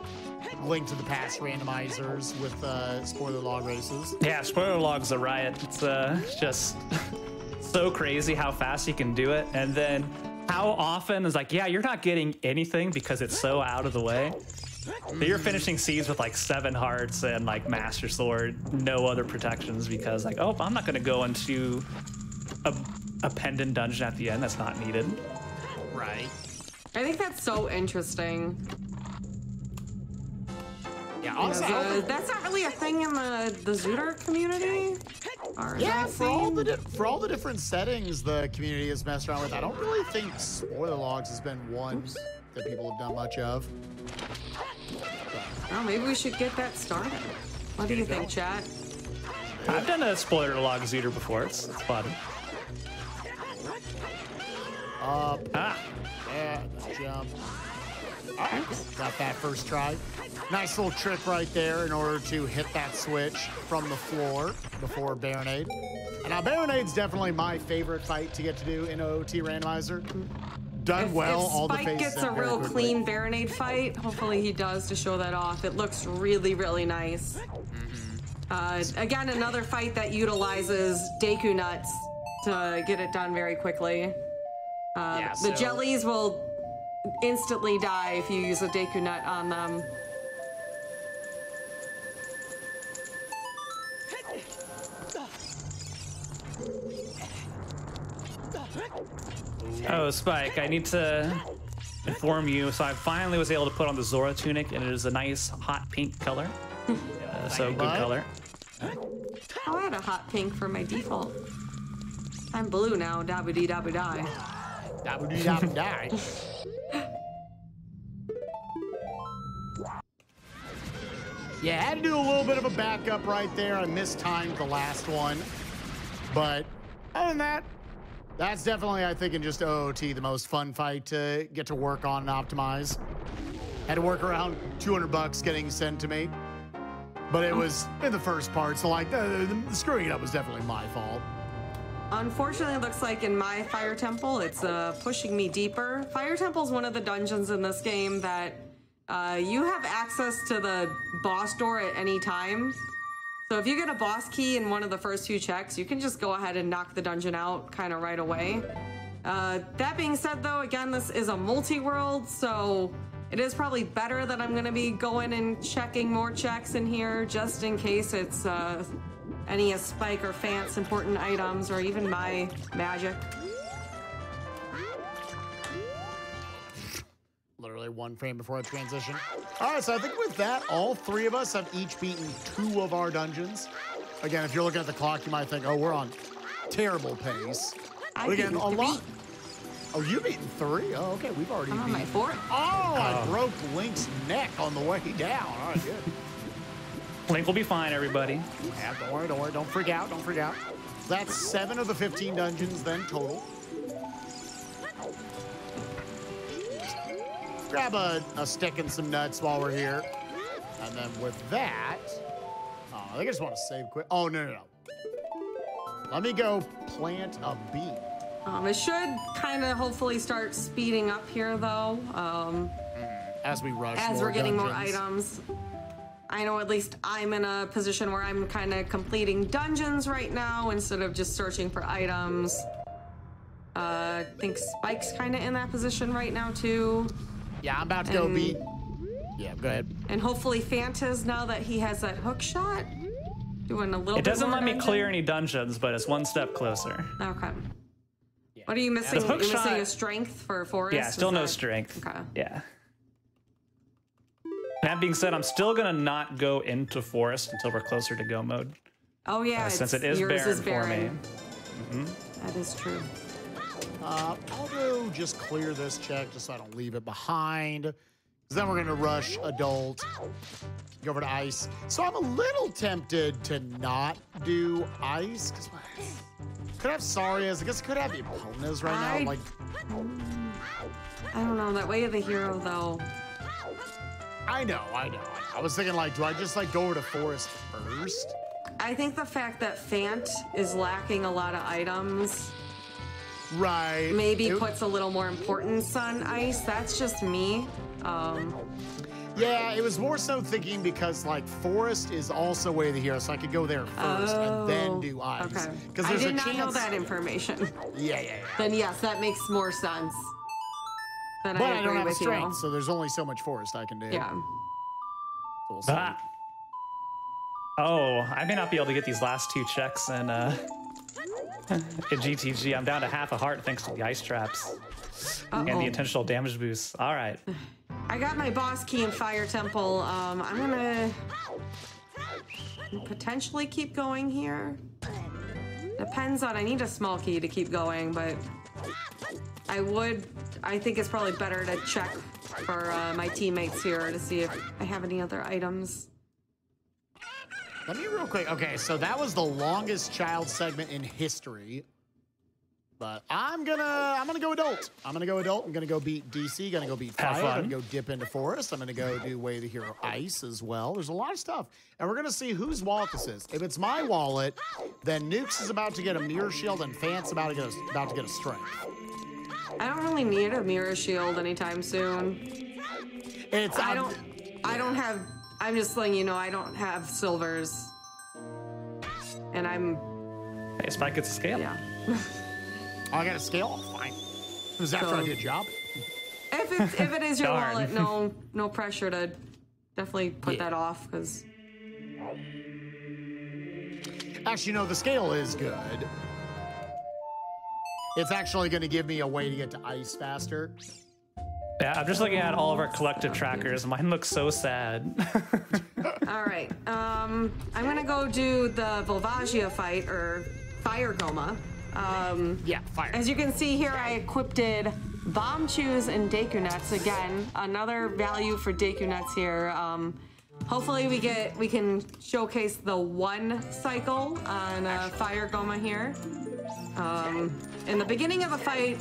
Link to the Past randomizers with uh, spoiler log races. Yeah, spoiler log's a riot. It's uh, just so crazy how fast you can do it. And then how often is like, yeah, you're not getting anything because it's so out of the way. So you're finishing seeds with like seven hearts and like Master Sword, no other protections because like, oh, I'm not gonna go into a, a pendant dungeon at the end that's not needed. Right. I think that's so interesting. Yeah, Because, honestly, uh, that's not really a thing in the the Zootr community. Or yeah, for all the di- for all the different settings the community has messed around with, I don't really think spoiler logs has been one that people have done much of. Oh, maybe we should get that started. What do you think, chat? I've done a spoiler log Zootr before. It's, it's fun. Up, Ah, yeah, jump. All right, got that first try. Nice little trick right there in order to hit that switch from the floor before Barinade. And now Barinade's definitely my favorite fight to get to do in OOT Randomizer. Done If, well, if all the Spike phases gets a real clean Barinade fight, hopefully he does to show that off. It looks really, really nice. Mm-hmm. Uh, again, another fight that utilizes Deku nuts to get it done very quickly. Uh, Yeah, the jellies will instantly die if you use a Deku nut on them. Oh, Spike, I need to inform you. So I finally was able to put on the Zora tunic, and it is a nice hot pink color. Uh, so good color. Oh, I had a hot pink for my default. I'm blue now. Dabba dee dabba die. Dabba-dee-dabba-die. Yeah, I had to do a little bit of a backup right there. I mistimed the last one. But other than that, that's definitely, I think, in just OOT, the most fun fight to get to work on and optimize. Had to work around 200 bucks getting sent to me. But it was in the first part, so like, the, the screwing it up was definitely my fault. Unfortunately, it looks like in my Fire Temple, it's uh, pushing me deeper. Fire Temple is one of the dungeons in this game that uh, you have access to the boss door at any time. So if you get a boss key in one of the first few checks, you can just go ahead and knock the dungeon out kind of right away. Uh, that being said, though, again, this is a multi-world, so it is probably better that I'm going to be going and checking more checks in here just in case it's uh, any Spike or Phant's important items or even my magic. Literally one frame before I transition. All right, so I think with that, all three of us have each beaten two of our dungeons. Again, if you're looking at the clock, you might think, oh, we're on terrible pace. I But again, beat a lot. Oh, you've beaten three? Oh, okay, we've already I'm on my beaten. fourth. Oh, I oh. broke Link's neck on the way down. All right, good. Link will be fine, everybody. Yeah, don't worry, don't worry. Don't freak out, don't freak out. That's seven of the 15 dungeons then total. Grab a, a stick and some nuts while we're here. And then with that, oh, I think I just want to save quick. Oh, no, no, no. Let me go plant a bee. Um, it should kind of hopefully start speeding up here, though, um, As we rush as we're getting more items. I know at least I'm in a position where I'm kind of completing dungeons right now instead of just searching for items. Uh, I think Spike's kind of in that position right now, too. Yeah, I'm about to go And- beat. Yeah, go ahead. And hopefully Fanta's now that he has that hook shot. Doing a little It bit doesn't more let me clear any dungeons, but it's one step closer. Okay. What are you missing? The You're hook missing shot- a strength for Forest? Yeah, still Is no that- strength. Okay. Yeah. That being said, I'm still gonna not go into forest until we're closer to go mode, Oh yeah, uh, since it's- it is yours barren, is barren. for me. That is true. Uh, I'll go just clear this check just so I don't leave it behind. 'Cause then we're gonna rush adult, go over to ice. So I'm a little tempted to not do ice. Cause could have Sarias. I guess I could have Eponas right now. I'm Like, I don't know that way of the hero though. I know, I know. I was thinking like, do I just like go over to forest first? I think the fact that Phant is lacking a lot of items Right. maybe It- puts a little more importance on ice. That's just me. Um, Yeah, it was more so thinking because like forest is also way of the hero, so I could go there first and then oh, do ice. Okay. Because I did a not chance. know that information. Yeah, yeah, yeah. then yes, that makes more sense. Then But I I, agree don't have with strength, you. so there's only so much forest I can do. Yeah. So we'll see. Ah. Oh, I may not be able to get these last two checks and. uh, in GTG. I'm down to half a heart thanks to the ice traps and the intentional damage boost. All right. I got my boss key in Fire Temple. Um, I'm gonna potentially keep going here. Depends on. I need a small key to keep going, but I would. I think it's probably better to check for uh, my teammates here to see if I have any other items. Let me real quick. Okay, so that was the longest child segment in history. But I'm gonna I'm gonna go adult. I'm gonna go adult. I'm gonna go beat DC. Gonna go beat Have Fire. I'm gonna go dip into Forest. I'm gonna go do Way of the Hero Ice as well. There's a lot of stuff, and we're gonna see whose wallet this is. If it's my wallet, then Nukes is about to get a mirror shield, and Phant's about to get a, about to get a strength. I don't really need a mirror shield anytime soon. It's I don't. I don't have. I'm just letting you know I don't have silvers, and I'm. Hey, Spike gets a scale. Yeah. oh, I got a scale. Fine. It was after I So- did a job. If it, if it is your Darn. wallet, no no pressure to definitely put Yeah. that off because Actually, no, the scale is good. It's actually going to give me a way to get to ice faster. Yeah, I'm just looking at all of our collective trackers. Mine looks so sad. all right. Um, I'm gonna go do the Volvagia fight or Fire Gohma. Um, Yeah, fire. as you can see here, I equipped bombchus and Deku Nuts again. Another value for Deku Nuts here. Um, hopefully we get we can showcase the one cycle on uh, Fire Gohma here. Um, in the beginning of a fight,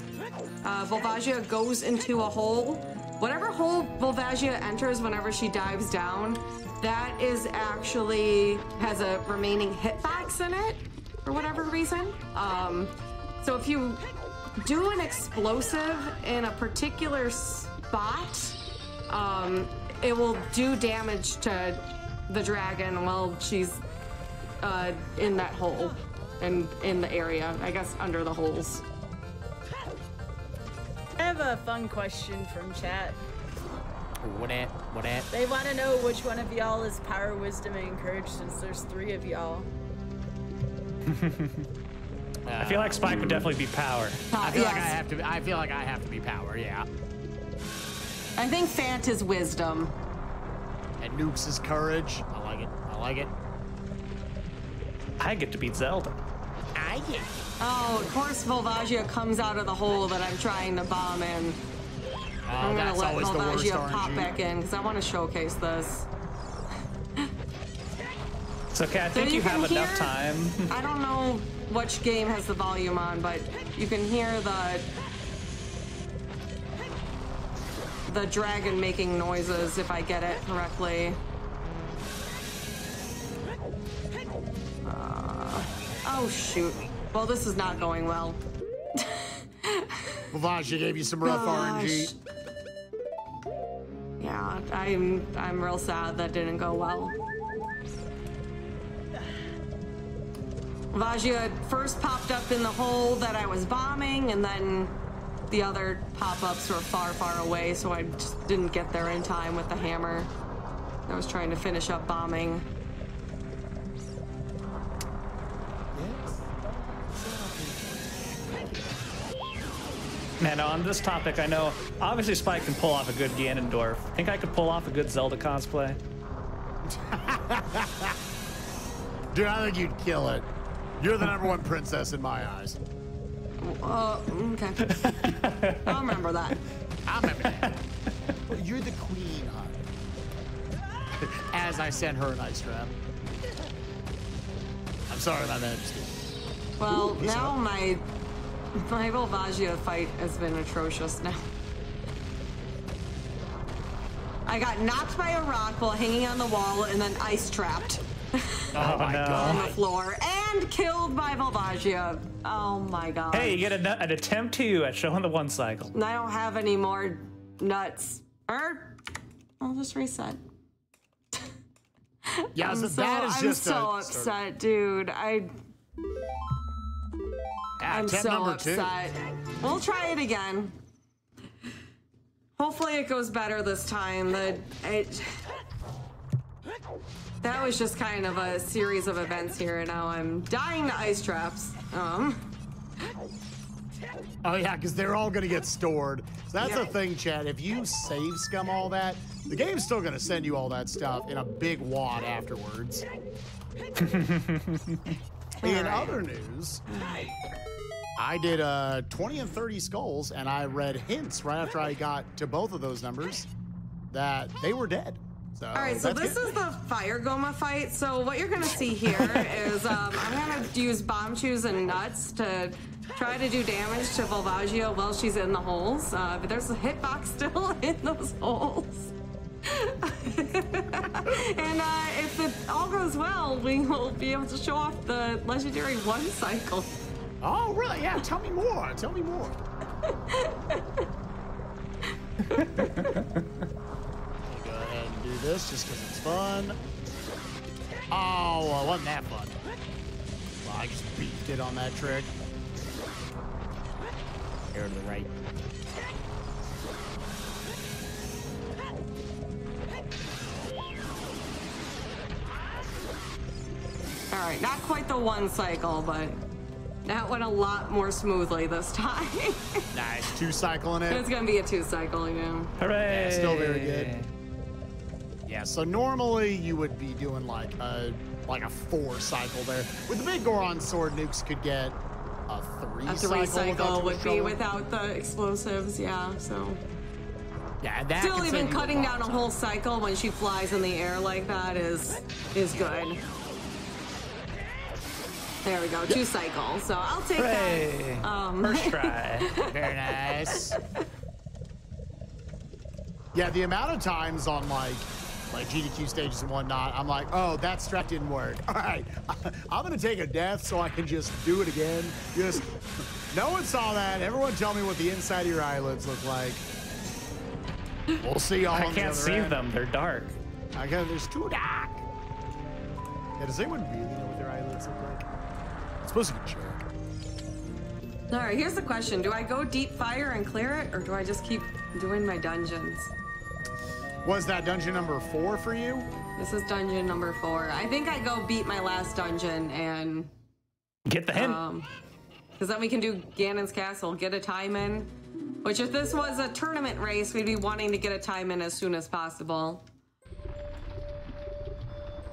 uh, Volvagia goes into a hole. Whatever hole Volvagia enters whenever she dives down, that is actually has a remaining hitbox in it for whatever reason. Um, so if you do an explosive in a particular spot, um, it will do damage to the dragon while she's uh, in that hole and in the area, I guess under the holes. I have a fun question from chat. What at? What at? They want to know which one of y'all is power, wisdom, and courage since there's three of y'all. I feel like Spike would definitely be power. I feel like I have to. I feel like I have to be power. Yeah. I think Phant is wisdom. And Nukes is courage. I like it. I like it. I get to beat Zelda. I get. Oh, of course Volvagia comes out of the hole that I'm trying to bomb in. Oh, I'm gonna that's let always Volvagia pop RNG. back in because I want to showcase this. It's okay. I So think you, you have can enough time. I don't know which game has the volume on, but you can hear the the dragon making noises if I get it correctly. Uh, oh shoot. Well, this is not going well. Volvagia gave you some rough RNG. Yeah, I'm I'm real sad that didn't go well. Vagia first popped up in the hole that I was bombing, and then the other pop-ups were far, far away, so I just didn't get there in time with the hammer. I was trying to finish up bombing. Man, on this topic, I know obviously Spike can pull off a good Ganondorf. Think I could pull off a good Zelda cosplay? Dude, I think you'd kill it. You're the number one princess in my eyes. Uh, okay. I'll remember that. I remember that. Well, You're the queen, hon. As I sent her an ice trap. I'm sorry about that. Well, he's now up. my my Volvagia fight has been atrocious now. I got knocked by a rock while hanging on the wall and then ice trapped Oh, oh, my no. God. on the floor and killed by Volvagia. Oh my god. Hey, you get a, an attempt to at showing the one cycle. And I don't have any more nuts. Or I'll just reset. Yeah, so I'm so, that is I'm just so a upset, dude. I ah, I'm attempt so number two. upset. We'll try it again. Hopefully it goes better this time. The it, that was just kind of a series of events here, and now I'm dying to ice traps. Um, Oh yeah, because they're all gonna get stored. So that's Yeah. the thing, chat. If you save scum all that, the game's still gonna send you all that stuff in a big wad afterwards. in other news, I did uh, 20 and 30 skulls, and I read hints right after I got to both of those numbers that they were dead. So, all right, so this good. is the fire Gohma fight. So what you're gonna see here is um, I'm gonna use bombchus and nuts to try to do damage to Volvagia while she's in the holes. Uh, but there's a hitbox still in those holes. and uh, if it all goes well, we will be able to show off the legendary one cycle. Oh, really? Yeah, tell me more. Tell me more. go ahead and do this just because it's fun. Oh, well, wasn't that fun? Well, I just beefed it on that trick. Here to the right. All right, not quite the one cycle, but that went a lot more smoothly this time. Nice. Two cycling it. it's gonna be a two cycle again. Hooray! still very good. Yeah, so normally you would be doing like a like a four cycle there. With the big Goron sword, nukes could get a a three cycle would be without the explosives. Yeah, so Yeah, that still even cutting down a whole cycle when she flies in the air like that is is good. There we go, two cycles. So I'll take Hooray! that. Um, First try. Very nice. yeah, the amount of times on like like GDQ stages and whatnot, I'm like, oh, that strat didn't work. All right, I'm gonna take a death so I can just do it again. Just no one saw that. Everyone tell me what the inside of your eyelids look like. We'll see all I on can't other see end. them. They're dark. I got there's too dark. Yeah, does anyone really know what their eyelids look like? It's supposed to be check. all right, here's the question: Do I go deep fire and clear it, or do I just keep doing my dungeons? Was that dungeon number four for you? This is dungeon number four. I think I go beat my last dungeon and Get the hint. um, because then we can do Ganon's Castle, get a time in. Which, if this was a tournament race, we'd be wanting to get a time in as soon as possible.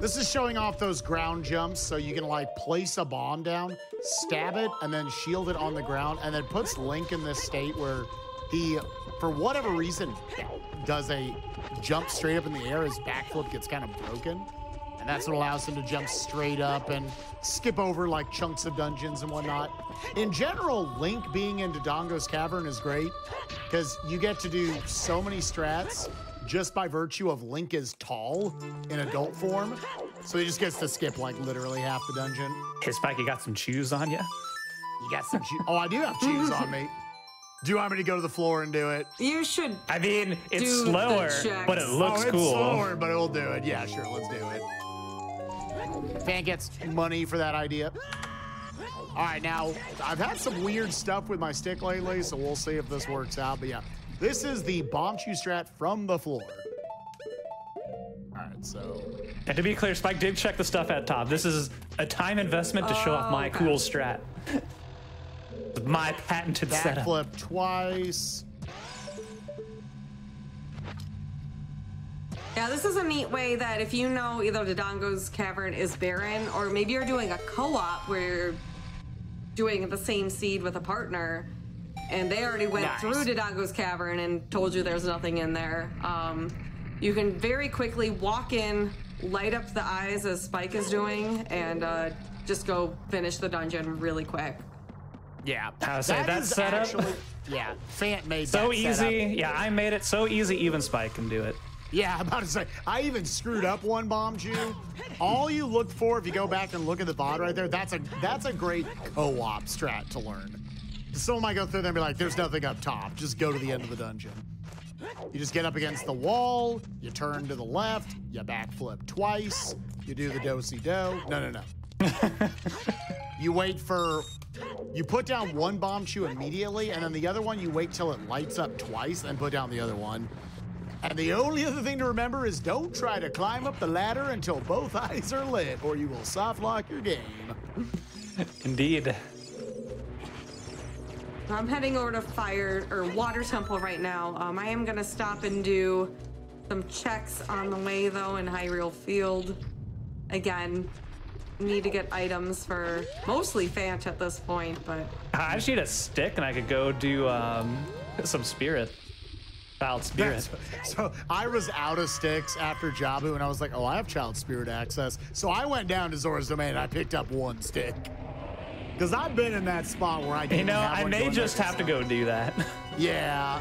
This is showing off those ground jumps, so you can like place a bomb down, stab it, and then shield it on the ground, and then puts Link in this state where he, for whatever reason, does a jump straight up in the air. His backflip gets kind of broken, and that's what allows him to jump straight up and skip over like chunks of dungeons and whatnot. In general, Link being in Dodongo's Cavern is great because you get to do so many strats just by virtue of Link is tall in adult form. So he just gets to skip like literally half the dungeon. Hey, Spike, you got some shoes on you? You got some shoes. Oh, I do have shoes on me. Do you want me to go to the floor and do it? You should. I mean, it's slower, but it looks oh, it's cool. slower, but we'll do it. Yeah, sure, let's do it. Phant gets money for that idea. All right, now I've had some weird stuff with my stick lately, so we'll see if this works out. But yeah, this is the bombchu strat from the floor. All right, so And to be clear, Spike did check the stuff at top. This is a time investment to show off my oh, okay. cool strat. My patented setup. backflip twice. Yeah, this is a neat way that if you know either Dodongo's Cavern is barren, or maybe you're doing a co-op where you're doing the same seed with a partner, and they already went Nice. through Dodongo's Cavern and told you there's nothing in there. Um, you can very quickly walk in, light up the eyes as Spike is doing, and uh, just go finish the dungeon really quick. Yeah, I would say that setup- actually yeah. Phant made So easy. Yeah, I made it so easy, even Spike can do it. Yeah, I'm about to say, I even screwed up one bombchu. All you look for, if you go back and look at the VOD right there, that's a that's a great co-op strat to learn. Someone might go through there and be like, there's nothing up top. Just go to the end of the dungeon. You just get up against the wall, you turn to the left, you backflip twice, you do the do-si-do. No, no, no. you wait for you put down one bombchu immediately, and then the other one you wait till it lights up twice, and put down the other one. And the only other thing to remember is don't try to climb up the ladder until both eyes are lit, or you will soft lock your game. Indeed. I'm heading over to Fire or Water Temple right now. Um, I am gonna stop and do some checks on the way though in Hyrule Field. Again, need to get items for mostly Phant at this point, but I just need a stick and I could go do um, some spirit. Child spirit. So I was out of sticks after Jabu, and I was like, oh, I have child spirit access. So I went down to Zora's Domain and I picked up one stick. Because I've been in that spot where I You didn't know, have I may just back have to go do that. Yeah.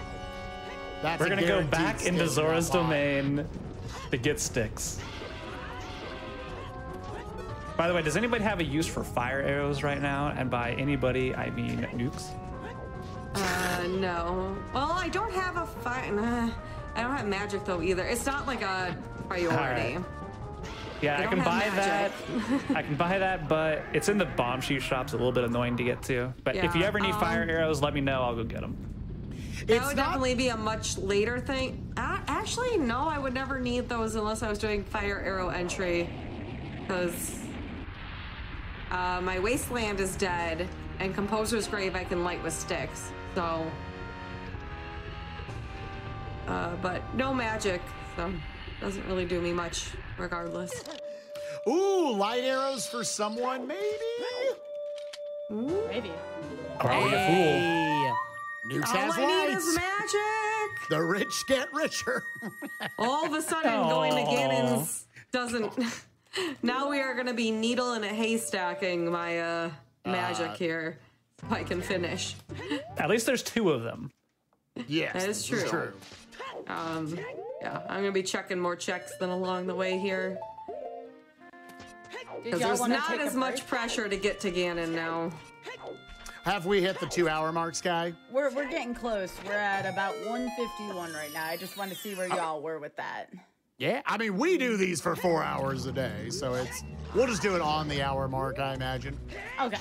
That's We're gonna go back into Zora's domain to get sticks. By the way, does anybody have a use for fire arrows right now? And by anybody, I mean nukes. uh, no. Well, I don't have a fire. Nah, I don't have magic though either. It's not like a priority. Alright. Yeah, They I can buy have that. I can buy that, but it's in the bombchu shops. A little bit annoying to get to. But if you ever need fire um, arrows, let me know. I'll go get them. That It's would not- definitely be a much later thing. Uh, actually, no, I would never need those unless I was doing fire arrow entry, because uh, my wasteland is dead, and composer's grave I can light with sticks. So, uh, but no magic, so doesn't really do me much, regardless. Ooh, light arrows for someone, maybe? Maybe. Or are we a fool? Hey, Nukes All has I need is magic. The rich get richer. All of a sudden, going to Ganon's doesn't. now we are going to be needle in a haystacking my uh, magic Uh. here, so I can finish. At least there's two of them. yes, That is this true. Um, yeah, I'm going to be checking more checks than along the way here. Because there's not take a as much pressure to get to Ganon now. Have we hit the two-hour mark, Sky? We're, we're getting close. We're at about 151 right now. I just want to see where y'all were with that. Yeah, I mean we do these for four hours a day, so it's we'll just do it on the hour mark, I imagine. Okay.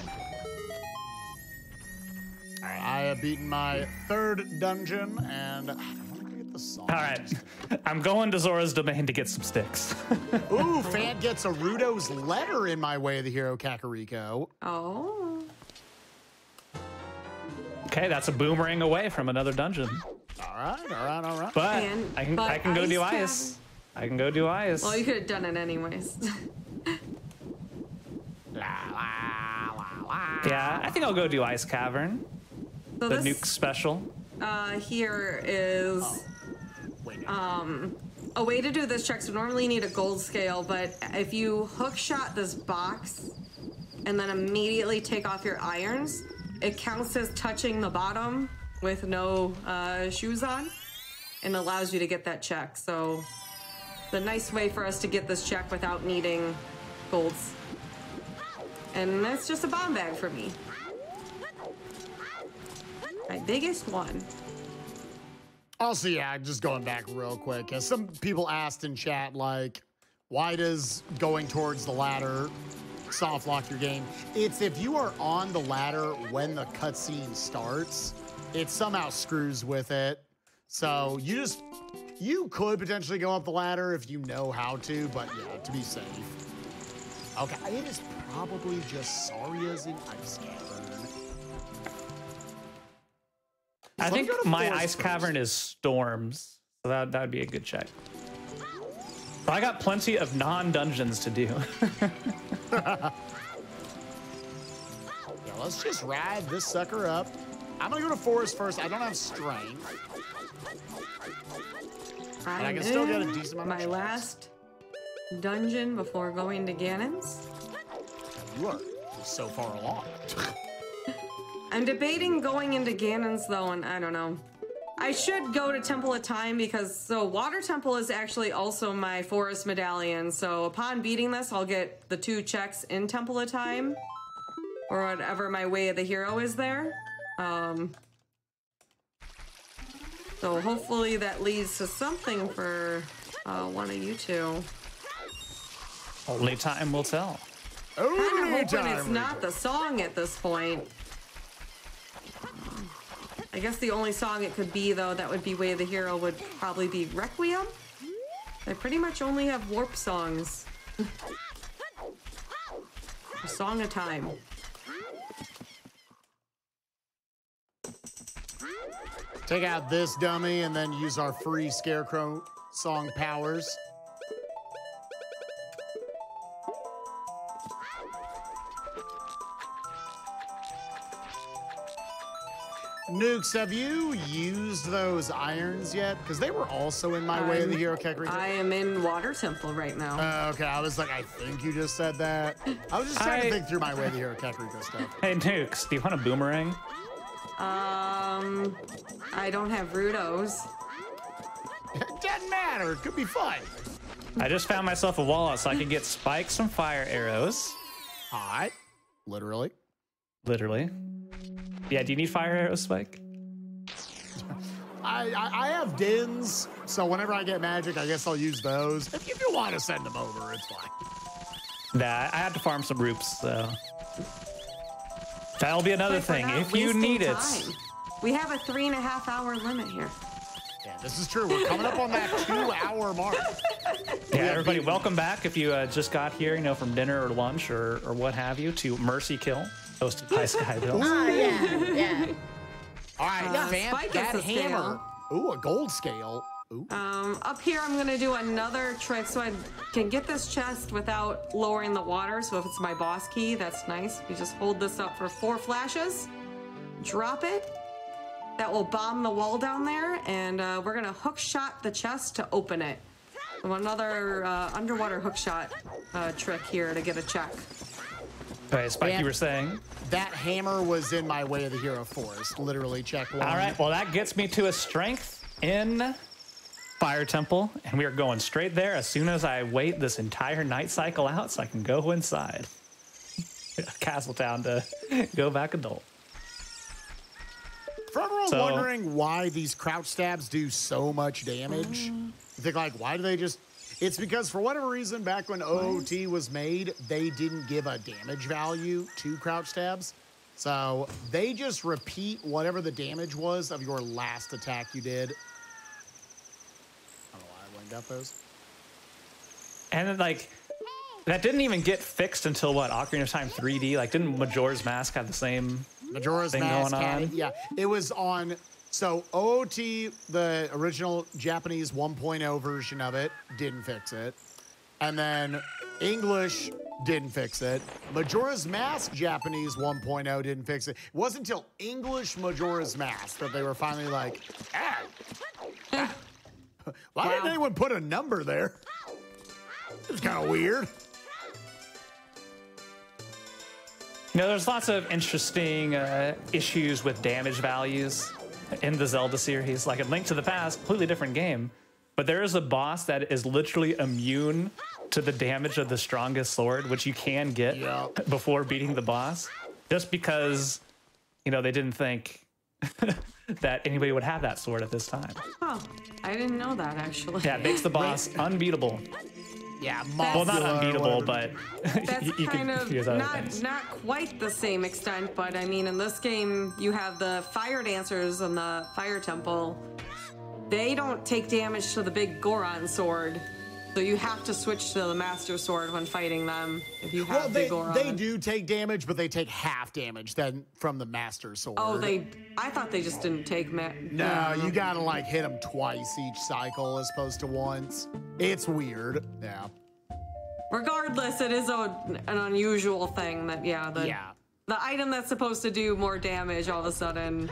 I have beaten my third dungeon, and I don't want to get the song. All right. I'm going to Zora's domain to get some sticks. Ooh, Phant gets a Ruto's letter in my way of the hero Kakariko. Oh. okay, that's a boomerang away from another dungeon. All right, all right, all right. But And- I can but I can go do Ice ice. I can go do ice. Well, you could have done it anyways. La, la, la, la. yeah, I think I'll go do ice cavern. so The this nuke special. uh, here is Wait, um, a way to do this check. So normally you need a gold scale, but if you hook shot this box and then immediately take off your irons, it counts as touching the bottom with no uh, shoes on and allows you to get that check. So the nice way for us to get this check without needing golds. And that's just a bomb bag for me. My biggest one. Also, yeah, just going back real quick, because some people asked in chat, like, why does going towards the ladder soft lock your game? It's if you are on the ladder when the cutscene starts, it somehow screws with it. So you just, you could potentially go up the ladder if you know how to, but yeah, to be safe. Okay, it is probably just Saria's in Ice Cavern. I Let think my ice first. cavern is storms. So that that'd be a good check. I got plenty of non-dungeons to do. Yeah, let's just ride this sucker up. I'm gonna go to forest first. I don't have strength. I I'm can still get a decent amount of My last dungeon before going to Ganon's. You are so far along. I'm debating going into Ganon's though, and I don't know. I should go to Temple of Time because so Water Temple is actually also my forest medallion. So upon beating this, I'll get the two checks in Temple of Time, or whatever my way of the hero is there. Um, so hopefully that leads to something for uh, one of you two. Only time will tell. kind of Only hoping it's not the song at this point. I guess the only song it could be, though, that would be Way of the Hero would probably be Requiem. I pretty much only have warp songs. A song of time. Take out this dummy and then use our free scarecrow song powers. Nukes, have you used those irons yet? Because they were also in my way of the I'm- hero Kakariko. I am in Water Temple right now. Uh, okay, I was like, I think you just said that. I was just trying to I- think through my way of the hero Kakariko stuff. Hey Nukes, do you want a boomerang? Um, I don't have Ruto's. It doesn't matter. It could be fun. I just found myself a wallet so I can get spikes from fire arrows. Hot. Literally. Literally. Yeah, do you need fire arrows, Spike? I, I, I have Din's, so whenever I get magic, I guess I'll use those. If you want to send them over, it's fine. Nah, I had to farm some roops, so. That'll be another Like, thing. If you wasting need it. time. We have a three and a half hour limit here. Yeah, this is true. We're coming up on that two-hour mark. Yeah, everybody, welcome back. If you uh, just got here, you know, from dinner or lunch or, or what have you, to Mercy Kill, hosted by Sky Bill. Ah, yeah, yeah. All right, Uh, Phant, Spike is that the hammer. Ooh, a gold scale. Ooh. Um, up here, I'm gonna do another trick so I can get this chest without lowering the water. So if it's my boss key, that's nice. We just hold this up for four flashes, drop it. That will bomb the wall down there, and uh, we're gonna hook shot the chest to open it. So another uh, underwater hook shot uh, trick here to get a check. Okay, Spike, Yeah. you were saying. That hammer was in my way of the hero forest. Literally, check one. All right, well, that gets me to a strength in Fire Temple, and we are going straight there as soon as I wait this entire night cycle out so I can go inside Castletown to go back adult. For everyone So- wondering why these crouch stabs do so much damage, mm. you think like, why do they just? It's because for whatever reason, back when OOT was made, they didn't give a damage value to crouch stabs. So they just repeat whatever the damage was of your last attack you did. I don't know why I linked up those. And then, like, that didn't even get fixed until what? Ocarina of Time 3D? Like, didn't Majora's Mask have the same? Majora's thing Mask. going on. it. Yeah, it was on. So OOT, the original Japanese 1.0 version of it, didn't fix it, and then English didn't fix it. Majora's Mask Japanese 1.0 didn't fix it. It wasn't until English Majora's Mask that they were finally like, ah, why didn't anyone put a number there? It's kind of weird. You know, there's lots of interesting uh, issues with damage values in the Zelda series. Like, a Link to the Past, completely different game, but there is a boss that is literally immune to the damage of the strongest sword, which you can get Yeah. before beating the boss, just because, you know, they didn't think that anybody would have that sword at this time. Oh, I didn't know that actually. Yeah, it makes the boss unbeatable. Yeah, Well, not unbeatable, but That's you, you kind can of use other not things. not quite the same extent, but I mean, in this game, you have the fire dancers and the fire temple. They don't take damage to the big Goron sword, so you have to switch to the master sword when fighting them if you have Well, the they, they do take damage, but they take half damage then from the master sword. Oh, they. I thought they just didn't take. Ma- No, you gotta like hit them twice each cycle as opposed to once. It's weird. Yeah. Regardless, it is a, an unusual thing that yeah the Yeah. the item that's supposed to do more damage all of a sudden.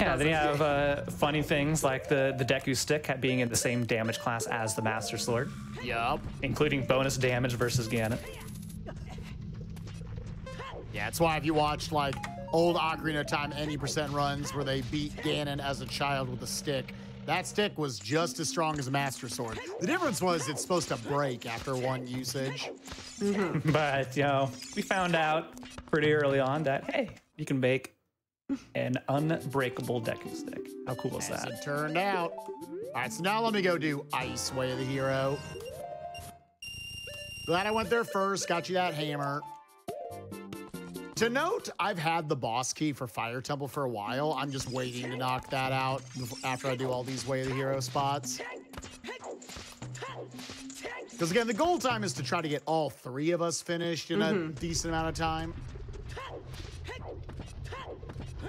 Yeah, then you have uh, funny things like the, the Deku stick being in the same damage class as the Master Sword, Yup. including bonus damage versus Ganon. Yeah, that's why if you watched like old Ocarina of Time any percent runs where they beat Ganon as a child with a stick, that stick was just as strong as a master sword. The difference was it's supposed to break after one usage. But, you know, we found out pretty early on that, hey, you can make an unbreakable Deku stick. How cool is As that? it turned out. All right, so now let me go do Ice Way of the Hero. Glad I went there first, got you that hammer. To note, I've had the boss key for Fire Temple for a while. I'm just waiting to knock that out after I do all these Way of the Hero spots. Because again, the goal time is to try to get all three of us finished in a mm-hmm. decent amount of time.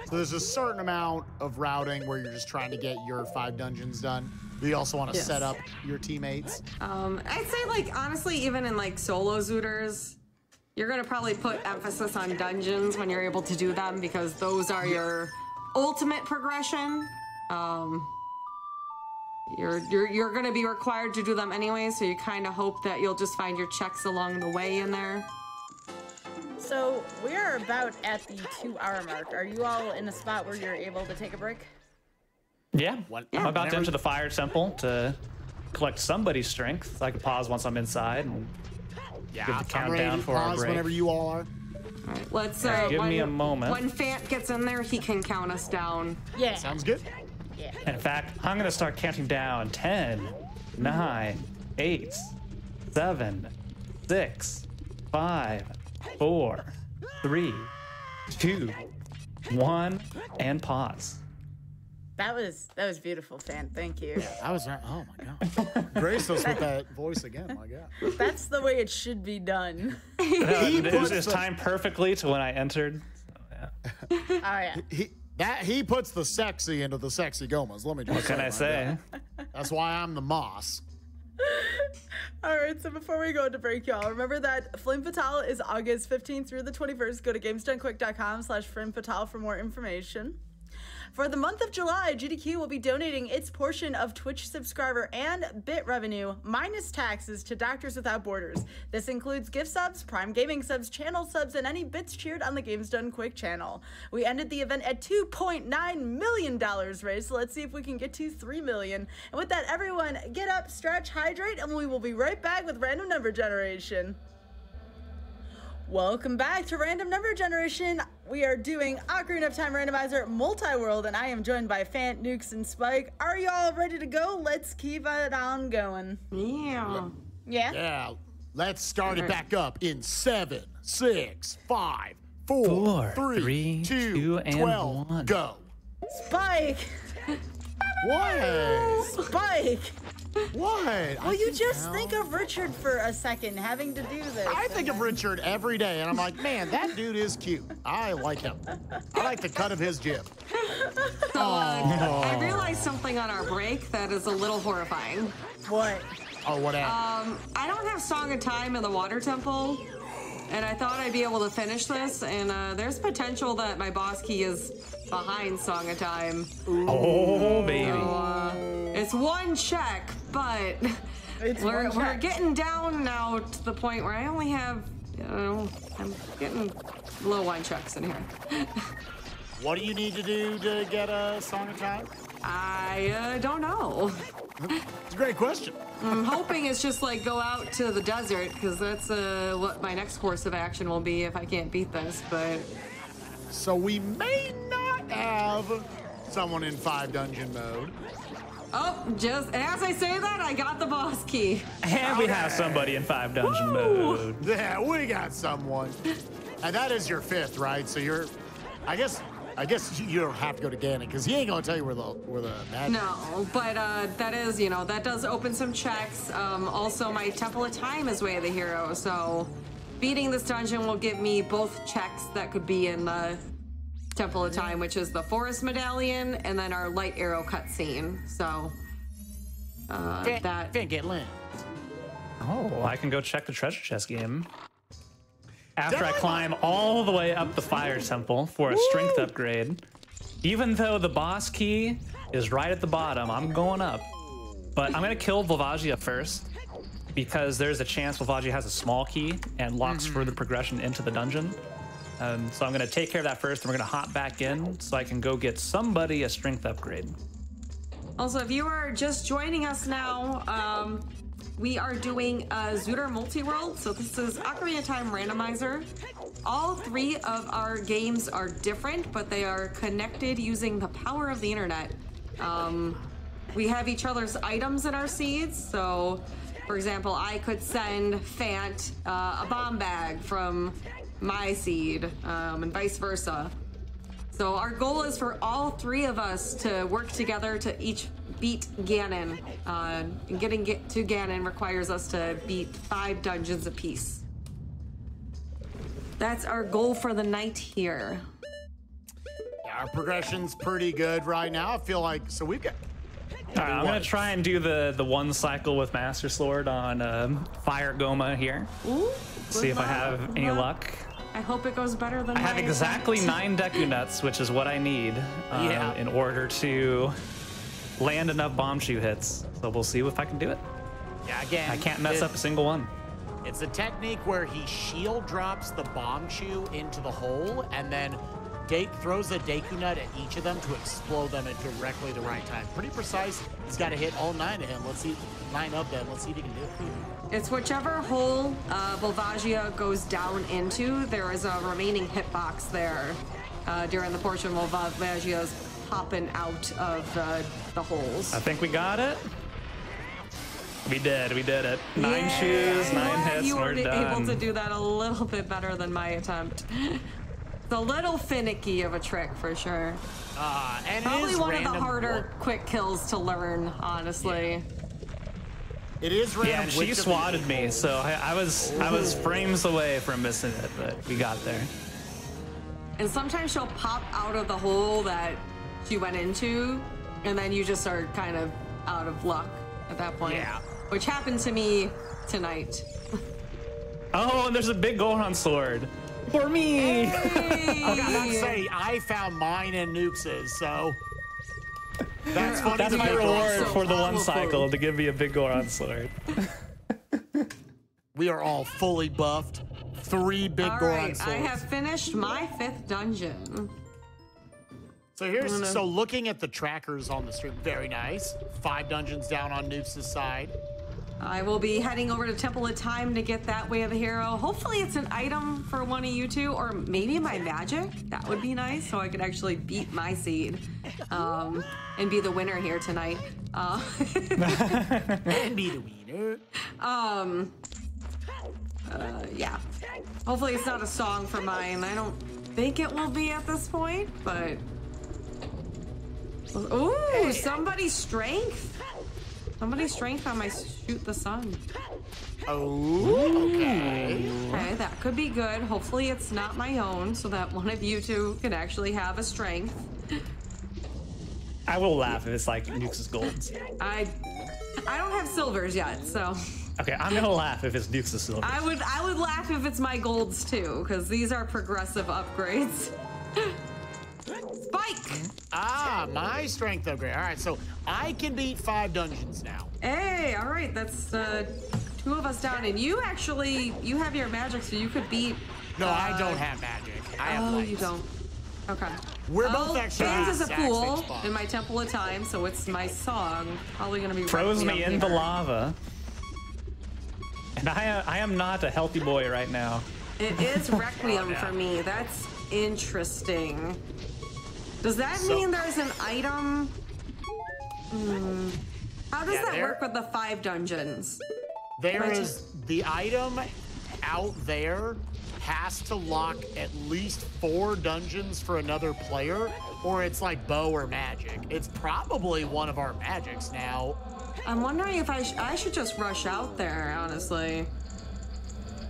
So there's a certain amount of routing where you're just trying to get your five dungeons done. But you also want to Yes. set up your teammates. Um, I'd say like honestly, even in like solo Zootrs, you're gonna probably put emphasis on dungeons when you're able to do them because those are your ultimate progression. Um, you're you're you're gonna be required to do them anyway, so you kind of hope that you'll just find your checks along the way in there. So we are about at the two-hour mark. Are you all in a spot where you're able to take a break? Yeah, What- I'm about to enter the Fire Temple to collect somebody's strength. I can pause once I'm inside. And Yeah, Give the I'm countdown ready to for our pause break. whenever you all are. All right, let's. Uh, Alright, give when, me a moment. When Phant gets in there, he can count us down. Yeah. Sounds good. yeah. in fact, I'm going to start counting down 10, 9, 8, 7, 6, 5, 4, 3, 2, 1, and pause. That was that was beautiful, Phant. Thank you. I was. Oh my god. Grace us with that voice again. My god. That's the way it should be done. it was puts it's the- timed perfectly to when I entered. Oh yeah. He that he puts the sexy into the sexy Gohmas. Let me just What can I say? God. That's why I'm the moss. All right, so before we go into break, y'all, remember that Flame Fatale is August 15th through the 21st. Go to gamesdonequick.com slash Flame Fatale for more information. For the month of July, GDQ will be donating its portion of Twitch subscriber and bit revenue minus taxes to Doctors Without Borders. This includes gift subs, Prime Gaming subs, channel subs, and any bits cheered on the Games Done Quick channel. We ended the event at $2.9 million raised, so let's see if we can get to 3 million. And with that, everyone, get up, stretch, hydrate, and we will be right back with Random Number Generation. Welcome back to Random Number Generation. We are doing Ocarina of Time Randomizer Multi-World, and I am joined by Phant, Nukes, and Spike. Are y'all ready to go? Let's keep it on going. Yeah. Yeah? Yeah, let's start it back up in seven, six, five, four, Four, three, three, two, two, and 12, one. go. Spike! What? Spike! What? Well, you just think of Richard for a second having to do this. I think of Richard every day, and I'm like, man, that dude is cute. I like him. I like the cut of his jib. So uh, I realized something on our break that is a little horrifying. What? Oh, what happened? Um, I don't have Song of Time in the Water Temple, and I thought I'd be able to finish this. And uh, there's potential that my boss key is behind Song of Time. Oh, baby. Uh, it's one check, but It's we're, we're getting down now to the point where I only have, you know, I'm getting low wine checks in here. what do you need to do to get a Song of Time? I uh, don't know. It's a great question. I'm hoping it's just like go out to the desert because that's uh, what my next course of action will be if I can't beat this. But So we may not have someone in five dungeon mode. Oh, just as I say that, I got the boss key. And we have somebody in five dungeon mode. Yeah, we got someone. And that is your fifth, right? So you're, I guess, I guess you don't have to go to Ganon because he ain't gonna tell you where the where the magic. No, but uh, that is, you know, that does open some checks. Um, also, my Temple of Time is Way of the Hero, so beating this dungeon will give me both checks that could be in the Temple of Time, which is the Forest Medallion and then our Light Arrow cutscene. So uh, that Can't get Lynn. Oh, I can go check the treasure chest game. After I climb all the way up the fire temple for a strength upgrade. Even though the boss key is right at the bottom, I'm going up. But I'm gonna kill Volvagia first because there's a chance Volvagia has a small key and locks further progression into the dungeon. Um, so I'm gonna take care of that first, and we're gonna hop back in so I can go get somebody a strength upgrade. Also, if you are just joining us now, um, we are doing a Zootr Multi-World. So this is Ocarina Time Randomizer. All three of our games are different, but they are connected using the power of the internet. Um, we have each other's items in our seeds. So, for example, I could send Phant uh, a bomb bag from my seed, um, and vice versa. So our goal is for all three of us to work together to each beat Ganon. Uh, and getting get to Ganon requires us to beat five dungeons apiece. That's our goal for the night here. Our progression's pretty good right now. I feel like so we've got. All right, I'm gonna try and do the the one cycle with Master Sword on um, Fire Gohma here. Ooh, See good if I have luck, any good luck. I hope it goes better than I have exactly attempt. nine Deku Nuts, which is what I need um, Yeah. in order to land enough bombchu hits. So we'll see if I can do it. Yeah, again. I can't mess it- up a single one. It's a technique where he shield drops the bombchu into the hole and then Dake throws a Deku Nut at each of them to explode them at directly the right time. Pretty precise. He's got to hit all nine of him. Let's see, nine of them. Let's see if he can do it. It's whichever hole uh, Volvagia goes down into, there is a remaining hitbox there uh, during the portion while Volvagia's popping out of the, the holes. I think we got it. We did. We did it. Nine Yay! shoes, nine glad hits. You we're were done. able to do that a little bit better than my attempt. It's a little finicky of a trick for sure. Uh, and Probably one of the random harder quick kills to learn, honestly. It is random. Yeah, she which swatted me, so I, I was I was frames away from missing it, but we got there. And sometimes she'll pop out of the hole that she went into, and then you just are kind of out of luck at that point. Yeah. which happened to me tonight. Oh, and there's a big Goron sword for me. I was about to say, I found mine in Nukes's, so. That's funny. That's that my reward some. for the one cycle to give me a big Goron sword. We are all fully buffed. Three big All Goron right, swords. I have finished my fifth dungeon. So here's so looking at the trackers on the stream, very nice. Five dungeons down on Nukes' side. I will be heading over to Temple of Time to get that Way of the Hero. Hopefully, it's an item for one of you two, or maybe my magic. That would be nice, so I could actually beat my seed um, and be the winner here tonight. Uh, And be the winner. um, uh, yeah. Hopefully, it's not a song for mine. I don't think it will be at this point, but. Ooh, somebody's strength. Somebody's strength on my shoot the sun. Oh, okay. Okay, that could be good. Hopefully, it's not my own, so that one of you two can actually have a strength. I will laugh if it's like Nukes' golds. I, I don't have silvers yet, so Okay, I'm gonna laugh if it's Nukes' silver. I would I would laugh if it's my golds too, because these are progressive upgrades. Spike. Ah, my strength upgrade. All right, so I can beat five dungeons now. Hey, all right, that's uh, two of us down, and you actually you have your magic, so you could beat. No, I uh, don't have magic. I have Oh, lights. you don't. Okay. We're well, both actually Fans in is a exact pool in my Temple of Time, so it's my song. Probably gonna be Froze me Requiem in the lava. And I, I am not a healthy boy right now. It is Requiem yeah. for me. That's interesting. Does that So- mean there's an item? Hmm. How does Yeah, that there- work with the five dungeons? There Right. the item out there has to lock at least four dungeons for another player, or it's like bow or magic. It's probably one of our magics now. I'm wondering if I sh- I should just rush out there. Honestly,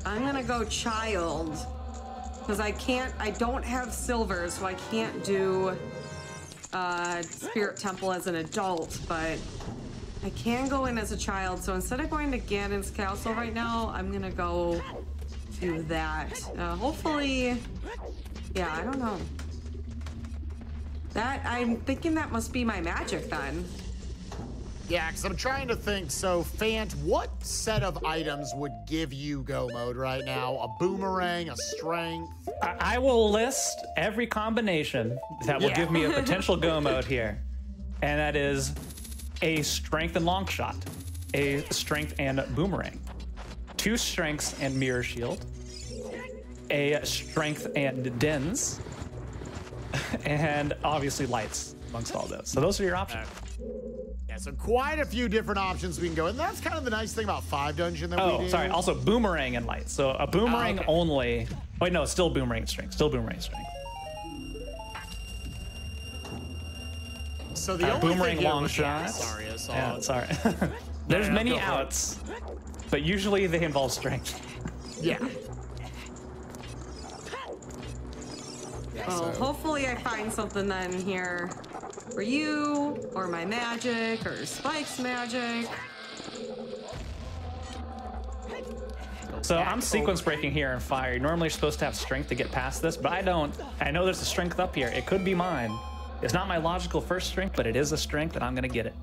I'm gonna go child because I can't. I don't have silver, so I can't do uh, spirit temple as an adult. But I can go in as a child. So instead of going to Ganon's castle right now, I'm gonna go do that. Uh, hopefully, yeah. I don't know. That I'm thinking that must be my magic then. Yeah, because I'm trying to think. So, Phant, what set of items would give you go mode right now? A boomerang, a strength? I, I will list every combination that will Yeah. give me a potential go mode here. And that is a strength and long shot, a strength and boomerang, two strengths and mirror shield, a strength and Din's, and obviously lights amongst all those. So those are your options. Yeah, so quite a few different options we can go. And that's kind of the nice thing about five dungeon that we Oh, do. sorry. Also, boomerang and light. So a boomerang okay. only. Wait, no, still boomerang strength. Still boomerang strength. So the Uh, only boomerang thing here long was- yeah, shots. Sorry, I saw Yeah, it. sorry. There's no, many go it. outs, but usually they involve strength. Yeah. Well, hopefully I find something then here for you, or my magic, or Spike's magic. So I'm sequence breaking here in fire. You're normally supposed to have strength to get past this, but I don't. I know there's a strength up here. It could be mine. It's not my logical first strength, but it is a strength, and I'm gonna get it.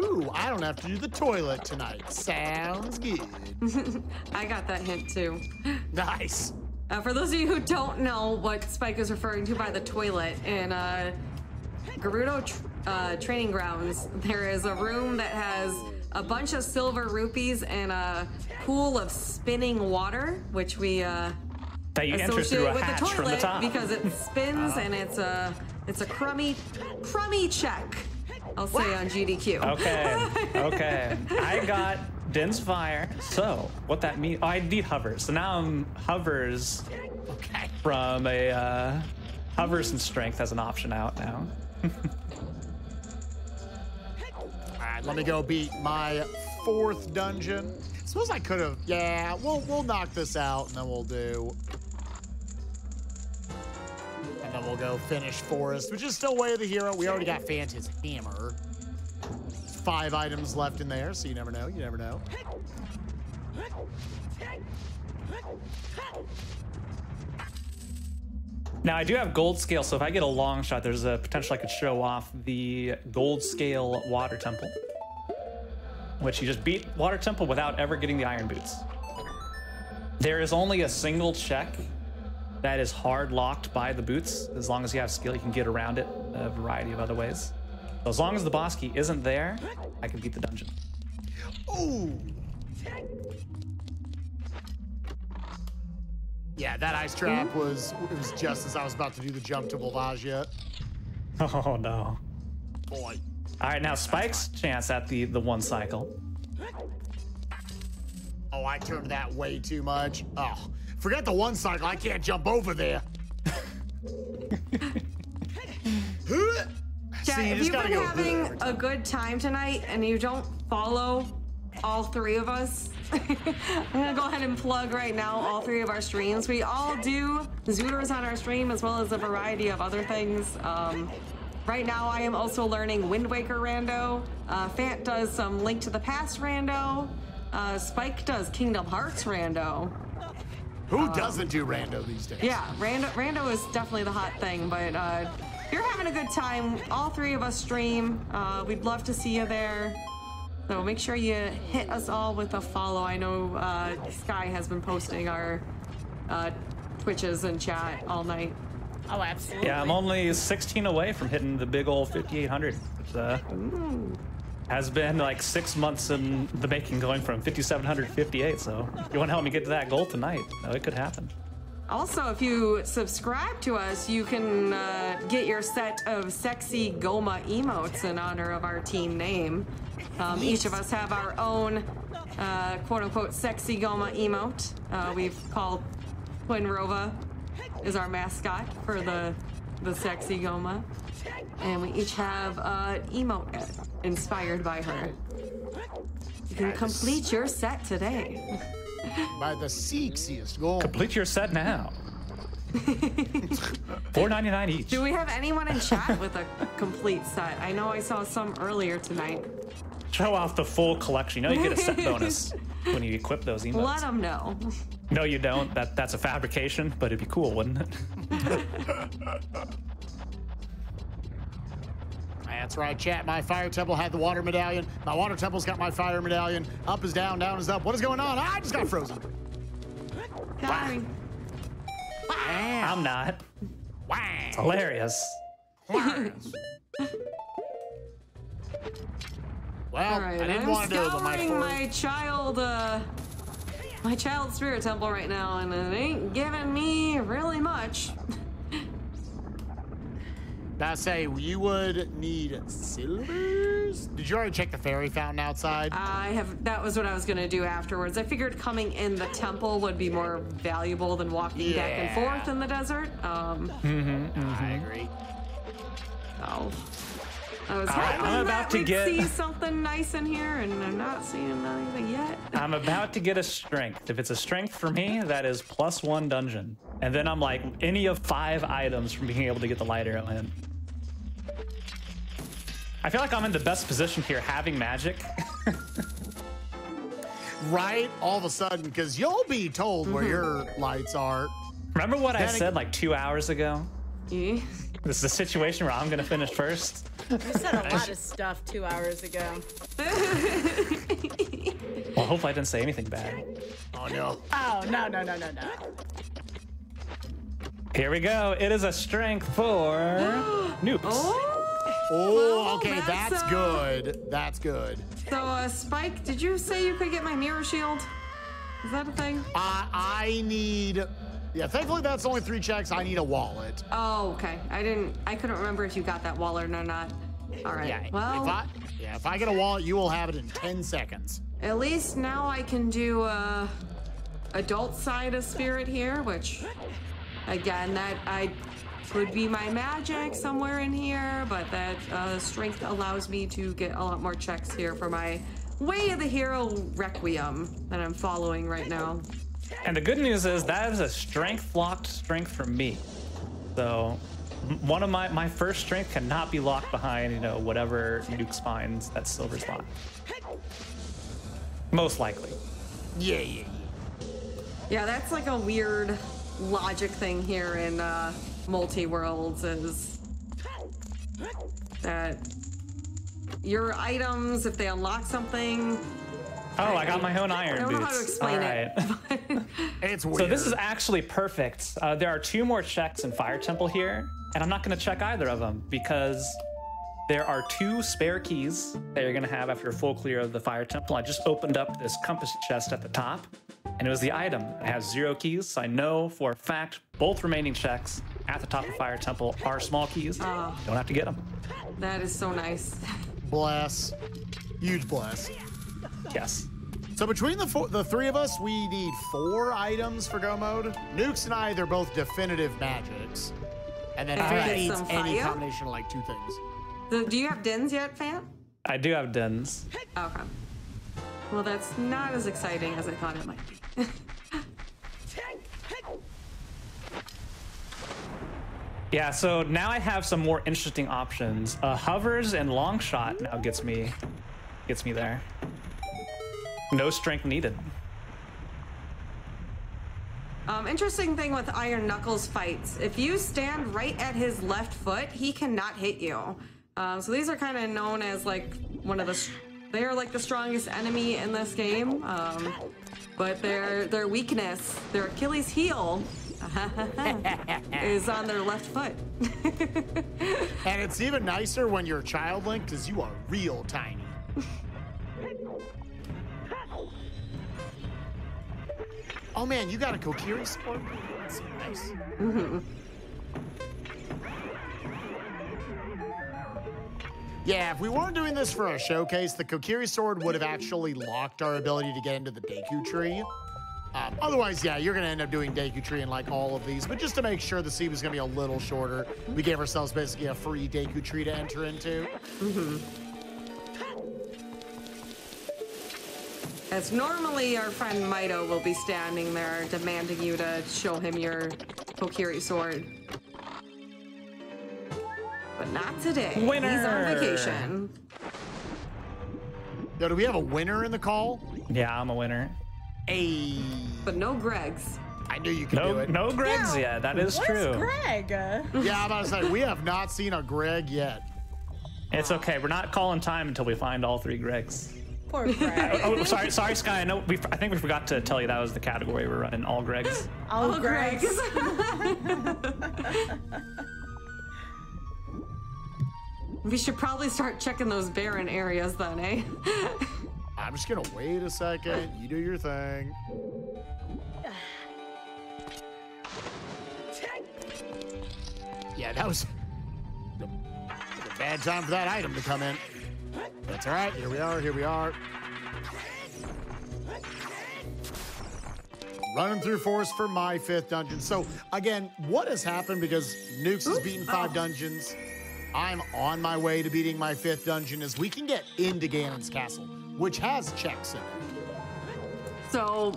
Ooh, I don't have to do the toilet tonight. Sounds good. I got that hint too. Nice. Uh, for those of you who don't know what Spike is referring to by the toilet, in uh, Gerudo tr- uh, Training Grounds, there is a room that has a bunch of silver rupees and a pool of spinning water, which we uh, That you enter through associate a with the hatch the toilet top. because it spins and it's a it's a crummy crummy check. I'll say on GDQ. Okay. Okay. I got Din's fire. So what that means? Oh, I need hovers. So now I'm hovers Okay. from a uh, hovers and strength as an option out now. All right, let me go beat my fourth dungeon. Suppose I could have. Yeah, we'll we'll knock this out and then we'll do. And then we'll go finish Forest, which is still Way of the Hero. We already got Fanta's Hammer. Five items left in there, so you never know. You never know. Now I do have gold scale, so if I get a long shot, there's a potential I could show off the gold scale water temple, which you just beat water temple without ever getting the iron boots. There is only a single check that is hard locked by the boots. As long as you have skill, you can get around it a variety of other ways. So as long as the boss key isn't there, I can beat the dungeon. Ooh. Yeah, that ice trap hmm? was it was just as I was about to do the jump to Volvagia. Oh no. Boy. All right, now Spike's chance at the the one cycle. Oh, I turned that way too much. Oh, forget the one cycle. I can't jump over there. Yeah, See, you if just you've been go having a good time tonight and you don't follow all three of us, I'm gonna go ahead and plug right now all three of our streams. We all do Zootrs on our stream as well as a variety of other things. Um, right now, I am also learning Wind Waker Rando. Uh, Fant does some Link to the Past Rando. Uh, Spike does Kingdom Hearts Rando. Who doesn't do rando these days? Yeah, Rando, Rando is definitely the hot thing, but uh, if you're having a good time. All three of us stream. Uh, we'd love to see you there. So make sure you hit us all with a follow. I know uh, Sky has been posting our uh, Twitches and chat all night. Oh, absolutely. Yeah, I'm only 16 away from hitting the big old 5800. Which, uh, has been like six months in the making, going from 5700 to 58. So if you want to help me get to that goal tonight, uh, it could happen. Also, if you subscribe to us, you can uh, get your set of sexy Gohma emotes in honor of our team name. Um, each of us have our own uh, quote unquote sexy Gohma emote. Uh, we've called Twinrova is our mascot for the the sexy Goma. And we each have an emote inspired by her. You can complete your set today. By the sexiest goal. Complete your set now. 4.99 each. Do we have anyone in chat with a complete set? I know I saw some earlier tonight. Show off the full collection. You know you get a set bonus when you equip those emotes. Let them know. No, you don't. That that's a fabrication, but it'd be cool, wouldn't it? That's right, chat. My fire temple had the water medallion. My water temple's got my fire medallion. Up is down, down is up. What is going on? I just got frozen. Sorry. I'm not. Wow. Hilarious. Well, All right, I didn't I'm want to do it, but my scouring four- my child, uh, my child spirit temple right now, and it ain't giving me really much. I say you would need silvers. Did you already check the fairy fountain outside? I have. That was what I was gonna do afterwards. I figured coming in the temple would be more valuable than walking back and forth in the desert. Um, I agree. Oh. I was All right, hoping I'm about that to we'd get- see something nice in here, and I'm not seeing anything yet. I'm about to get a strength. If it's a strength for me, that is plus one dungeon. And then I'm like any of five items from being able to get the light arrow in. I feel like I'm in the best position here having magic. Right? All of a sudden, because you'll be told where your mm-hmm. lights are. Remember what I Then ag- said like two hours ago? Yeah. This is a situation where I'm gonna finish first. You said a lot of stuff two hours ago. Well, hopefully I didn't say anything bad. Oh no. Oh, no, no, no, no, no. Here we go. It is a strength for noobs. Oh. Oh, okay, that's, that's, uh, good. That's good. So, uh, Spike, did you say you could get my mirror shield? Is that a thing? I I need. Yeah, thankfully that's only three checks. I need a wallet. Oh, okay. I didn't. I couldn't remember if you got that wallet or not. All right. Yeah. well, if I yeah, if I get a wallet, you will have it in ten seconds. at least now I can do uh, adult side of spirit here, which, again, that I could be my magic somewhere in here, but that uh, strength allows me to get a lot more checks here for my way of the hero requiem that I'm following right now. And the good news is that is a strength locked strength for me. So one of my my first strength cannot be locked behind you know whatever Nuke finds that silver spot. Most likely. Yeah, yeah, yeah. Yeah, that's like a weird logic thing here in uh, multi worlds is that your items, if they unlock something, Oh, I got my own iron I don't know how to boots. explain All it. It's weird. So this is actually perfect. Uh, there are two more checks in Fire Temple here, and I'm not going to check either of them because there are two spare keys that you're going to have after a full clear of the Fire Temple. I just opened up this compass chest at the top, and it was the item. It has zero keys, so I know for a fact both remaining checks at the top of Fire Temple are small keys. Ah. Don't have to get them. that is so nice. bless. Huge bless. Yes. So between the four, the three of us, we need four items for go mode. Nukes and I, they're both definitive magics. And then And Fat get needs any fire? combination of like two things. So, do you have Din's yet, Phant? I do have Din's. Okay. Well, that's not as exciting as I thought it might be. Yeah, so now I have some more interesting options. Uh, hovers and long shot now gets me gets me there. No strength needed. Um, interesting thing with Iron Knuckles fights. If you stand right at his left foot, he cannot hit you. Um, so these are kind of known as like one of the, they are like the strongest enemy in this game. Um, but their their weakness, their Achilles heel, is on their left foot. And it's even nicer when you're Child Link because you are real tiny. oh man, you got a Kokiri sword? That's nice. Yeah, if we weren't doing this for a showcase, the Kokiri sword would have actually locked our ability to get into the Deku tree. Um, otherwise, yeah, you're gonna end up doing Deku Tree in like all of these, but just to make sure the seed was gonna be a little shorter, we gave ourselves basically a free Deku Tree to enter into. As normally our friend Mido will be standing there demanding you to show him your Kokiri sword. But not today. Winner! He's on vacation. Yo, do we have a winner in the call? Yeah, I'm a winner. Hey, But no Greg's. I knew you could do No, it. no Greg's yet. That is Where's true. Greg? Yeah, I'm about to say we have not seen a Greg yet. It's okay. We're not calling time until we find all three Gregs. Poor Greg. Oh, sorry, sorry, Sky. I know. We, I think we forgot to tell you that was the category we're running. All Gregs. All Oh, Greg's. we should probably start checking those barren areas then, eh? I'm just gonna wait a second. You do your thing. Yeah, that was a, bad time for that item to come in. That's all right. Here we are. Here we are. Running through forest for my fifth dungeon. So again, what has happened because Nukes has beaten five oh. dungeons. I'm on my way to beating my fifth dungeon is we can get into Ganon's castle, which has checks in it, So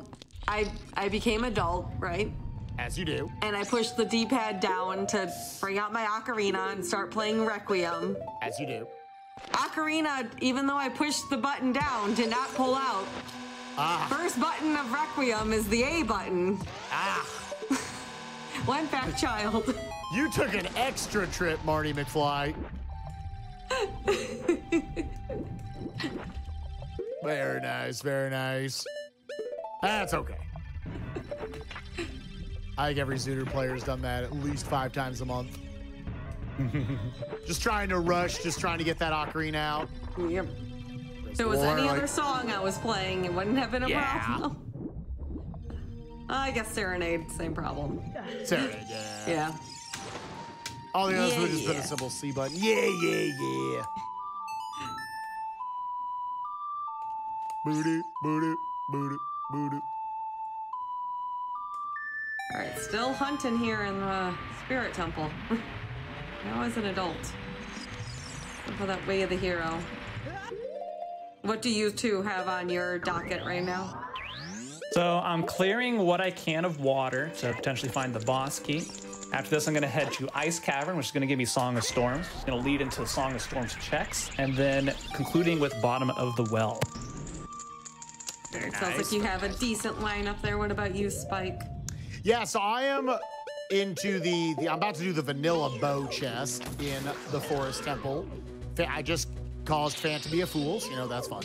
I I became adult, right? as you do. And I pushed the D-pad down to bring out my ocarina and start playing Requiem. As you do. Ocarina, even though I pushed the button down, did not pull out. Ah, First button of Requiem is the A button. ah. Went back, child. You took an extra trip, Marty McFly. very nice, very nice. That's okay. I think every Zootr player's done that at least five times a month. just trying to rush, just trying to get that ocarina out. Yep. If it was Or, any like- other song I was playing, it wouldn't have been a Yeah. problem. I guess Serenade, same problem. Serenade, yeah. Yeah. All the others Yeah, would have just been a simple C button. Yeah, yeah, yeah. Booty, booty, booty, booty. All right, still hunting here in the Spirit Temple. now as an adult. Look for that way of the hero. What do you two have on your docket right now? So I'm clearing what I can of water to potentially find the boss key. After this, I'm going to head to Ice Cavern, which is going to give me Song of Storms. It's going to lead into Song of Storms checks, and then concluding with Bottom of the Well. It sounds like you have a decent lineup there. What about you, Spike? Yeah, so I am into the, the I'm about to do the vanilla bow chest in the Forest Temple. I just caused Phant to be a fool, so you know that's fun.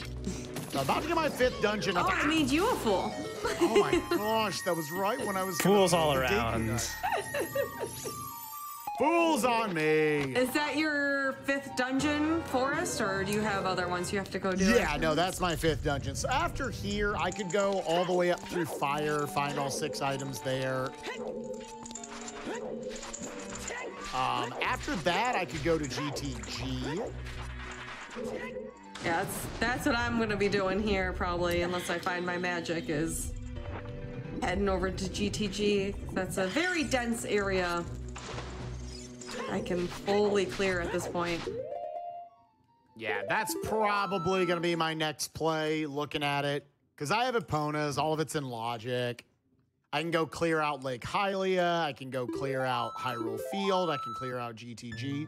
So I'm about to get my fifth dungeon. Oh, I made you a fool. Oh my gosh, that was right when I was gonna Fools all dig around. Fools on me. Is that your fifth dungeon, Forest, or do you have other ones you have to go do? Yeah, no, that's my fifth dungeon. So after here, I could go all the way up through fire, find all six items there. Um, after that, I could go to GTG. Yeah, that's that's what I'm gonna be doing here probably, unless I find my magic is heading over to GTG. That's a very dense area. I can fully clear at this point. Yeah, that's probably going to be my next play looking at it. Because I have Epona's, all of it's in logic. I can go clear out Lake Hylia. I can go clear out Hyrule Field. I can clear out GTG.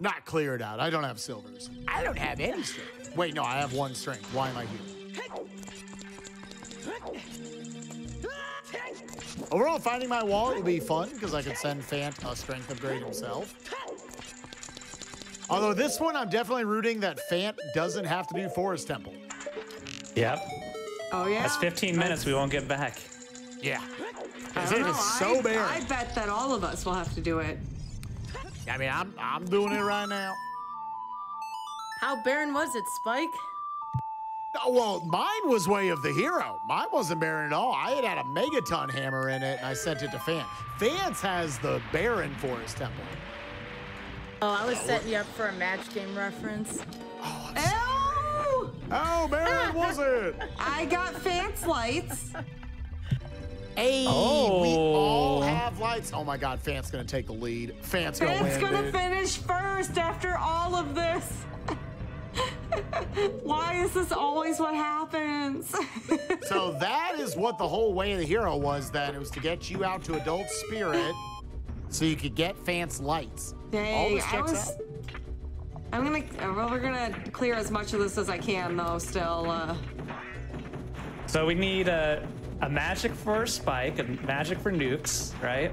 Not clear it out. I don't have silvers. I don't have any strength. Wait, no, I have one strength. Why am I here? Overall, finding my wallet will be fun because I could send Phant a strength upgrade himself. Although this one, I'm definitely rooting that Phant doesn't have to do Forest Temple. Yep. Oh yeah. That's 15 minutes we won't get back. Yeah. I Because don't it know. is so I, barren. I bet that all of us will have to do it. I mean, I'm I'm doing it right now. How barren was it, Spike? Oh, well, mine was Way of the Hero. Mine wasn't barren at all. I had had a megaton hammer in it, and I sent it to Phant. Phant's has the barren for his Temple. Oh, I was setting you up for a match game reference. Oh! Oh, barren was it? I got Phant's lights. Hey, we Oh. all have lights. Oh my God, Phant's gonna take the lead. Phant's gonna Phant's win. gonna dude. finish first after all of this. Why is this always what happens? So that is what the whole way of the hero was then. It was to get you out to adult spirit so you could get Phant's lights. All Dang, this I checks was. out. I'm gonna. Well, we're gonna clear as much of this as I can, though. Still, uh, So we need a, a magic for Spike, a magic for nukes, right?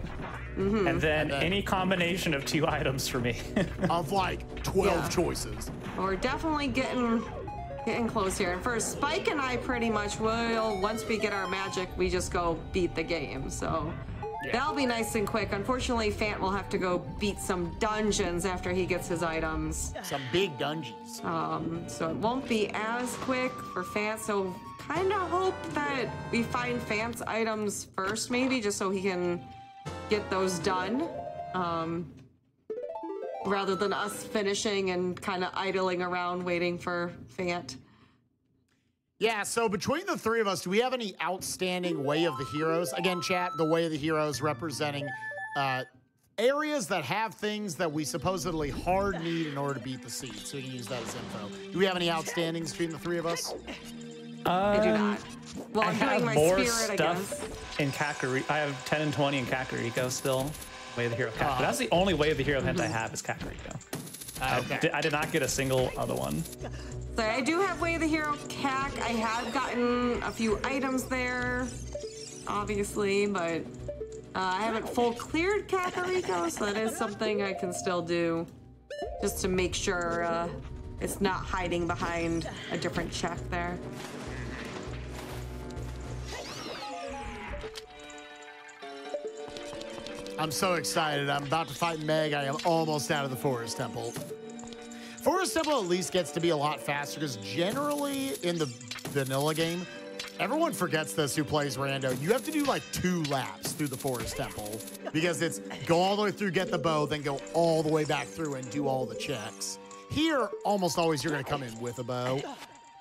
Mm-hmm. And then And then- any combination of two items for me. Of like 12 Yeah. choices. we're definitely getting getting close here. And for Spike and I, pretty much will once we get our magic, we just go beat the game. So. That'll be nice and quick. Unfortunately, Phant will have to go beat some dungeons after he gets his items. Some big dungeons. Um, so it won't be as quick for Phant. So kind of hope that we find Phant's items first, maybe, just so he can get those done. Um, rather than us finishing and kind of idling around waiting for Phant. Yeah, so between the three of us, do we have any outstanding Way of the Heroes? Again, chat, the Way of the Heroes representing uh, areas that have things that we supposedly hard need in order to beat the seed. So we can use that as info. Do we have any outstandings between the three of us? I do Um, not. Well, I I'm have my more spirit, I stuff in Kakariko. I have 10 and 20 in Kakariko still. Way of the Hero. Kak- Ah. that's the only Way of the Hero hint I Mm-hmm. have is Kakariko. Okay. Di- I did not get a single other one. So I do have Way of the Hero Kak. I have gotten a few items there, obviously, but uh, I haven't full cleared Kakariko, so that is something I can still do just to make sure uh, it's not hiding behind a different check there. I'm so excited. I'm about to fight Meg. I am almost out of the Forest Temple. Forest Temple at least gets to be a lot faster because generally in the vanilla game, everyone forgets this who plays Rando. You have to do like two laps through the Forest Temple because it's go all the way through, get the bow, then go all the way back through and do all the checks. Here, almost always you're going to come in with a bow.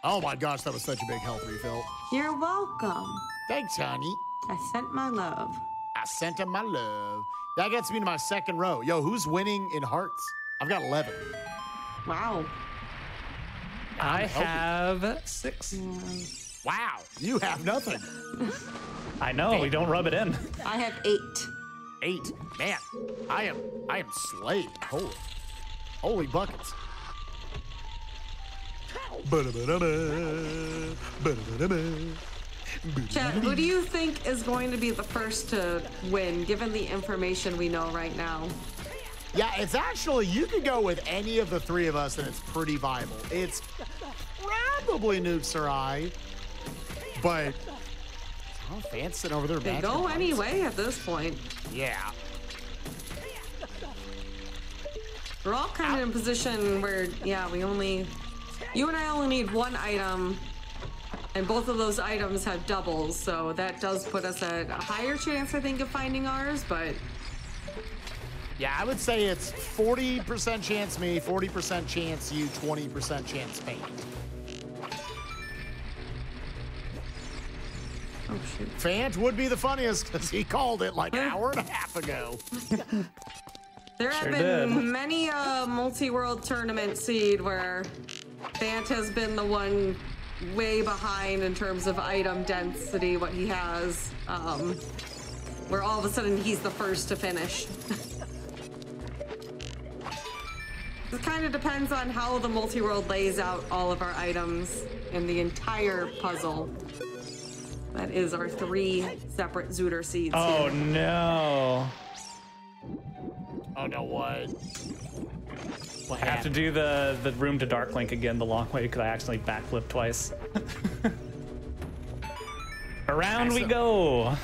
Oh my gosh, that was such a big health refill. You're welcome. Thanks, honey. I sent my love. I sent him my love. That gets me to my second row. Yo, who's winning in hearts? I've got 11. Wow. I healthy. have six. Wow, you have nothing. I know, we don't rub it in. I have eight. eight. Man, I am I am slayed. Holy, holy buckets. Ba-da-ba-da-ba, ba-da-ba-da-ba, Chat, who do you think is going to be the first to win, given the information we know right now? Yeah, it's actually, you could go with any of the three of us and it's pretty viable. It's probably Nuke Sarai, but oh, Phant's sitting over there. They go anyway at this point. Yeah. We're all kind of in a position where, yeah, we only, you and I only need one item, and both of those items have doubles, so that does put us at a higher chance, I think, of finding ours, but Yeah, I would say it's 40% chance me, 40% chance you, 20% chance Phant. oh shoot. Phant would be the funniest because he called it like an hour and a half ago. There have been did. many a multi-world tournament seed where Phant has been the one way behind in terms of item density, what he has, um, where all of a sudden he's the first to finish. It kind of depends on how the multi-world lays out all of our items in the entire puzzle. That is our three separate Zootr seeds. Oh here. no. Oh no, what? What I have to do the the room to dark link again the long way because I accidentally backflipped twice. Around we Excellent. go.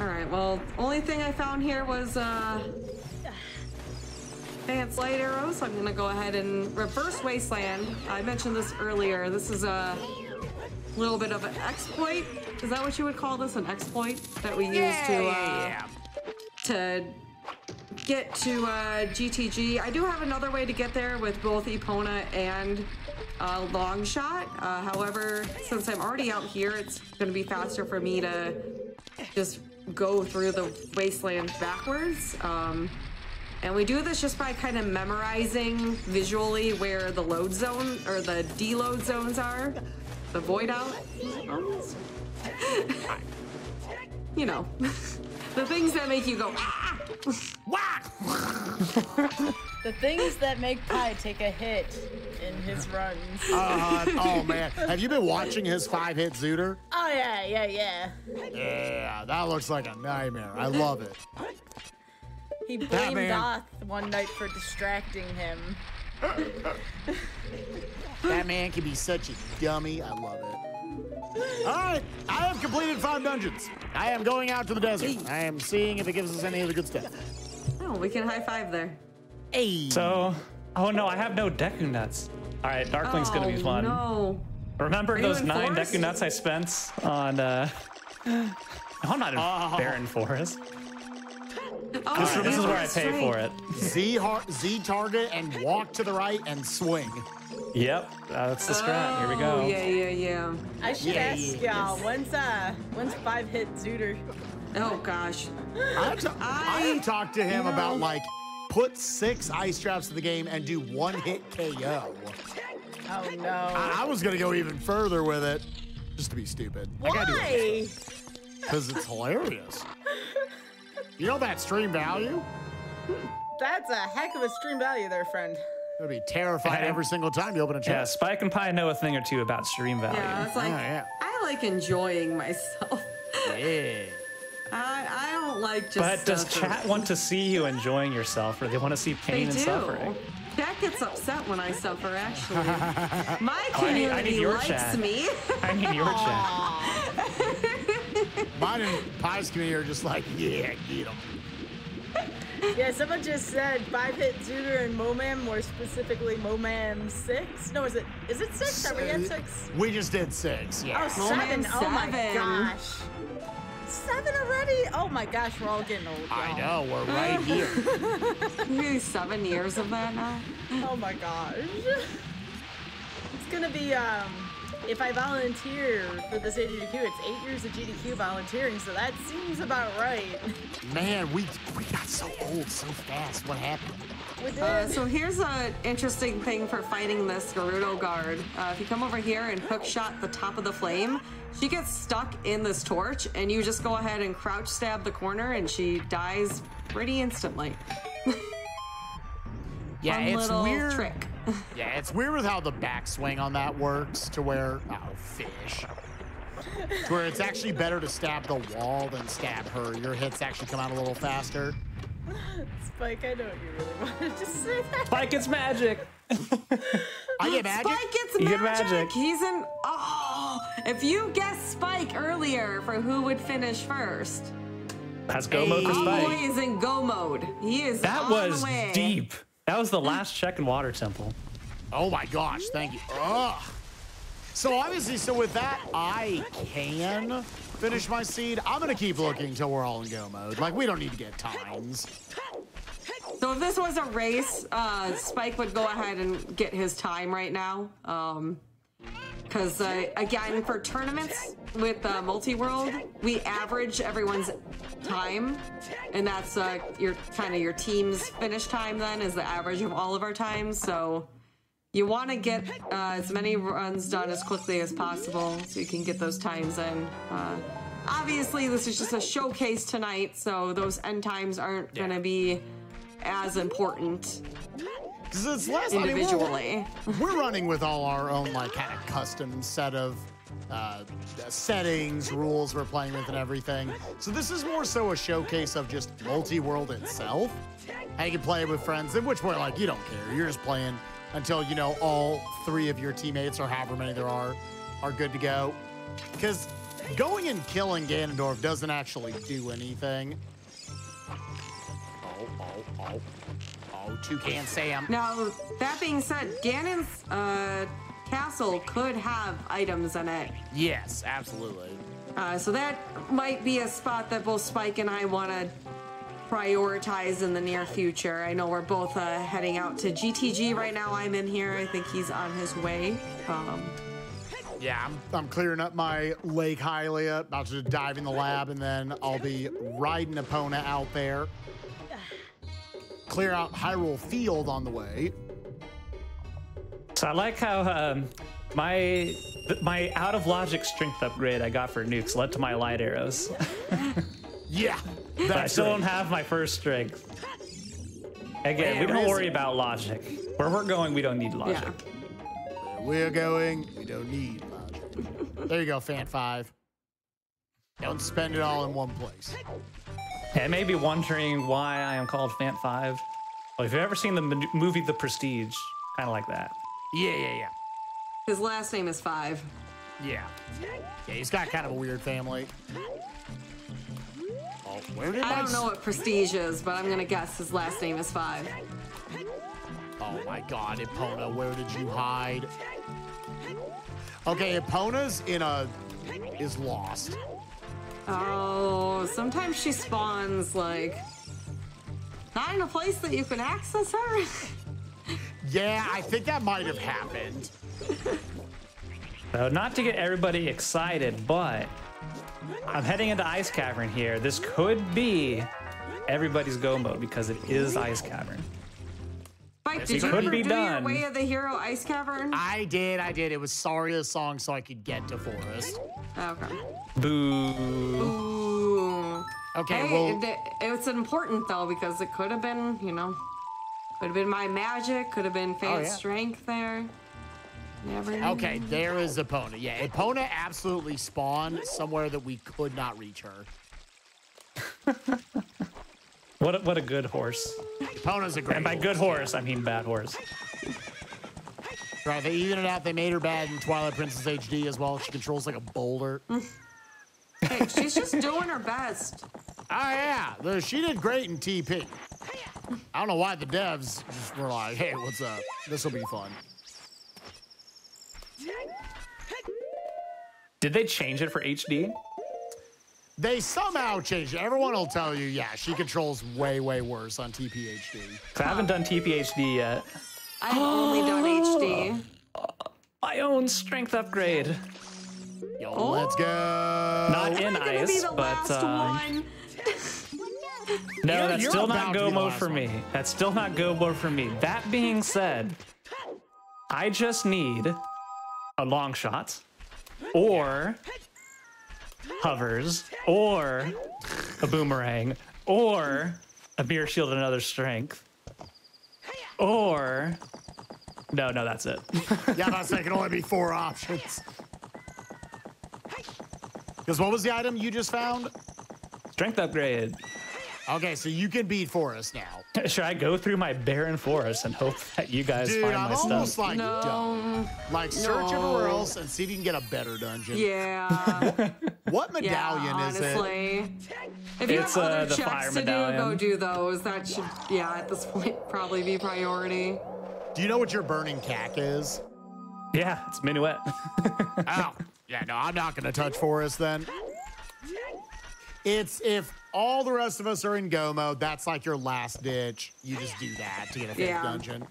All right. Well, only thing I found here was uh, advanced light arrows. I'm gonna go ahead and reverse wasteland. I mentioned this earlier. This is a little bit of an exploit. Is that what you would call this? An exploit that we use to uh, yeah. to get to uh, GTG. I do have another way to get there with both Epona and uh, Long Shot. Uh, however, since I'm already out here, it's going to be faster for me to just go through the wasteland backwards. Um, and we do this just by kind of memorizing visually where the load zone or the deload zones are, the void out you know, the things that make you go, ah! The things that make Pi take a hit in his runs. Uh, oh man, have you been watching his five hit Zootr? Oh yeah, yeah, yeah. Yeah, that looks like a nightmare. I love it. He blamed man. Doth one night for distracting him. That man can be such a dummy. I love it. All right, I have completed five dungeons. I am going out to the desert. I am seeing if it gives us any of the good stuff. Oh, we can high five there. Hey. So, oh no, I have no Deku nuts. All right, Dark Link's gonna be Oh, fun. No. Remember those nine forest? Deku nuts I spent on? uh no, I'm not in Oh. Barren Forest. Oh, This, this is where I pay right. for it. Z Z target and walk to the right and swing. Yep, that's the strat. Here we go. Oh, yeah, yeah, yeah. I should Yeah, ask y'all when's uh when's five hit Zootr? Oh, gosh. I, ta- I I- have talked to him you about like put six ice traps in the game and do one hit KO. Oh no. I, I was gonna go even further with it, just to be stupid. I gotta do it Why? because it's hilarious. You know that stream value? That's a heck of a stream value there, friend. It'll be terrified every single time you open a chat. Yeah. Spike and Pie know a thing or two about stream value. Yeah, it's like, Oh, yeah. I like enjoying myself. Yeah. I, I don't like just. But does chat want to see you enjoying yourself, or they want to see They pain and do. suffering? Chat gets upset when I suffer, actually. My Oh, I need- I community need your likes chat. me. I mean, your chat. Mine and Pie's community are just like, yeah, get them. Yeah, someone just said five hit Zootr and Momam, more specifically Momam six. No, is it is it six? Are we at six? We just did six. yeah. seven. Momam Oh my seven. gosh. Seven already? Oh my gosh, we're all getting old. I y'all. know, we're right here. Maybe seven years of that now. Oh my gosh. It's gonna be um if I volunteer for this AGDQ, it's eight years of GDQ volunteering, so that seems about right. Man, we we got so old so fast. What happened? Uh, so here's an interesting thing for fighting this Gerudo guard. Uh, if you come over here and hook shot the top of the flame, she gets stuck in this torch, and you just go ahead and crouch stab the corner, and she dies pretty instantly. Yeah, Fun it's little weird. trick. Yeah, it's weird with how the backswing on that works to where oh fish. To where it's actually better to stab the wall than stab her. Your hits actually come out a little faster. Spike, I know you really wanted to say that. Spike, it's magic. I get magic. Spike gets You magic. get magic. He's in. Oh, if you guessed Spike earlier for who would finish first, That's go mode for Hey. boy Spike. is in go mode. He is. That on was the way. deep. That was the last check in Water Temple. Oh my gosh, thank you. Ugh. So obviously, so with that, I can finish my seed. I'm gonna keep looking till we're all in go mode. Like we don't need to get times. So if this was a race, uh, Spike would go ahead and get his time right now. Um, because uh, again, for tournaments with uh, multi-world, we average everyone's time, and that's uh, your kind of your team's finish time. Then is the average of all of our times. So you want to get uh, as many runs done as quickly as possible, so you can get those times in. Uh, obviously, this is just a showcase tonight, so those end times aren't going to be as important 'Cause it's less I mean, we're- individually. we're running with all our own like kind of custom set of uh, settings, rules we're playing with, and everything. So this is more so a showcase of just multi-world itself. How you can play with friends, in which way like you don't care. You're just playing until you know all three of your teammates or however many there are are good to go. Because going and killing Ganondorf doesn't actually do anything. Oh, oh, oh. Oh, Toucan Sam. Now, that being said, Ganon's uh, castle could have items in it. Yes, absolutely. Uh, so that might be a spot that both Spike and I want to prioritize in the near future. I know we're both uh, heading out to GTG right now. I'm in here. I think he's on his way. Um, Yeah, I'm, I'm clearing up my Lake Hylia, about to dive in the lab, and then I'll be riding Epona out there. Clear out Hyrule Field on the way. So I like how um, my my out of logic strength upgrade I got for nukes led to my light arrows. Yeah, But I still great. don't have my first strength. Again, we don't worry it? about logic. Where we're going, we don't need logic. yeah. We're going. We don't need logic. There you go, Phant Five. Don't spend it all in one place. And maybe wondering why I am called Phant 5. Well, if you've ever seen the movie The Prestige, kind of like that. Yeah, yeah, yeah. His last name is Five. Yeah. Yeah, he's got kind of a weird family. Oh, where did I don't s- know what Prestige is, but I'm going to guess his last name is Five. Oh my god, Epona, where did you hide? Okay, Epona's in a is lost. Oh, sometimes she spawns like not in a place that you can access her. Yeah, I think that might have happened. So uh, not to get everybody excited, but I'm heading into Ice Cavern here. This could be everybody's go mode because it is Ice Cavern. Mike, did you could ever be do done. your Way of the Hero Ice Cavern? I did, I did. It was sorry Saria's song so I could get to Forest. Okay. Boo. Ooh. Okay, Hey, well, it, it's important though because it could have been, you know, could have been my magic, could have been Phant Oh, yeah. strength there. Never. know. okay, there is Epona. Yeah, Epona absolutely spawned somewhere that we could not reach her. What a, what a good horse. Epona's a great And by horse. good horse, I mean bad horse. Right, they even it out. They made her bad in Twilight Princess HD as well. She controls like a boulder. Hey, she's just doing her best. Oh, yeah, the- she did great in TP. I don't know why the devs just were like, "Hey, what's up? This will be fun." Did they change it for HD? They somehow changed it. Everyone will tell you, yeah, she controls way, way worse on TPHD. 'Cause I haven't done TPHD yet. I've only done HD. My own strength upgrade. Yo, oh. let's go. Not in Am I gonna be ice, the but last uh, one? no, You're- that's you're still not to go mode for one. me. That's still not go mode for me. That being said, I just need a long shot or hovers, or a boomerang, or a beer shield and another strength, or no, no, that's it. Yeah, that's like can only be four options. Because what was the item you just found? strength upgrade. Okay, so you can beat Forest now. Should I go through my barren forest and hope that you guys Dude, find I'm my almost stuff? like done. No. Like search No. everywhere else and see if you can get a better dungeon. Yeah. What Yeah, medallion is it? honestly. If you It's, have uh, other the checks to do, go do those. That should, yeah, at this point, probably be priority. Do you know what your burning cack is? Yeah, it's Minuet. Oh, yeah, no, I'm not gonna touch Forest then. It's if all the rest of us are in go mode, that's like your last ditch. You just do that to get a fifth Yeah. dungeon.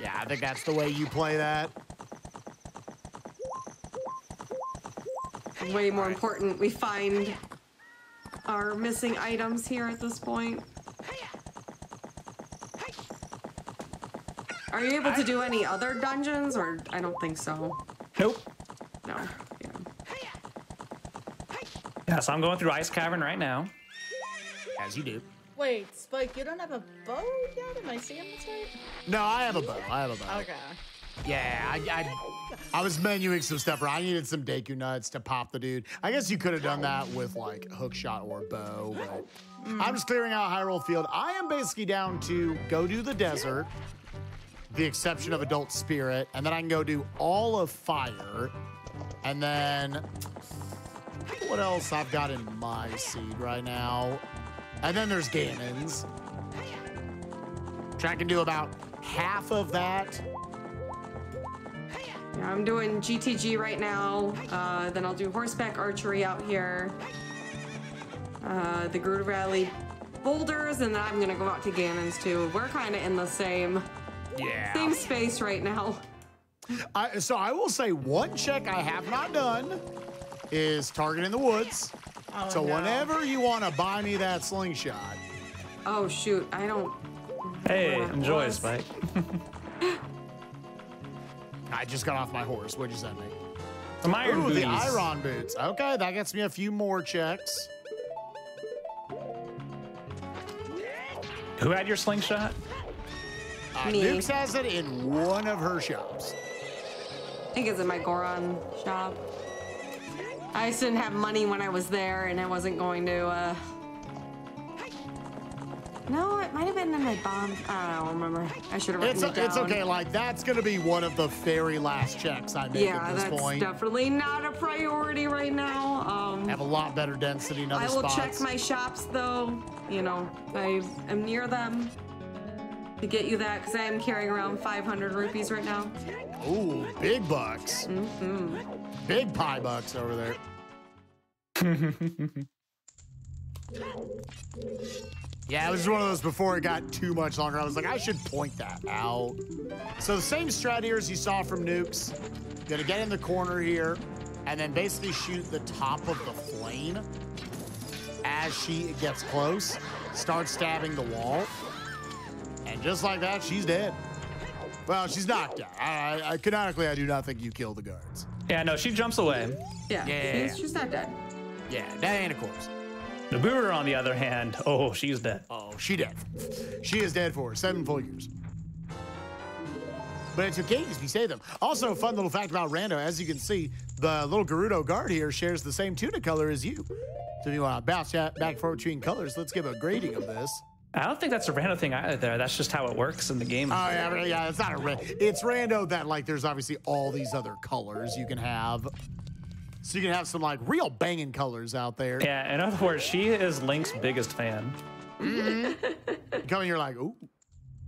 Yeah, I think that's the way you play that. Way more important, we find our missing items here at this point. Are you able to do any other dungeons, or I don't think so. nope. No. Yeah. Yeah, so I'm going through Ice Cavern right now. As you do. Wait, Spike, you don't have a bow yet? Am I seeing this right? No, I have a bow. I have a bow. Okay. Yeah, I, I, I was menuing some stuff. Where I needed some Deku nuts to pop the dude. I guess you could have done that with like hook shot or bow, but mm. I'm just clearing out Hyrule Field. I am basically down to go do the desert, the exception of Adult Spirit, and then I can go do all of Fire, and then what else I've got in my seed right now, and then there's Ganon's. Which I can do about half of that. Yeah, I'm doing GTG right now. Uh, then I'll do horseback archery out here. Uh, the Gerudo Valley boulders, and then I'm gonna go out to Ganon's too. We're kind of in the same Yeah. same space right now. I, so I will say one check I have not done is target in the woods. Oh, so no. whenever you want to buy me that slingshot, Oh shoot, I don't. Hey, enjoy, was- Spike. I just got off my horse. What'd you send me? Some iron Ooh, booties. the Iron boots. Okay, that gets me a few more checks. Who had your slingshot? Uh, Me. Nukes has it in one of her shops. I think it's in my Goron shop. I just didn't have money when I was there, and I wasn't going to. uh... No, it might have been in my bomb. I don't remember. I should have written It's, it down. it's okay. Like, that's going to be one of the very last checks I make Yeah, at this point. Yeah, that's definitely not a priority right now. Um, have a lot better density in other I will spots. check my shops though. You know, I am near them to get you that because I am carrying around 500 rupees right now. Ooh, big bucks. Mm-hmm. Big pie bucks over there. yeah, it was one of those before it got too much longer. I was like, I should point that out. So the same strat here as you saw from Nukes. Gonna get in the corner here and then basically shoot the top of the flame as she gets close. Start stabbing the wall. And just like that, she's dead. Well, she's knocked out. I, I, canonically, I do not think you kill the guards. Yeah, no, she jumps away. Yeah, Yeah. She's, she's not dead. Yeah, that ain't a corpse. The boomer, on the other hand, oh, she's dead. Oh, she dead. She is dead for seven full years. But it's okay because we save them. Also, fun little fact about Rando, as you can see, the little Gerudo guard here shares the same tuna color as you. So if you want to bounce chat back and forth between colors, let's give a grading of this. I don't think that's a random thing either. There, that's just how it works in the game. Oh yeah, really, yeah. It's not a red. It's rando that like there's obviously all these other colors you can have. So you can have some like real banging colors out there. yeah, in other words, she is Link's biggest fan. Mm-hmm. You come in, you're like, ooh.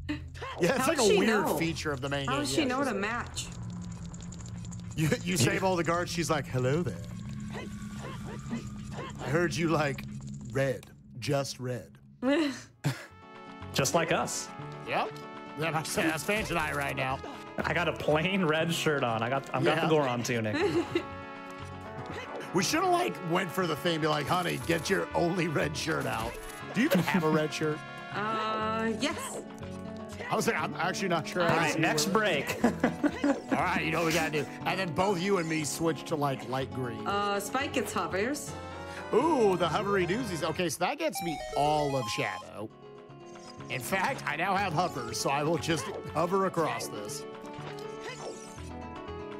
Yeah, it's How like a weird know? feature of the main How game. does she Yeah, know she's- to match? You, you save all the guards. She's like, hello there. I heard you like red, just red. Just like us. Yep. Yeah, That's, that's Phant tonight right now. I got a plain red shirt on. I got I've got Yeah. the Goron tunic. We should have like went for the thing, be like, honey, get your only red shirt out. Do you even have a red shirt? Uh, yes. I was like, I'm actually not sure. All how to right, see next where- break. All right, you know what we gotta do. And then both you and me switch to like light green. Uh, Spike gets hovers. Ooh, the hovery doozies. Okay, so that gets me all of Shadow. In fact, I now have hovers, so I will just hover across this.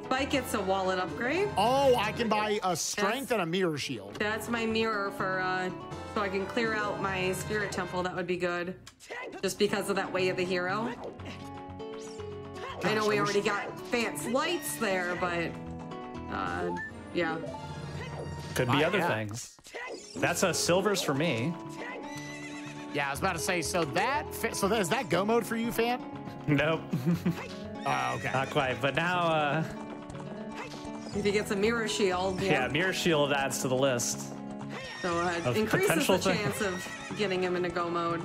Spike gets a wallet upgrade. Oh, I can buy a strength That's- and a mirror shield. That's my mirror for, uh, so I can clear out my spirit temple. That would be good. Just because of that way of the hero. I know we I already got fancy lights there, but, uh, yeah. Could be other yeah. things. That's a silvers for me. Yeah, I was about to say. So that, fi- so that, is that go mode for you, Phant? Nope, Oh, okay. not quite. But now, uh, If he gets a mirror shield, yeah, yeah. mirror shield adds to the list. so uh, of increases the potential thing. chance of getting him into go mode.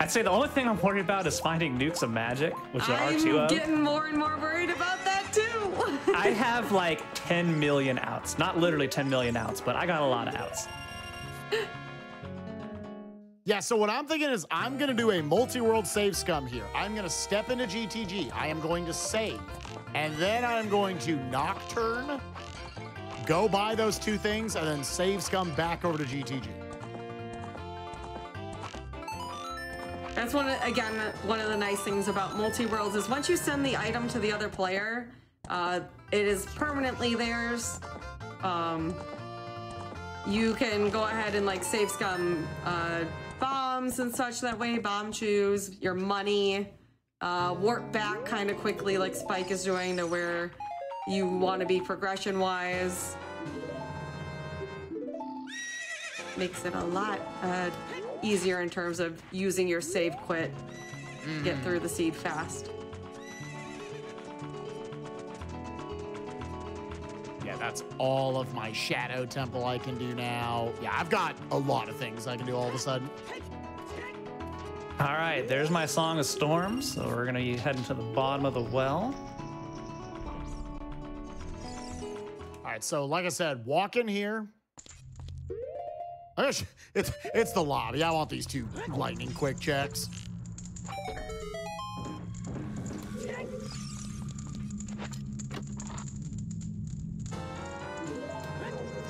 I'd say the only thing I'm worried about is finding nukes of magic, which there are I'm two of. getting more and more worried about that too. I have like 10 million outs. Not literally 10 million outs, but I got a lot of outs. Yeah, so what I'm thinking is I'm gonna do a multi-world save scum here. I'm gonna step into GTG. I am going to save. And then I'm going to Nocturne, go buy those two things, and then save scum back over to GTG. That's one again one of the nice things about multi worlds is once you send the item to the other player, uh, it is permanently theirs. Um, you can go ahead and like save scum uh, bombs and such that way. Bomb choose your money, uh, warp back kind of quickly like Spike is doing to where you want to be progression wise. Makes it a lot uh, easier in terms of using your save quit. to Get through the seed fast. Yeah, that's all of my Shadow Temple I can do now. Yeah, I've got a lot of things I can do all of a sudden. All right, there's my Song of Storms. So we're gonna be heading to the bottom of the well. All right, so like I said, walk in here. It's it's, it's the lobby. I want these two lightning quick checks.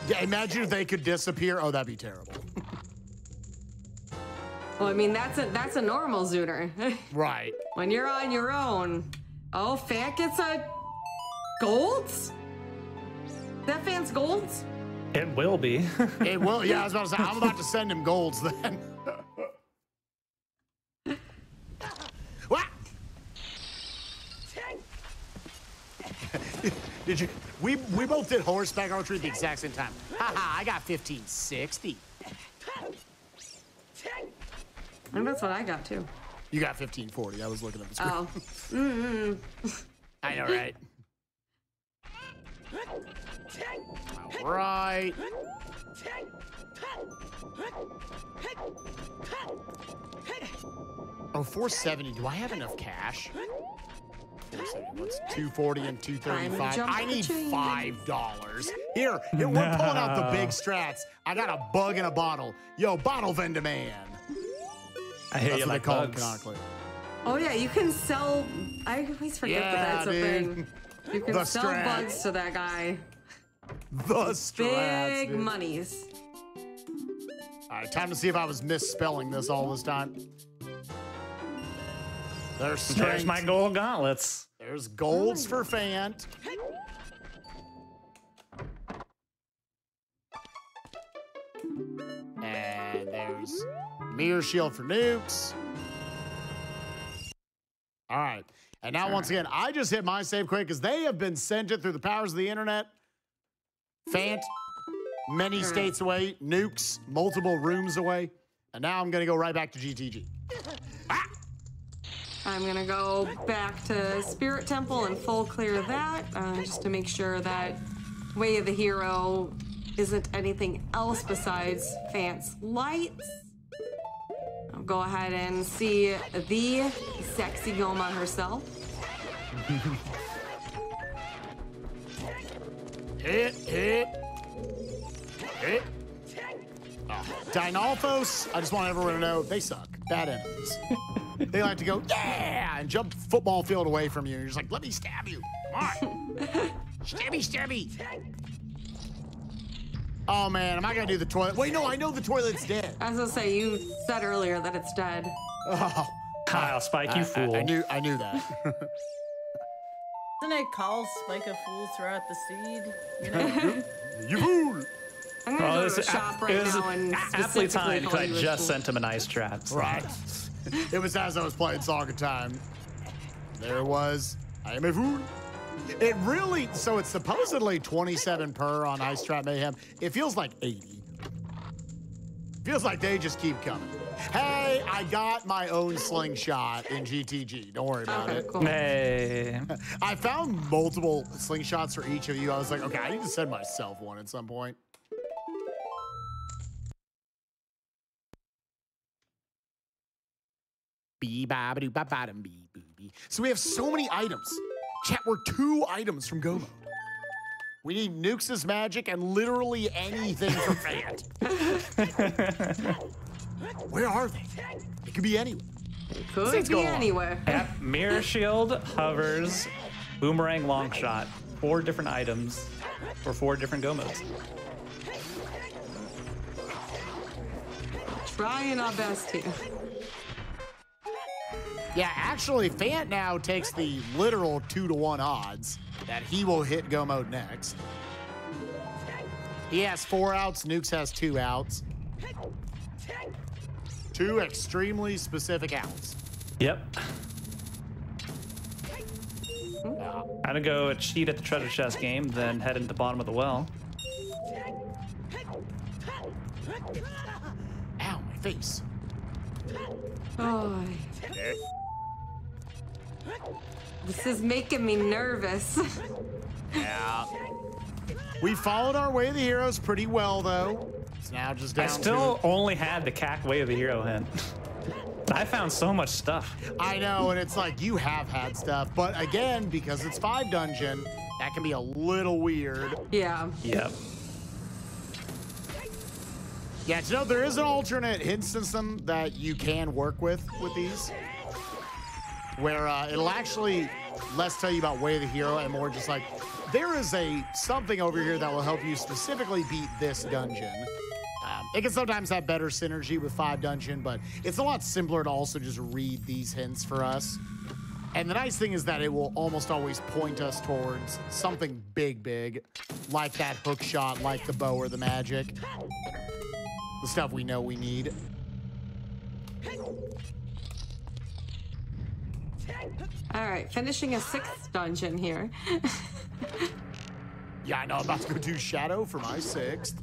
Yeah, imagine if they could disappear. Oh, that'd be terrible. Well, I mean that's a that's a normal zooter. Right. when you're on your own. Oh, Phant gets a golds. That Phant's golds. It will be. It will. Yeah, I was about to say. I'm about to send him golds then. what? did you? We we both did horseback archery at the exact same time. Haha! I got 1560. And that's what I got too. You got 1540. I was looking at the screen. Oh, mm-mm. I know, right? All right. Oh, 470. Do I have enough cash? 470. What's 240 and 235? I need five dollars. Here, here, we're pulling out the big strats. I got a bug in a bottle. Yo, bottle vendor man. I hear That's you what like they call bugs. canonically. oh yeah, you can sell. I always forget Yeah, that that's a thing. You can The sell strats. bugs to that guy. The strats. Big dude. monies. All right, time to see if I was misspelling this all this time. There's strength. There's my gold gauntlets. There's golds for Phant. And there's mirror shield for nukes. All right. And now, once again, I just hit my save quick because they have been sent it through the powers of the internet. Phant, many states away, nukes, multiple rooms away. And now I'm going to go right back to GTG. Ah! I'm gonna go back to Spirit Temple and full clear that, uh, just to make sure that Way of the Hero isn't anything else besides Phant's lights. I'll go ahead and see the sexy Gohma herself. Hit, hit, hit. Oh, I just want everyone to know they suck. Bad enemies. they like to go, yeah, and jump football field away from you. You're just like, let me stab you. Come on. stabby, stabby. Oh man, am I gonna do the toilet? Wait, no, I know the toilet's dead. I was gonna say, you said earlier that it's dead. Oh, Kyle, Spike, you I- fool. I, I knew, I knew that. Doesn't it call Spike a fool throughout the seed? You know? you fool. I'm gonna Well, go this to is a shop a- right it was now and aptly specifically timed because I just fool. sent him an ice trap. so- Right. It was as I was playing soccer time. There it was. I am a fool. It really, so it's supposedly 27 per on Ice Trap Mayhem. It feels like 80. Feels like they just keep coming. Hey, I got my own slingshot in GTG. Don't worry about Okay, it. cool. Hey. I found multiple slingshots for each of you. I was like, okay, I need to send myself one at some point. Bee ba ba doo ba ba dum bee boo bee. So we have so many items. Chat, we're two items from Go Mode. We need Nukes' magic and literally anything from Phant. Where are they? It could be anywhere. It Could Let's be anywhere. Yep, mirror shield, hovers, boomerang, long shot. Four different items for four different go modes. Trying our best here. Yeah, actually, Phant now takes the literal two to one odds that he will hit go mode next. He has four outs, Nukes has two outs. Two extremely specific outs. Yep. I'm gonna go cheat at the treasure chest game, then head into the bottom of the well. Ow, my face. Oh, this is making me nervous. Yeah. We followed our way of the heroes pretty well, though. It's now just down I still to. only had the Kak way of the hero hint. I found so much stuff. I know, and it's like you have had stuff, but again, because it's five dungeon, that can be a little weird. yeah. Yep. Yeah, you know, there is an alternate hint system that you can work with with these, where uh, it'll actually less tell you about way of the hero and more just like there is a something over here that will help you specifically beat this dungeon. Um, it can sometimes have better synergy with five dungeon, but it's a lot simpler to also just read these hints for us. And the nice thing is that it will almost always point us towards something big, big, like that hook shot, like the bow or the magic the stuff we know we need. All right, finishing a sixth dungeon here. Yeah, I know. I'm about to go do Shadow for my sixth.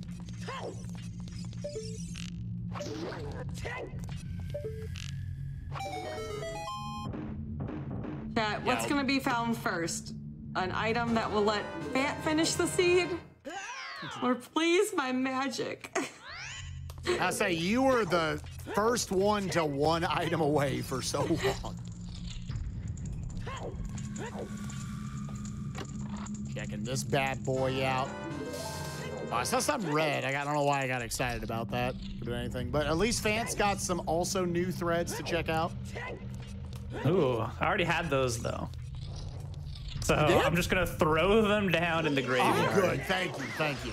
Chat, what's gonna be found first? An item that will let Phant finish the seed? Or please, my magic. I say you were the first one to one item away for so long. Checking this bad boy out. Oh, I saw something red. I, got, I don't know why I got excited about that or anything, but at least Phant's got some also new threads to check out. Ooh, I already had those though. So? I'm just gonna throw them down in the Oh, graveyard. good. Thank you. Thank you.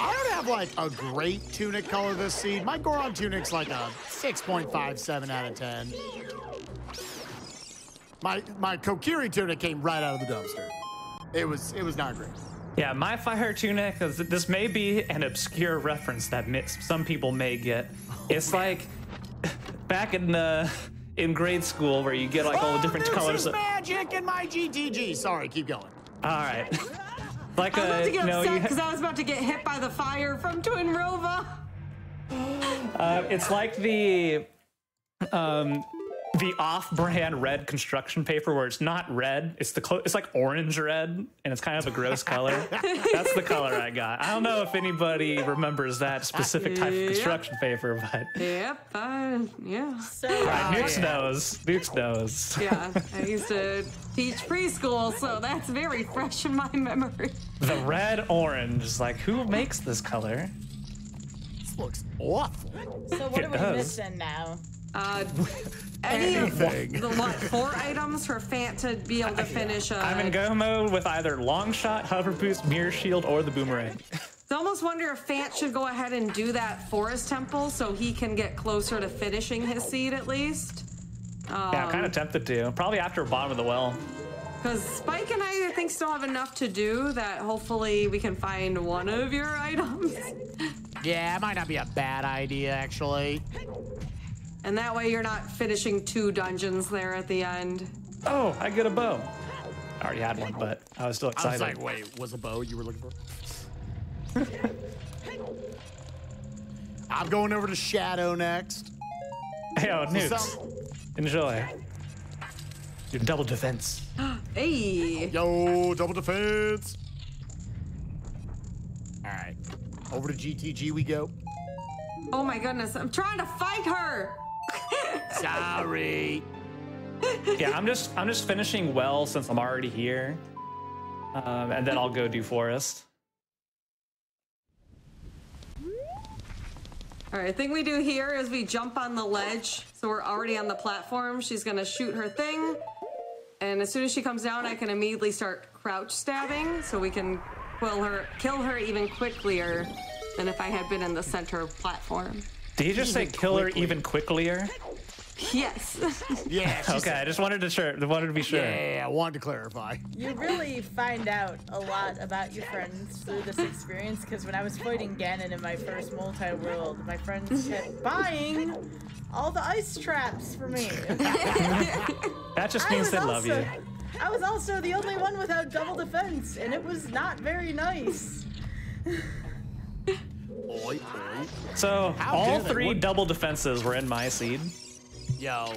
I don't have like a great tunic color this seed. My Goron tunic's like a 6.57 out of 10. My my Kokiri tunic came right out of the dumpster. It was it was not great. Yeah, my fire tunic. This may be an obscure reference that mi- some people may get. It's like back in the in grade school where you get like all the different oh, colors. There's Of, magic in my GTG. Sorry, keep going. all right. like I was about to get you know, upset because ha- I was about to get hit by the fire from Twinrova. uh, it's like the um the off-brand red construction paper where it's not red. It's the clo- it's like orange red and it's kind of a gross color. That's the color I got. I don't know if anybody remembers that specific type of Yep. construction paper, but Yep, uh, yeah. So, Right, uh, Nukes knows. Nukes knows. Yeah, I used to teach preschool, so that's very fresh in my memory. The red orange is like, who makes this color? This looks awful. so what It are we does. missing now? Uh, any Anything. of the what four items for Phant to be able to finish. Uh, I'm in go mode with either long shot, hover boost, mirror shield, or the boomerang. I almost wonder if Phant should go ahead and do that forest temple so he can get closer to finishing his seed at least. yeah, I'm kind of tempted to. Probably after bottom of the well. Because Spike and I, I think, still have enough to do that hopefully we can find one of your items. Yeah, it might not be a bad idea, actually. And that way you're not finishing two dungeons there at the end. Oh, I get a bow. I already had one, but I was still excited. I excited. was like, wait, was a bow you were looking for? I'm going over to Shadow next. hey, oh, nukes. So- Enjoy. Your double defense. Hey! Yo, double defense. All right, over to GTG we go. Oh my goodness, I'm trying to fight her! Sorry. yeah, I'm just I'm just finishing well since I'm already here, um, and then I'll go do forest. All right, thing we do here is we jump on the ledge. So we're already on the platform. She's gonna shoot her thing. And as soon as she comes down, I can immediately start crouch stabbing so we can kill her, kill her even quicker than if I had been in the center platform. Did you just say Even kill her quickly. even quicklier? Yes. Yeah. Okay, said- I just wanted to sure wanted to be sure. Yeah, I wanted to clarify. You really find out a lot about your friends through this experience because when I was fighting Ganon in my first multi world, my friends kept buying all the ice traps for me. That just means was they love you. I was also the only one without double defense, and it was not very nice. Oi, oi. So How all three What- double defenses were in my seed. Yo.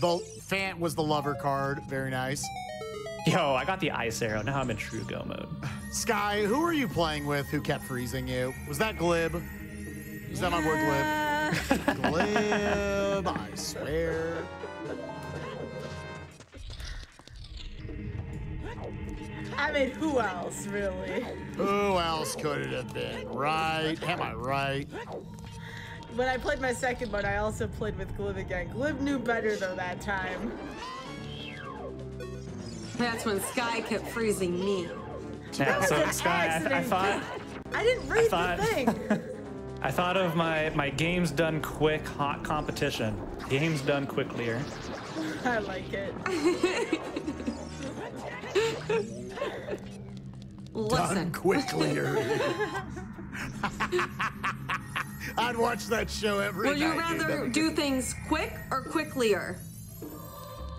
The Phant was the lover card. Very nice. Yo, I got the ice arrow. Now I'm in true go mode. Sky, who are you playing with who kept freezing you? Was that Glib? Is that my word, Glib? Glib, I swear. I mean, who else, really? Who else could it have been? Right? Am I right? When I played my second one, I also played with Glib again. Glib knew better though that time. That's when Sky kept freezing me. Yeah, was so an Sky, I, I thought I didn't read thought- the thing. I thought of my my games done quick hot competition. Games done quicklier. I like it. Listen, Done quickly. I'd watch that show every would you night. dude. rather do things quick or quicklier?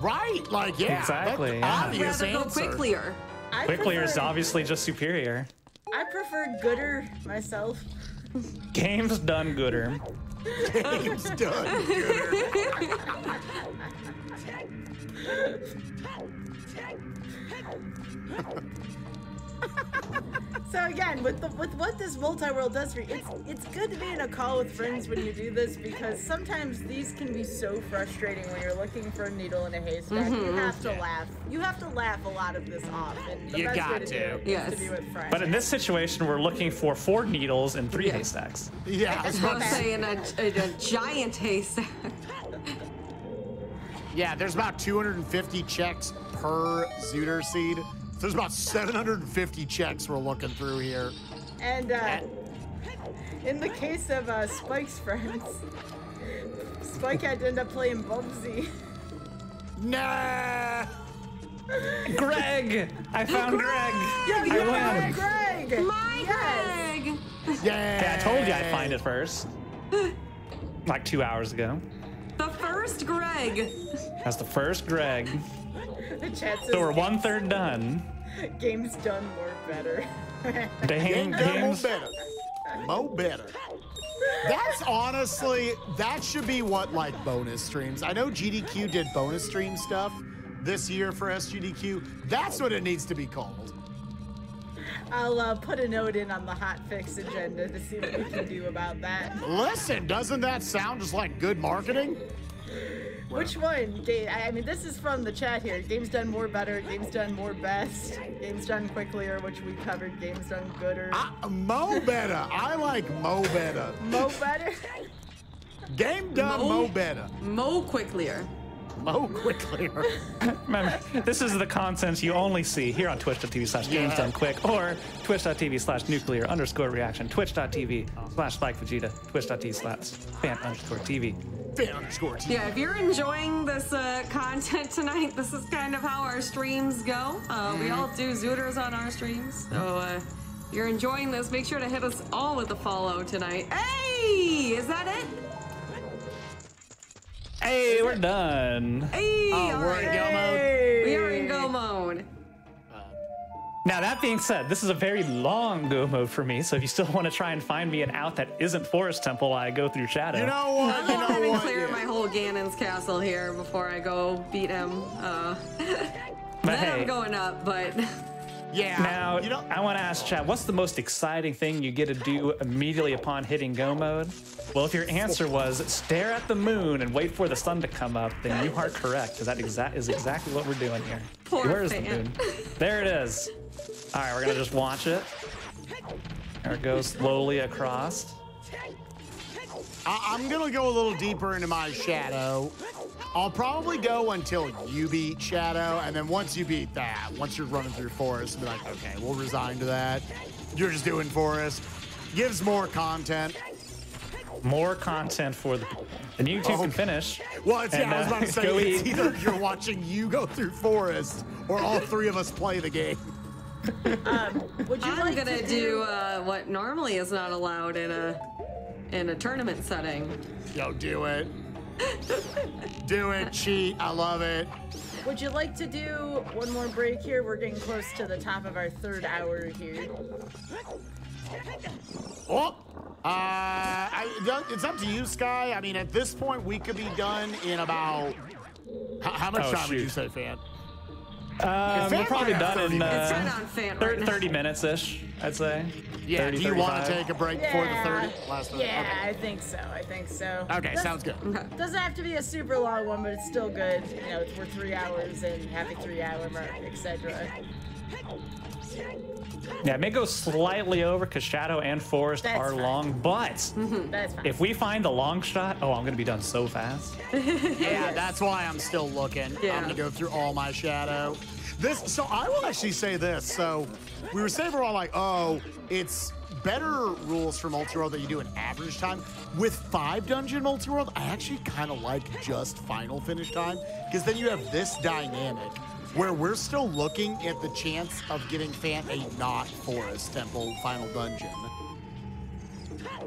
Right, like yeah, Exactly, that's yeah. obvious rather go quicklier. I Quicklier is obviously just superior. I prefer gooder myself. Games done gooder. Game's done. Gooder. So again, with the with what this multi-world does for you, it's it's good to be in a call with friends when you do this because sometimes these can be so frustrating when you're looking for a needle in a haystack. You mm-hmm. have to laugh. You have to laugh a lot of this off, and the You best way got to, to. do it is Yes. to be with friends. But in this situation, we're looking for four needles and three Yeah. haystacks. Yeah, I was I about was to say- saying a, a, a giant haystack. yeah. There's about 250 checks per Zootr seed. So there's about 750 checks we're looking through here. And uh, in the case of uh, Spike's friends, Spike had to end up playing Bubsy. Nah. Greg! I found Greg! Yeah, you I are win. Greg. My yes. Greg! Yeah. Yeah, I told you I'd find it first. Like two hours ago. The first Greg. That's the first Greg. The chat says So we're one third done. games done more better. Game Game, done mo better. Mo better. That's honestly, that should be what like bonus streams. I know GDQ did bonus stream stuff this year for SGDQ. That's what it needs to be called. I'll uh, put a note in on the hot fix agenda to see what we can do about that. Listen, doesn't that sound just like good marketing? Which one? Ga- I I mean, this is from the chat here. Games done more better. Games done more best. Games done quicklier, which we covered. Games done gooder. I, Mo better. I like Mo better. Mo better. Game done, Mo- mo better. Mo quicklier. Mo quickly. Remember, this is the content you only see here on twitch.tv slash games done quick or twitch.tv slash nuclear underscore reaction, twitch.tv slash spike vegeta, twitch.tv slash phant underscore TV. Phant underscore T. Yeah, if you're enjoying this uh, content tonight, this is kind of how our streams go. Uh, we all do Zootrs on our streams. So uh, if you're enjoying this, make sure to hit us all with a follow tonight. Hey! Is that it? Hey, we're done. Hey! Oh, all we're in right. go mode. We are in go mode. Now, that being said, this is a very long go mode for me, so if you still want to try and find me an out that isn't Forest Temple while I go through Shadow, You know what? I'm You know having clear yeah. my whole Ganon's castle here before I go beat him. Uh, but then hey, I'm going up, but Yeah. now you know, I want to ask chat, what's the most exciting thing you get to do immediately upon hitting go mode? Well, if your answer was stare at the moon and wait for the sun to come up, then you are correct, because that exa- is exactly what we're doing here. Poor Where is the moon? There it is. All right, we're gonna just watch it. There it goes slowly across. I- I'm gonna go a little deeper into my shadow. I'll probably go until you beat Shadow, and then once you beat that, once you're running through forest, be like, okay, we'll resign to that. You're just doing forest. Gives more content. More content for the people. Then you two Oh. can finish. Well, it's, yeah, I was uh, about to say go it's eat. either you're watching you go through forest, or all three of us play the game. Would you I'm like gonna to do uh, what normally is not allowed in a in a tournament setting. Yo, do it. do it, cheat. I love it. Would you like to do one more break here? We're getting close to the top of our third hour here. Oh, uh, I, it's up to you, Sky. I mean, at this point, we could be done in about. How, how much Oh, time would you say, Phant? Um, we're probably done 30 in minutes. It's uh, on Phant right now. 30 minutes ish, I'd say. Yeah. 30, do you want to take a break before the 30? Last 30? Yeah, I think so. I think so. Okay, okay sounds good. Doesn't have to be a super long one, but it's still good. You know, we're three hours and happy three hour mark, etc. Yeah, it may go slightly over because Shadow and Forest That's are fine. long, but mm-hmm, That's fine. if we find the long shot, oh, I'm gonna be done so fast. Yeah, that's why I'm still looking. Yeah. I'm gonna go through all my shadow. This, so I will actually say this. So we were saying we're all like, oh, it's better rules for multi-world that you do an average time. With five dungeon multi-world, I actually kind of like just final finish time because then you have this dynamic where we're still looking at the chance of giving Phant a not forest temple final dungeon.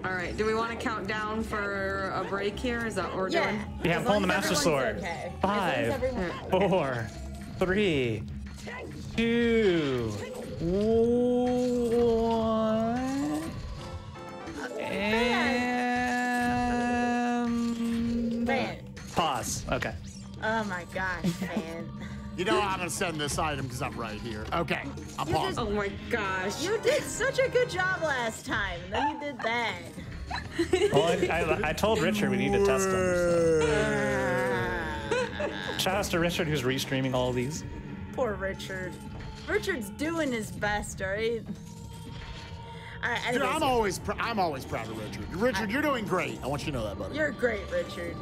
All right. Do we want to count down for a break here? Is that what we're yeah. doing? Yeah, I'm pulling the Master Sword. Okay. As long Five. everyone- Four, three, two, one, and Man. pause. Okay. Oh my gosh, man. You know, I'm gonna send this item because I'm right here. Okay, I'm You pausing. just- Oh my gosh. You did such a good job last time, and then you did that. Well, I, I, I told Richard we need to test him. so. Shout out to Richard who's restreaming all of these. poor Richard. Richard's doing his best, all right? All right, Dude, I'm always pr- I'm always proud of Richard. Richard, you're doing great. I want you to know that, buddy. You're great, Richard.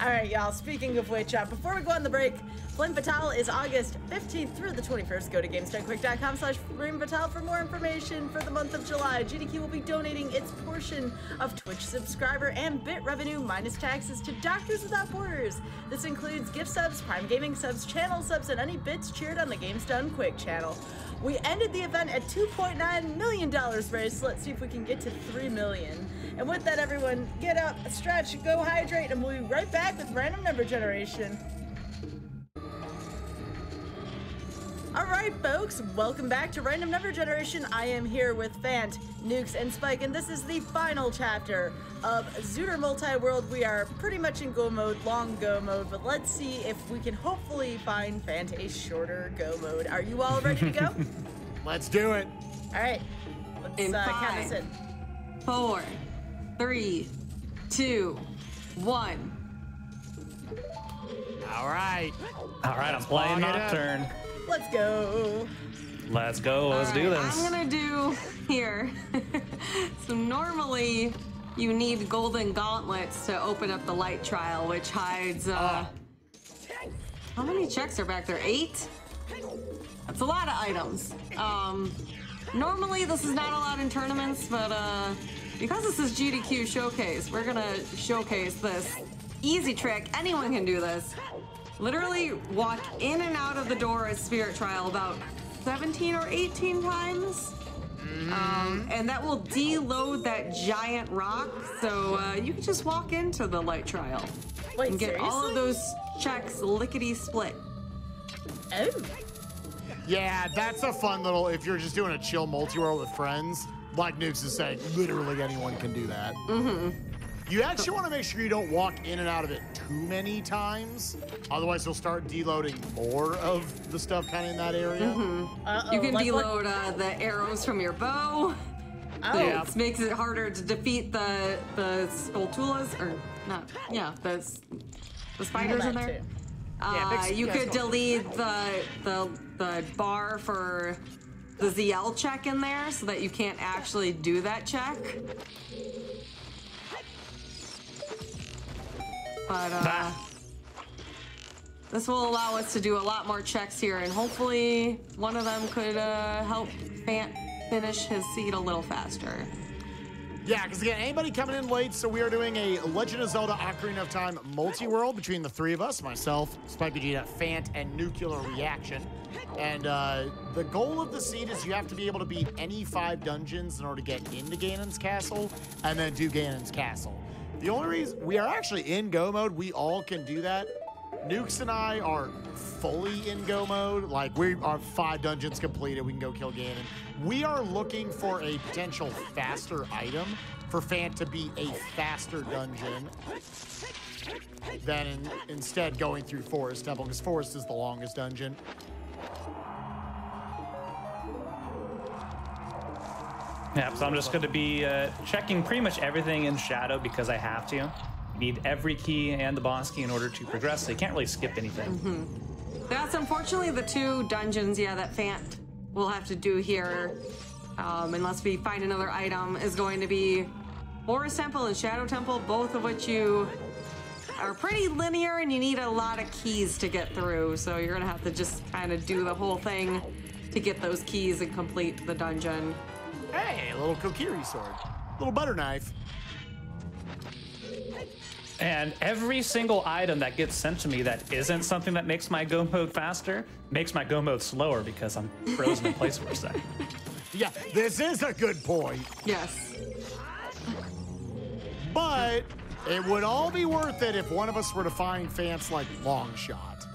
All right, y'all. Speaking of which, uh, before we go on the break, Flame Fatale is August 15th through the 21st. Go to GamesDoneQuick.com slash Flame Fatale for more information for the month of July. GDQ will be donating its portion of Twitch subscriber and bit revenue minus taxes to Doctors Without Borders. This includes gift subs, Prime Gaming subs, channel subs, and any bits cheered on the Games Done Quick channel. We ended the event at $2.9 million raised. So let's see if we can get to 3 million. And with that, everyone, get up, stretch, go hydrate, and we'll be right back with random number generation. All right, folks, welcome back to Random Number Generation. I am here with Phant, Nukes, and Spike, and this is the final chapter of Zootr Multi-World. We are pretty much in go mode, long go mode, but let's see if we can hopefully find Phant a shorter go mode. Are you all ready to go? Let's do it. all right, let's In uh, count five. us in. Four, three, two, one. All right. All right, I'm playing Nocturne. up. Nocturne. Let's go. Let's go. Let's do Alright, this. I'm gonna do here. so normally you need golden gauntlets to open up the light trial, which hides. Uh, how many checks are back there? Eight? That's a lot of items. Um, normally, this is not allowed in tournaments, but uh, because this is GDQ Showcase, we're gonna showcase this easy trick. Anyone can do this. Literally walk in and out of the door at Spirit Trial about 17 or 18 times. Um, and that will deload that giant rock, so uh, you can just walk into the light trial Wait, and get all of those checks lickety split. Oh. Yeah, that's a fun little. If you're just doing a chill multi-world with friends, like Nukes is saying, literally anyone can do that. Mm-hmm. You actually want to make sure you don't walk in and out of it too many times, otherwise you'll start deloading more of the stuff kind of in that area. Uh-oh. You can like what- deload uh, the arrows from your bow. Oh. Yeah. It makes it harder to defeat the the skulltulas, or not? Yeah, the the spiders in there. too. Yeah, Uh, big- you could skull- delete the the the bar for the ZL check in there, so that you can't actually do that check. But uh, Ah. this will allow us to do a lot more checks here, and hopefully one of them could uh, help Phant finish his seed a little faster. Yeah, because again, anybody coming in late, so we are doing a Legend of Zelda Ocarina of Time multi-world between the three of us, myself, Spike Vegeta, Phant, and Nuclear Reaction. And uh, the goal of the seed is you have to be able to beat any five dungeons in order to get into Ganon's castle, and then do Ganon's castle. The only reason we are actually in Go mode, we all can do that. Nukes and I are fully in go mode. Like we are five dungeons completed. We can go kill Ganon. We are looking for a potential faster item for Phant to be a faster dungeon than in, instead going through Forest Temple because Forest is the longest dungeon. Yeah, so I'm just going to be uh, checking pretty much everything in Shadow because I have to. Need every key and the boss key in order to progress, so you can't really skip anything. That's unfortunately the two dungeons, yeah, that Phant will have to do here, um, unless we find another item, is going to be Forest Temple and Shadow Temple, both of which you are pretty linear and you need a lot of keys to get through. So you're gonna have to just kind of do the whole thing to get those keys and complete the dungeon. Hey, a little Kokiri sword, A little butter knife. And every single item that gets sent to me that isn't something that makes my go mode faster makes my go mode slower because I'm frozen in place for a second. Yeah, this is a good point, Yes. but it would all be worth it if one of us were to find Phant's like Longshot.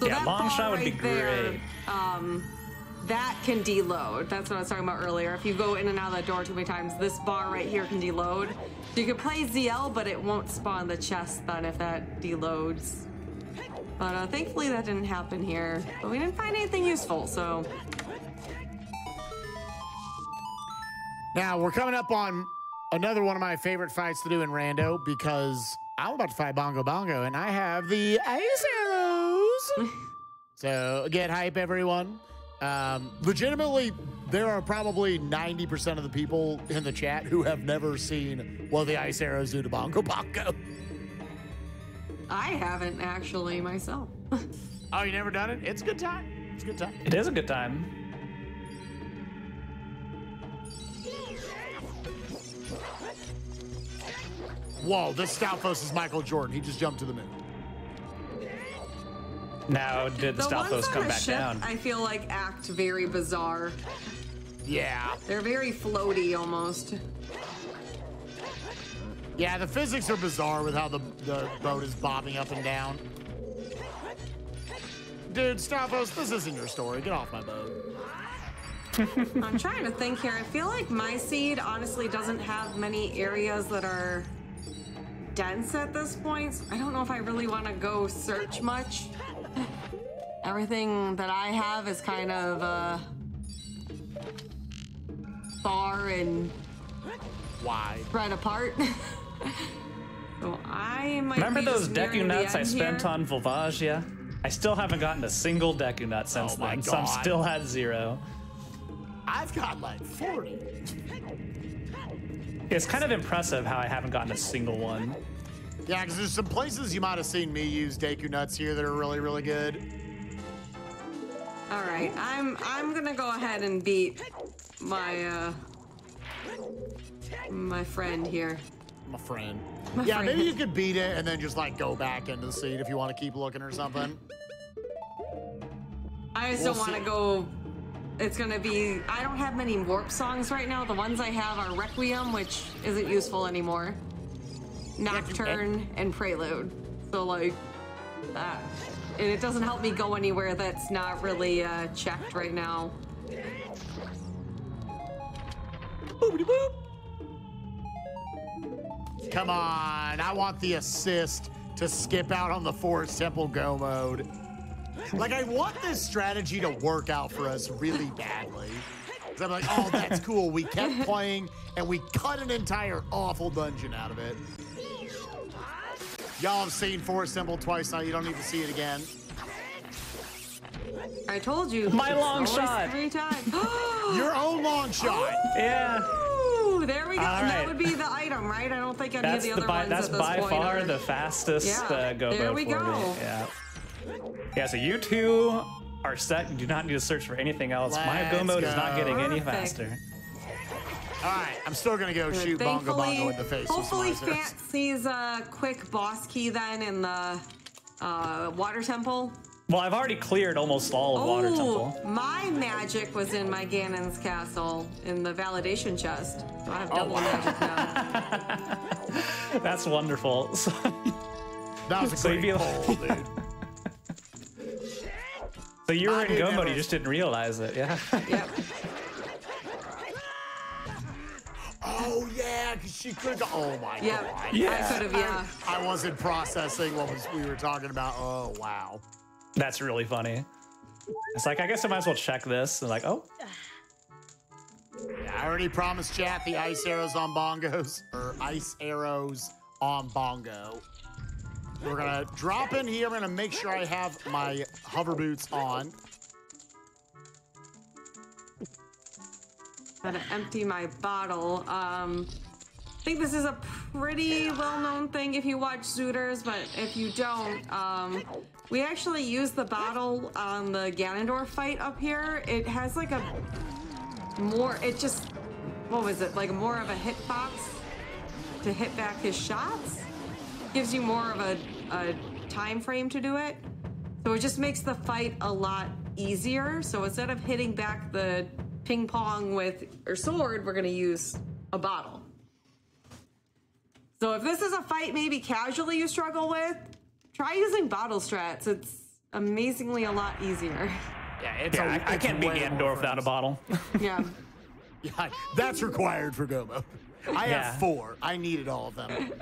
So Yeah, Longshot long bar shot would be there, great. Um, that can deload. That's what I was talking about earlier. If you go in and out of that door too many times, this bar right here can deload. So you can play ZL, but it won't spawn the chest then if that deloads. But uh, thankfully that didn't happen here. But we didn't find anything useful, so Now we're coming up on another one of my favorite fights to do in Rando because I'm about to fight Bongo Bongo and I have the ice arrows. so get hype, everyone. Um, legitimately, there are probably 90% of the people in the chat who have never seen what the ice arrows do to Bongo Bongo. I haven't actually myself. Oh, you never done it? It's a good time. It's a good time. It is a good time. Whoa, this Stalfos is Michael Jordan. He just jumped to the moon. Now, did the, the ones Stalfos come back ship, down? I feel like act very bizarre. Yeah. They're very floaty almost. Yeah, the physics are bizarre with how the, the boat is bobbing up and down. Dude, Stalfos, this isn't your story. Get off my boat. I'm trying to think here. I feel like my seed honestly doesn't have many areas that are dense at this point. I don't know if I really want to go search much. Everything that I have is kind of uh, far and wide, spread apart. so I might Remember be those just nearing Deku nuts I spent here. on Volvagia? I still haven't gotten a single Deku nut since Oh my then, so I'm still at zero. I've got like 40. It's kind of impressive how I haven't gotten a single one. Yeah, because there's some places you might have seen me use Deku Nuts here that are really, really good. All right, I'm I'm gonna go ahead and beat my uh my friend here. My friend. My yeah, maybe you could beat it and then just like go back into the seat if you want to keep looking or something. I just We'll don't want to go. It's gonna be. I don't have many warp songs right now. The ones I have are Requiem, which isn't useful anymore. Nocturne and Prelude. So like that. And it doesn't help me go anywhere that's not really uh, checked right now. Come on, I want the assist to skip out on the Forest Temple Go mode. Like, I want this strategy to work out for us really badly. I'm like, oh, that's cool. We kept playing and we cut an entire awful dungeon out of it. Y'all have seen Forest Temple twice now. You don't need to see it again. I told you. My long shot. Three times. Your own long shot. Yeah. There we go. All And That would be the item, right? I don't think any That's of the the other by, ones that's at this by point far are- the fastest Yeah, uh, go there we for go. me. Yeah. Yeah, so you two are set. You do not need to search for anything else. My go Let's mode is not go. getting any faster. All right, I'm still gonna go shoot Bongo Bongo in the face. Hopefully, lasers. Phant sees a quick boss key then in the uh, water temple. Well, I've already cleared almost all of Water Ooh, Temple. my magic was in my Ganon's castle in the validation chest. So I have Oh, double wow. magic now. That's wonderful. So, That was a So great you'd pull, dude. so you were I in did go mode, you just didn't realize it. Yeah. yep. Oh yeah, because she could. Oh my Yep. god. Yeah. I could have, yeah. I wasn't processing what was we were talking about. Oh wow. That's really funny. It's like I guess I might as well check this. And like, oh, Yeah, I already promised chat the ice arrows on bongos or ice arrows on bongo. We're gonna drop in here. I'm gonna make sure I have my hover boots on. Gotta empty my bottle. Um, I think this is a pretty well-known thing if you watch Zootrs, but if you don't, um, we actually use the bottle on the Ganondorf fight up here. It has like a more, it just, what was it, like more of a hitbox to hit back his shots? Gives you more of a, a time frame to do it. So it just makes the fight a lot easier. So instead of hitting back the ping pong with your sword, we're gonna use a bottle. So if this is a fight maybe casually you struggle with, try using bottle strats. It's amazingly a lot easier. Yeah, it's yeah, a- I, I it's can't beat way more Ganondorf without a bottle. Yeah. Yeah, that's required for go mode. I Yeah. have four. I needed all of them.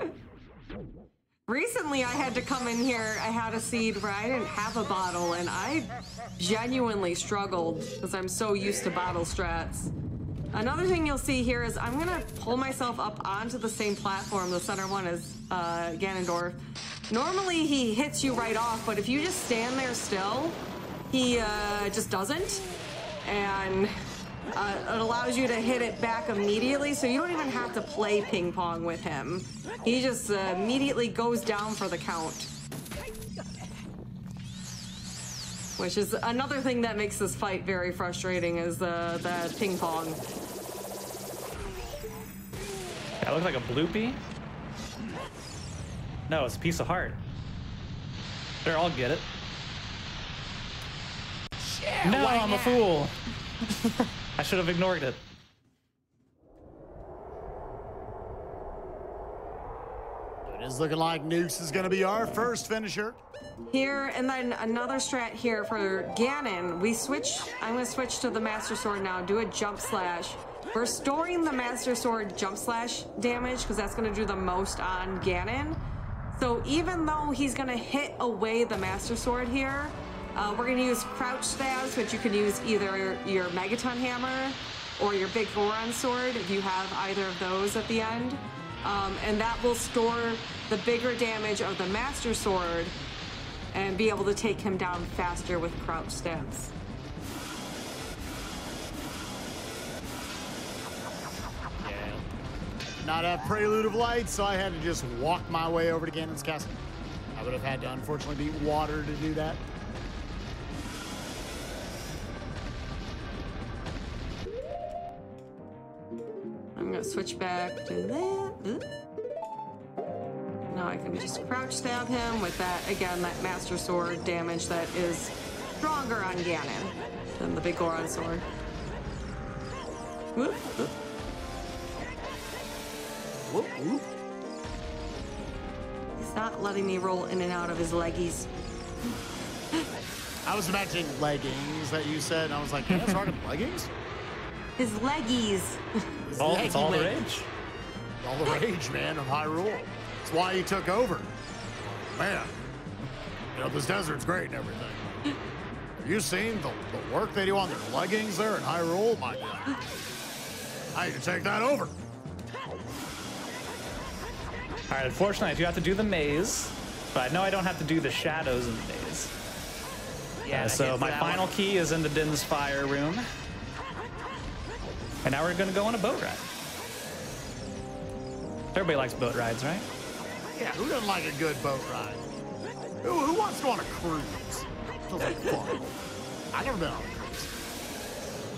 Recently, I had to come in here. I had a seed where I didn't have a bottle, and I genuinely struggled because I'm so used to bottle strats. Another thing you'll see here is I'm gonna pull myself up onto the same platform, the center one is uh, Ganondorf. Normally he hits you right off, but if you just stand there still, he uh, just doesn't. And uh, it allows you to hit it back immediately, so you don't even have to play ping pong with him. He just uh, immediately goes down for the count. Which is another thing that makes this fight very frustrating is the, the ping pong. That looks like a bloopy. No, it's a piece of heart. There, I'll get it. no, I'm a fool. I should have ignored it. It is looking like Nukes is gonna be our first finisher. Here, and then another strat here for Ganon. We switch, I'm gonna switch to the Master Sword now, do a jump slash. We're storing the Master Sword jump slash damage because that's gonna do the most on Ganon. So even though he's gonna hit away the Master Sword here, uh, we're gonna use crouch stabs, which you can use either your Megaton Hammer or your Big Goron Sword if you have either of those at the end. Um, and that will store the bigger damage of the Master Sword and be able to take him down faster with crouch stabs. Not a Prelude of Light, so I had to just walk my way over to Ganon's castle. I would have had to unfortunately beat water to do that. I'm gonna switch back to that. Now I can just crouch stab him with that, again, that Master Sword damage that is stronger on Ganon than the big Goron sword. Whoop, whoop. Whoop, whoop. He's not letting me roll in and out of his leggies. I was imagining leggings that you said, and I was like, that's hard in leggings? His leggies. It's All, it's all the rage. All the rage, man, of Hyrule. That's why he took over. Man, you know, this desert's great and everything. Have you seen the, the work they do on their leggings there in Hyrule? My God. I need to take that over. All right, unfortunately, I do have to do the maze, but I know I don't have to do the shadows in the maze. Yeah, Uh, so my final key is in the Din's Fire room. And now we're gonna go on a boat ride. Everybody likes boat rides, right? Yeah, who doesn't like a good boat ride? Who, who wants to go on a cruise? Feels like fun. I've never been on a cruise.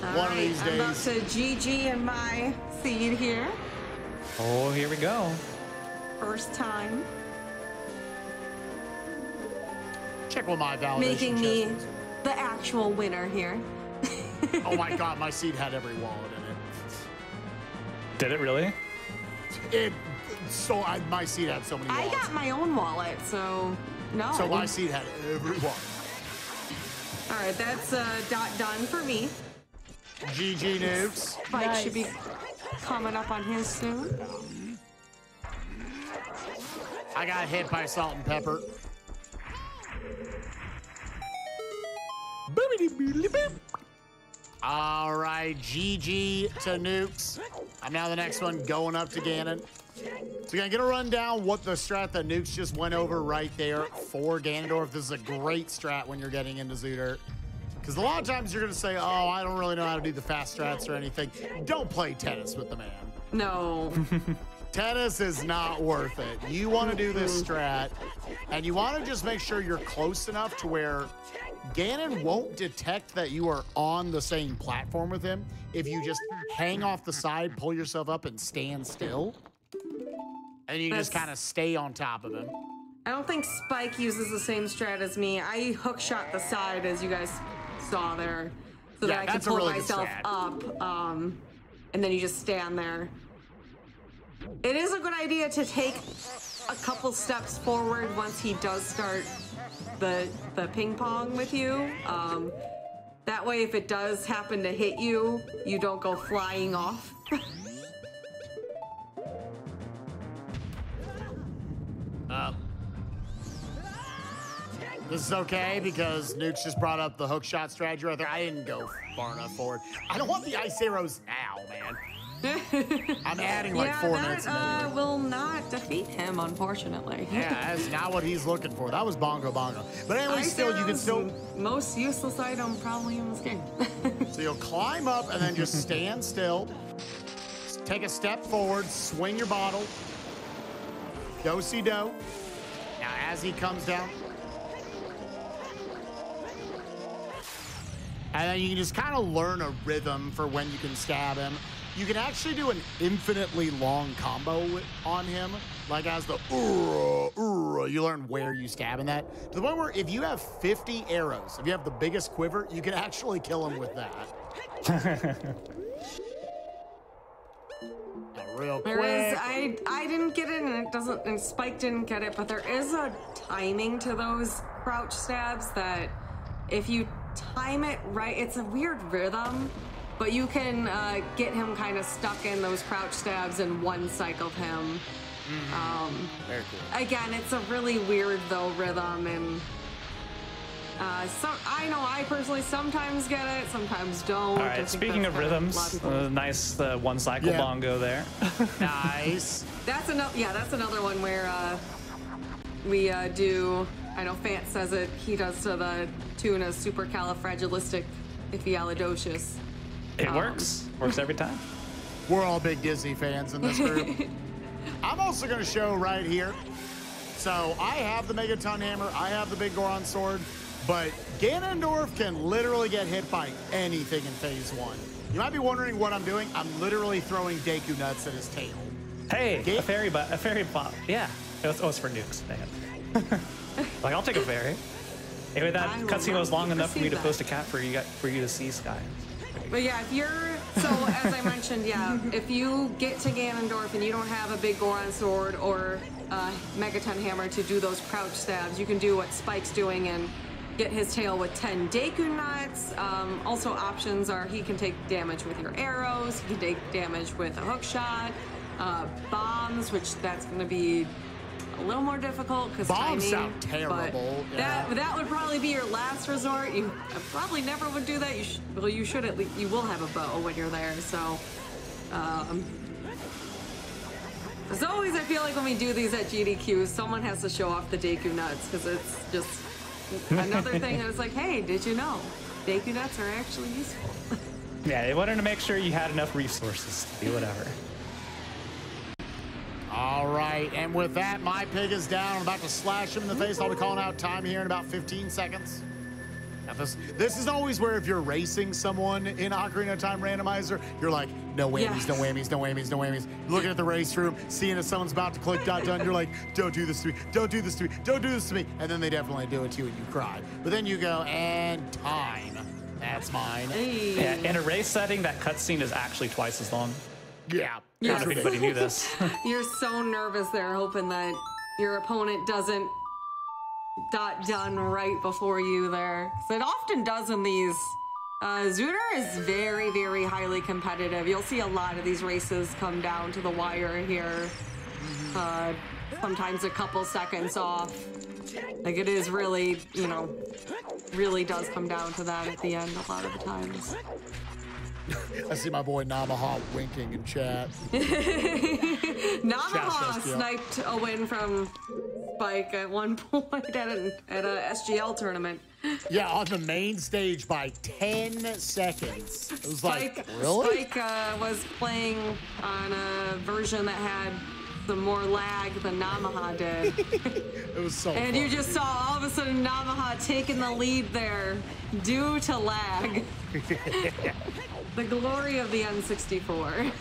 All One of these days. I'm about days. to GG in my seed here. Oh, here we go. First time. Check what my validation Making me chest the actual winner here. Oh my god, my seat had every wallet in Did it really? it. It so I, my seat had so many I got my own wallet, so no. so I my didn't- seat had every wallet. All right, that's uh, dot done for me. GG nukes. Mike Nice. should be coming up on his soon. I got hit by salt and pepper. Boopity-boopity-boop. All right, GG to nukes. I'm now the next one going up to Ganon. So you're gonna get a rundown what the strat that nukes just went over right there for Ganondorf. This is a great strat when you're getting into Zootr. Because a lot of times you're gonna say, oh, I don't really know how to do the fast strats or anything. Don't play tennis with the man. No. Tennis is not worth it. You want to do this strat, and you want to just make sure you're close enough to where Ganon won't detect that you are on the same platform with him if you just hang off the side, pull yourself up, and stand still. And you just kind of stay on top of him. I don't think Spike uses the same strat as me. I hook shot the side as you guys saw there, so Yeah, that I can pull really myself up, um, and then you just stand there. It is a good idea to take a couple steps forward once he does start the the ping pong with you. Um, that way, if it does happen to hit you, you don't go flying off. Uh, this is okay because Nukes just brought up the hook shot strategy right there. I didn't go far enough forward. I don't want the ice arrows now, man. I'm adding like yeah, four that minutes. a uh, will not defeat him, unfortunately. Yeah, that's not what he's looking for. That was bongo bongo. But anyway, Ice still, you can still. most useless item probably in this game. So you'll climb up and then just stand still. Take a step forward, swing your bottle. Do si do. Now, as he comes down, and then you can just kind of learn a rhythm for when you can stab him. You can actually do an infinitely long combo on him, like as the "Urrah, urrah," you learn where you stab in that. To the point where if you have 50 arrows, if you have the biggest quiver, you can actually kill him with that. Real quick. There is, I I didn't get it, and it doesn't, and Spike didn't get it, but there is a timing to those crouch stabs that if you time it right, it's a weird rhythm, but you can uh, get him kind of stuck in those crouch stabs in one cycle of him. Um, Very cool. again, it's a really weird though rhythm, and uh, so I know I personally sometimes get it, sometimes don't. All I right, think speaking of kinda- a rhythms, uh, nice uh, one cycle Yeah. bongo there. Nice. That's another. Yeah, that's another one where uh, we uh, do. I know Phant says it. He does to the tune of supercalifragilistic, ifealidocious. It Um, works. Works every time. We're all big Disney fans in this group. I'm also going to show right here. So I have the Megaton Hammer, I have the Big Goron Sword, but Ganondorf can literally get hit by anything in Phase 1. You might be wondering what I'm doing. I'm literally throwing Deku Nuts at his tail. Hey, Ga- a fairy, but a fairy bot. Yeah, it was, oh, it's for nukes. Man. like I'll take a fairy. Anyway, that cutscene was long enough for me to receive post a cat for you got- for you to see, Sky. But yeah, if you're so as I mentioned, yeah, if you get to Ganondorf and you don't have a big Goron sword or a Megaton hammer to do those crouch stabs, you can do what Spike's doing and get his tail with 10 Deku Nuts. Um, also, options are he can take damage with your arrows, he can take damage with a hook shot, uh, bombs, which that's going to be a little more difficult because Bombs timing. sound but terrible, That yeah. that would probably be your last resort. You uh, probably never would do that. You sh- well, you should at least. You will have a bow when you're there. So, um, as always, I feel like when we do these at GDQ, someone has to show off the Deku nuts because it's just another thing that is like, hey, did you know Deku nuts are actually useful? Yeah, they wanted to make sure you had enough resources to do whatever. All right, and with that, my pig is down. I'm about to slash him in the face. I'll be calling out time here in about 15 seconds. Now this, this is always where if you're racing someone in Ocarina of Time Randomizer, you're like, no whammies, Yes. no whammies, no whammies, no whammies. Looking at the race room, seeing if someone's about to click dot done, you're like, don't do this to me, don't do this to me, don't do this to me. And then they definitely do it to you and you cry. But then you go, and time. That's mine. Hey. Yeah, in a race setting, that cutscene is actually twice as long. Yeah. I it's don't know if anybody knew this. You're so nervous there, hoping that your opponent doesn't dot done right before you there. it often does in these. Uh, Zootr is very, very highly competitive. You'll see a lot of these races come down to the wire here. Uh, sometimes a couple seconds off. Like it is really, you know, really does come down to that at the end a lot of the times. I see my boy Namaha winking in chat. Namaha sniped a win from Spike at one point at, an, at a SGL tournament. Yeah, on the main stage by 10 seconds. It was like, Spike, really? Spike uh, was playing on a version that had some more lag than Namaha did. It was so and fun. you just saw all of a sudden Namaha taking the lead there due to lag. The glory of the N64.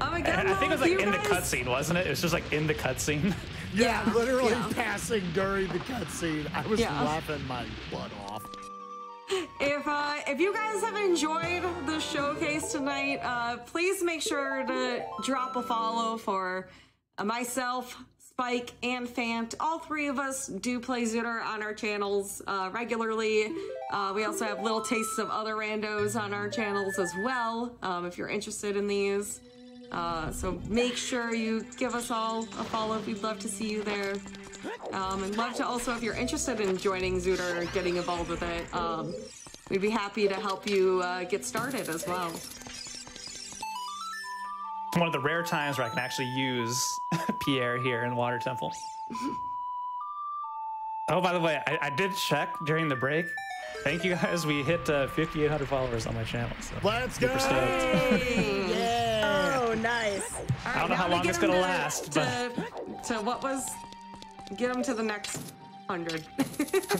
oh my god, And I think it was like you in the cutscene, wasn't it? It was just like in the cutscene. Yeah, Yeah, literally yeah. passing during the cutscene. I was Yeah. laughing my butt off. If uh, if you guys have enjoyed the showcase tonight, uh, please make sure to drop a follow for uh, myself, Spike, and Phant. All three of us do play Zootr on our channels uh, regularly. Uh, we also have little tastes of other randos on our channels as well. Um, if you're interested in these. Uh, so make sure you give us all a follow. We'd love to see you there. Um, and love to also, if you're interested in joining Zootr or getting involved with it, um, we'd be happy to help you uh, get started as well. One of the rare times where I can actually use Pierre here in Water Temple. oh, by the way, I, I did check during the break. Thank you guys. We hit uh, 5,800 followers on my channel. So Let's go! super stoked. Yeah! Oh, nice. I don't know how long it's gonna last, To, to what was? Get them to the next hundred.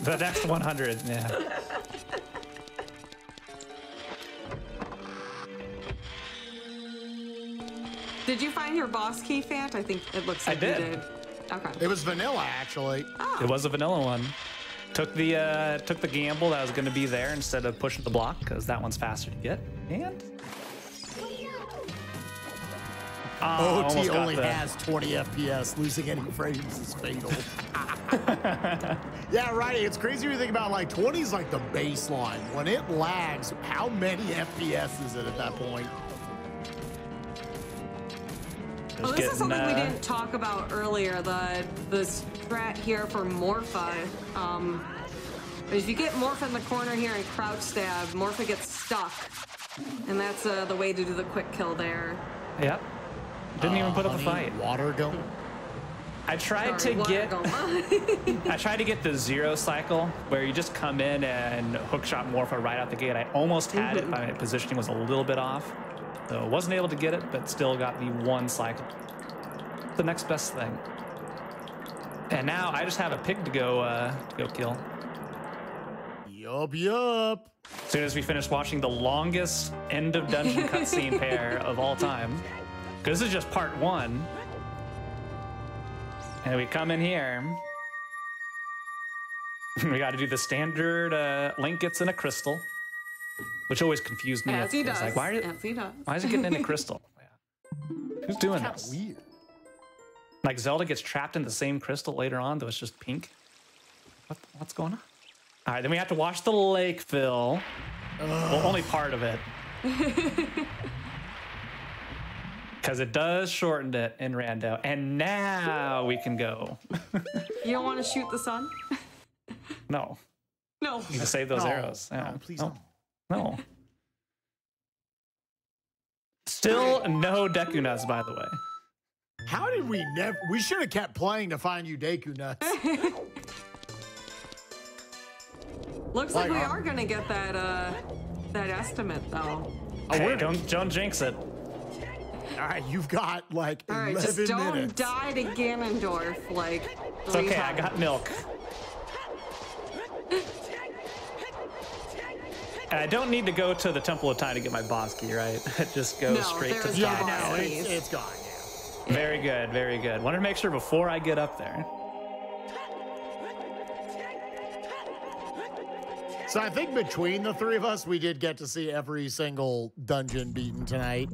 the next 100, yeah. Did you find your boss key, Phant? I think it looks I like did. you did. Okay. It was vanilla, actually. Oh. It was a vanilla one. Took the uh, took the gamble that was going to be there instead of pushing the block because that one's faster to get. And Oh, OT only the- has 20 FPS. Losing any frames is fatal. yeah, right. It's crazy when you think about like 20 is like the baseline. When it lags, how many FPS is it at that point? Just Oh, this getting, is something we uh, didn't talk about earlier. The the strat here for Morpha. Um, if you get Morpha in the corner here and crouch stab, Morpha gets stuck, and that's uh, the way to do the quick kill there. Yep. Didn't even Uh, put up a fight. Water go. I tried Sorry, to get. I tried to get the zero cycle where you just come in and hookshot Morpha right out the gate. I almost had it, but my positioning was a little bit off. So wasn't able to get it, but still got the one cycle. The next best thing. And now I just have a pig to go uh, to go kill. Yup, yup. As soon as we finish watching the longest end of dungeon cutscene pair of all time. Because this is just part one. And we come in here. we got to do the standard uh, Link gets in a crystal, which always confused me. As he does. Like, why, are, As he does. why is it getting in a crystal? Who's doing this? Weird. Like Zelda gets trapped in the same crystal later on, though it's just pink. What, what's going on? All right, then we have to watch the lake fill. Well, only part of it. Because it does shorten it in Rando. And now we can go. You don't want to shoot the sun? No, No. you can save those No, arrows. Yeah. no, please oh. no. Don't. No. Still no Deku nuts, by the way. How did we never? We should have kept playing to find you Deku nuts. Looks like, Like, we um, are gonna get that uh that estimate though. Oh, Hey, don't don't jinx it. All right, you've got like All right, 11 just don't minutes. die to Ganondorf like It's three okay, I got milk. And I don't need to go to the Temple of Time to get my boss key, right? Just go No, straight to the no Yeah, no, it's, it's gone. Yeah. Very good, very good. Wanted to make sure before I get up there. So I think between the three of us, we did get to see every single dungeon beaten tonight.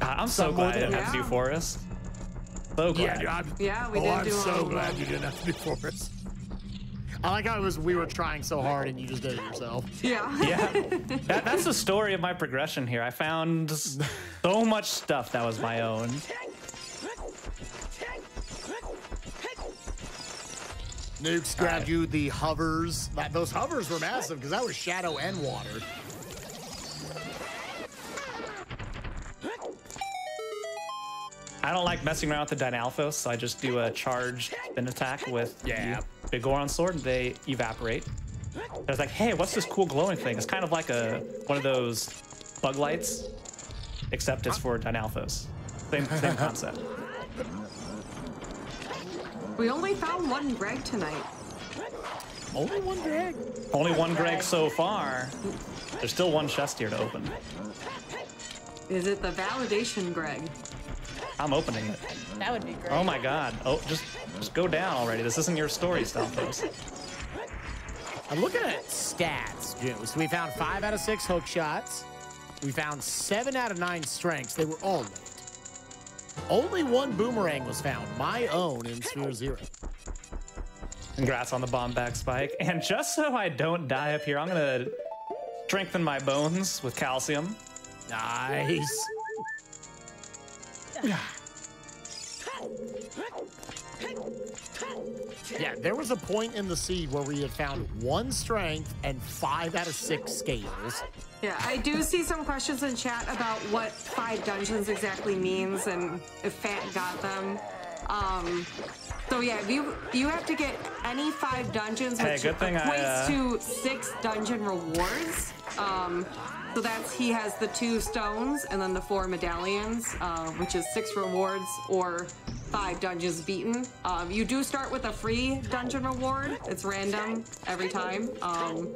Uh, I'm so Some glad I didn't have to do Yeah. Forest. So glad. dude, I'm, Yeah, we oh, did I'm do so glad you didn't have to do Forest. I like how it was we were trying so hard and you just did it yourself. Yeah. yeah, that, that's the story of my progression here. I found so much stuff that was my own. Nukes grabbed you the hovers. That, those hovers were massive because that was shadow and water. I don't like messing around with the Dinolfos, so I just do a charged spin attack with Yeah. the Big Goron sword, and they evaporate. I was like, hey, what's this cool glowing thing? It's kind of like a one of those bug lights, except it's for Dinolfos. Same same concept. We only found one Greg tonight. Only one drag. Only one Greg so far. There's still one chest here to open. Is it the validation Greg? I'm opening it. That would be great. Oh my god. Oh, just just go down already. This isn't your story, Stalfos. I'm looking at stats, Jim. So we found five out of six hook shots. We found seven out of nine strengths. They were all late. Only one boomerang was found, my own in Sphere Zero. Congrats on the bomb back spike. And just so I don't die up here, I'm gonna strengthen my bones with calcium. Nice. Yeah, there was a point in the seed where we had found one strength and five out of six scales. Yeah, I do see some questions in chat about what five dungeons exactly means and if Fat got them. Um, so yeah, if you you have to get any five dungeons, Hey, which good thing I, equates uh, to six dungeon rewards. Um, so that's he has the two stones and then the four medallions, uh, which is six rewards or five dungeons beaten. Um, you do start with a free dungeon reward. It's random every time. Um,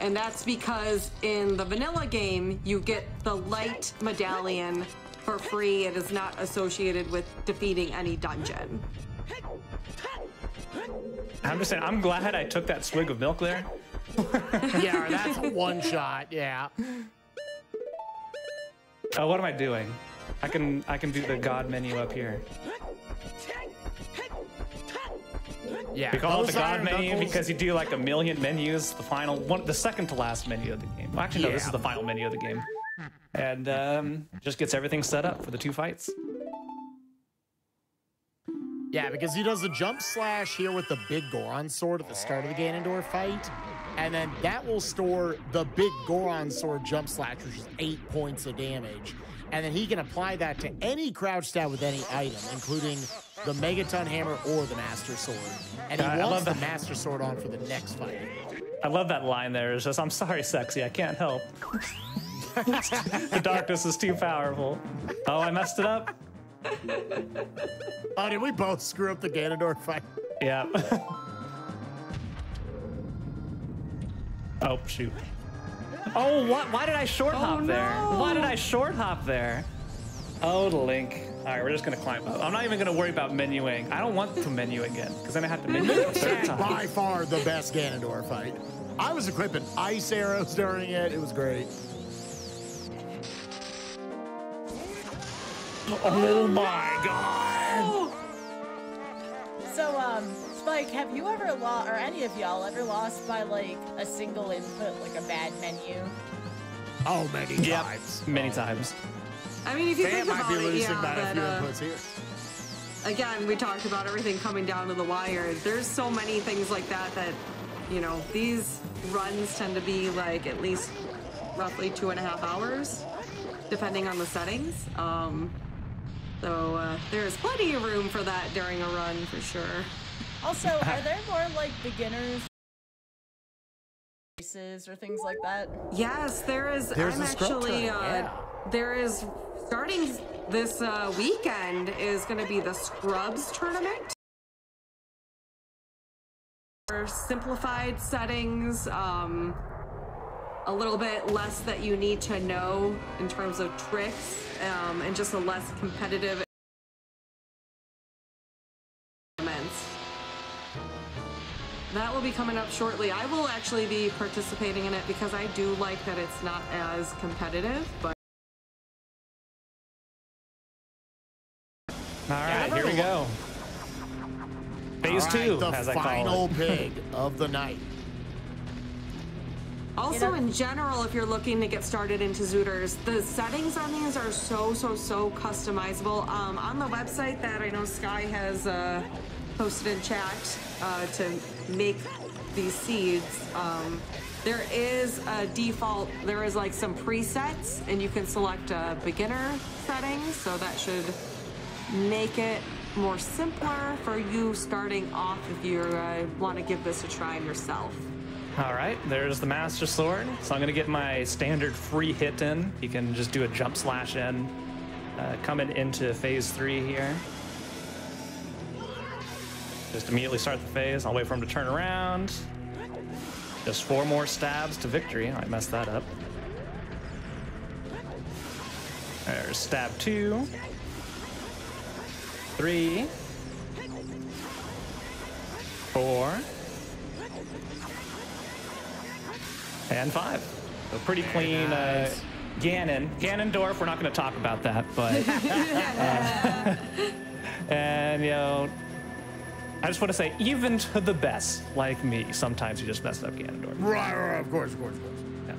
and that's because in the vanilla game, you get the light medallion for free. It is not associated with defeating any dungeon. I'm just saying, I'm glad I took that swig of milk there. Yeah, that's a one shot. Yeah. Oh, what am I doing? I can I can do the god menu up here. Yeah. We call it the god menu knuckles- because you do like a million menus. The final one, the second to last menu of the game. Well, actually, no, this is the final menu of the game, and um, just gets everything set up for the two fights. Yeah, because he does the jump slash here with the big Goron sword at the start of the Ganondorf fight. And then that will store the big Goron sword jump slash, which is eight points of damage. And then he can apply that to any crouch stab with any item, including the Megaton Hammer or the Master Sword. And he I- I love wants the that. Master Sword on for the next fight. I love that line there. It's just, I'm sorry, sexy. I can't help. the darkness is too powerful. Oh, I messed it up. Oh, did we both screw up the Ganondorf fight? Yeah. oh, shoot. Oh, what? Why did I short hop there? Why did I short hop there? Oh, Link. All right, we're just gonna climb up. I'm not even gonna worry about menuing. I don't want to menu again, because then I have to menu a third time. By far the best Ganondorf fight. I was equipping ice arrows during it. It was great. Oh my god! So, um, Spike, have you ever lost, or any of y'all ever lost by like a single input, like a bad menu? Oh, many Yep, times. many times. I mean, if you Fan think might about be it, yeah, by a but, few uh, inputs here. again, we talked about everything coming down to the wire. There's so many things like that that, you know, these runs tend to be like at least roughly two and a half hours, depending on the settings. Um, so uh, there's plenty of room for that during a run for sure. Also, are there more like beginners races or things like that? Yes, there is. There's I'm a actually. Uh, yeah. There is starting this uh, weekend is going to be the Scrubs tournament. For Simplified settings, um, a little bit less that you need to know in terms of tricks, um, and just a less competitive. That will be coming up shortly. I will actually be participating in it because I do like that it's not as competitive, but All right, here we go. Phase All right, two, the as I call final it. pig of the night. also know- in general, if you're looking to get started into Zootrs, the settings on these are so, so, so customizable. Um, on the website that I know Sky has uh, posted in chat uh, to make these seeds, um, there is a default, there is like some presets, and you can select a beginner setting, so that should make it more simpler for you starting off if you uh, want to give this a try yourself. All right, there's the Master Sword. So I'm gonna get my standard free hit in. You can just do a jump slash in. Uh, coming into phase three here. Just immediately start the phase. I'll wait for him to turn around. Just four more stabs to victory. I messed that up. There's stab two. Three. Four. and five. So pretty clean. Uh, nice. Ganon, Ganondorf. We're not going to talk about that, but uh, and you know, I just want to say, even to the best, like me, sometimes you just mess up Ganondorf. Right, right, of course, of course, of course.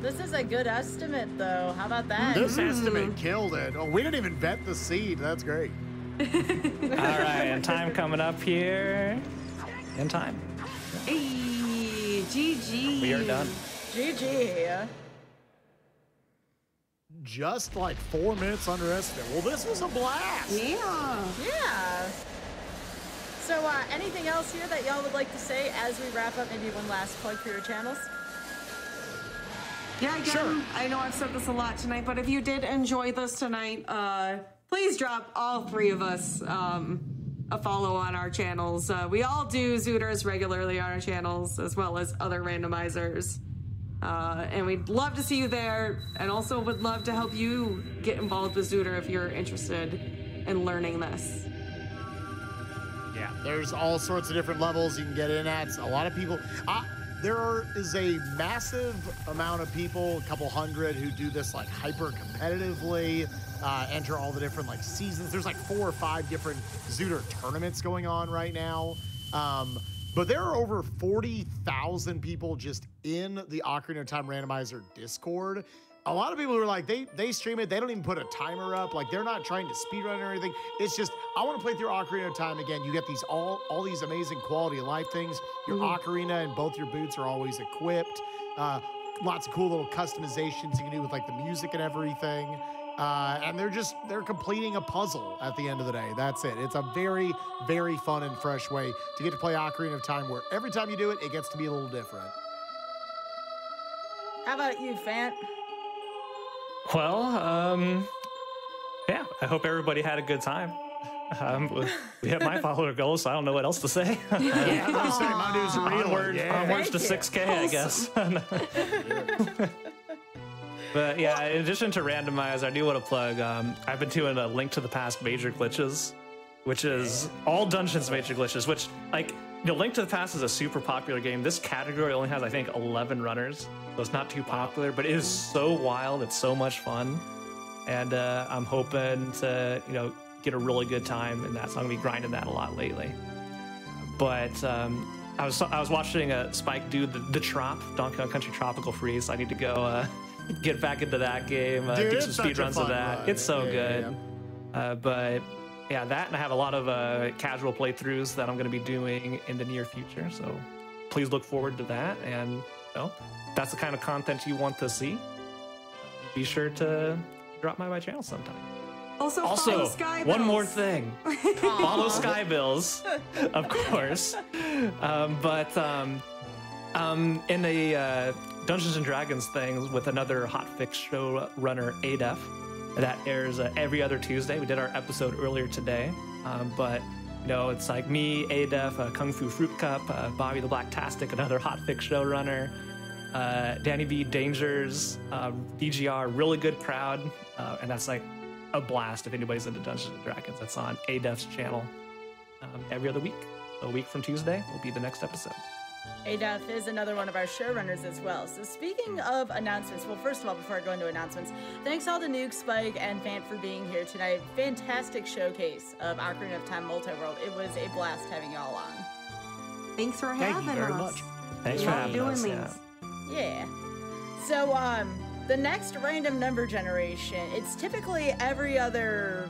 This is a good estimate, though. How about that? This mm. estimate killed it. Oh, we didn't even vet the seed. That's great. All right, and time coming up here. In time, Hey, GG. we are done. GG. Just like four minutes under estimate. Well, this was a blast. Yeah. Yeah. So, uh, anything else here that y'all would like to say as we wrap up? Maybe one last plug for your channels. Yeah, again, Sure. I know I've said this a lot tonight, but if you did enjoy this tonight, uh, please drop all three of us um, a follow on our channels. Uh, we all do Zootrs regularly on our channels, as well as other randomizers. Uh, and we'd love to see you there, and also would love to help you get involved with Zootr if you're interested in learning this. There's all sorts of different levels you can get in at. A lot of people. Uh, there are, is a massive amount of people, a couple hundred, who do this like hyper competitively. Uh, enter all the different like seasons. There's like four or five different Zootr tournaments going on right now. Um, but there are over 40,000 people just in the Ocarina of Time Randomizer Discord. A lot of people are like, they they stream it, they don't even put a timer up. Like they're not trying to speedrun or anything. It's just, I want to play through Ocarina of Time again. You get these all all these amazing quality of life things. Your Ocarina and both your boots are always equipped. Uh, lots of cool little customizations you can do with like the music and everything. Uh, and they're just they're completing a puzzle at the end of the day. That's it. It's a very very fun and fresh way to get to play Ocarina of Time, where every time you do it, it gets to be a little different. How about you, Phant? Well, um, yeah, I hope everybody had a good time. Um, we hit my follower goal, so I don't know what else to say. Yeah, I'm gonna say my news are real. Onward, yeah. onwards to Thank you. 6K, I guess. but yeah, in addition to randomize, I do want to plug. Um, I've been doing a link to the past major glitches, which is all dungeons major glitches. Which like you know, Link to the Past is a super popular game. This category only has I think 11 runners, so it's not too popular. But it is so wild. It's so much fun, and uh, I'm hoping to you know get a really good time in that. So I'm gonna be grinding that a lot lately but um, I was I was watching uh, Spike do the, the Trop Donkey Kong Country Tropical Freeze. So I need to go uh, get back into that game, uh, Dude, do some speed runs of that. run. It's so Yeah, yeah, good. Uh, but yeah, that and I have a lot of uh, casual playthroughs that I'm going to be doing in the near future. So please look forward to that. And you know, that's the kind of content you want to see. Be sure to drop by my channel sometime. Also, Also, follow Sky one more thing. Follow Sky Bills, of course. Um, but um, um, in the uh, Dungeons and Dragons thing with another hotfix showrunner, ADEF, that airs uh, every other Tuesday. We did our episode earlier today. Um, but, you know, it's like me, ADEF, uh, Kung Fu Fruit Cup, uh, Bobby the Black Tastic, another hotfix showrunner uh, Danny B Dangers, uh, DGR, really good crowd, uh, and that's like a blast if anybody's into Dungeons and Dragons. That's on ADEF's channel um, every other week. A week from Tuesday will be the next episode. ADAF is another one of our showrunners as well. So speaking of announcements, well, first of all, before I go into announcements, thanks all to Nuke, Spike, and Phant for being here tonight. Fantastic showcase of Ocarina of Time Multi-World. It was a blast having y'all on. Thanks for Thank you having very us. much. Thanks for Love having doing us. these. yeah. Yeah. So, um, the next random number generation, it's typically every other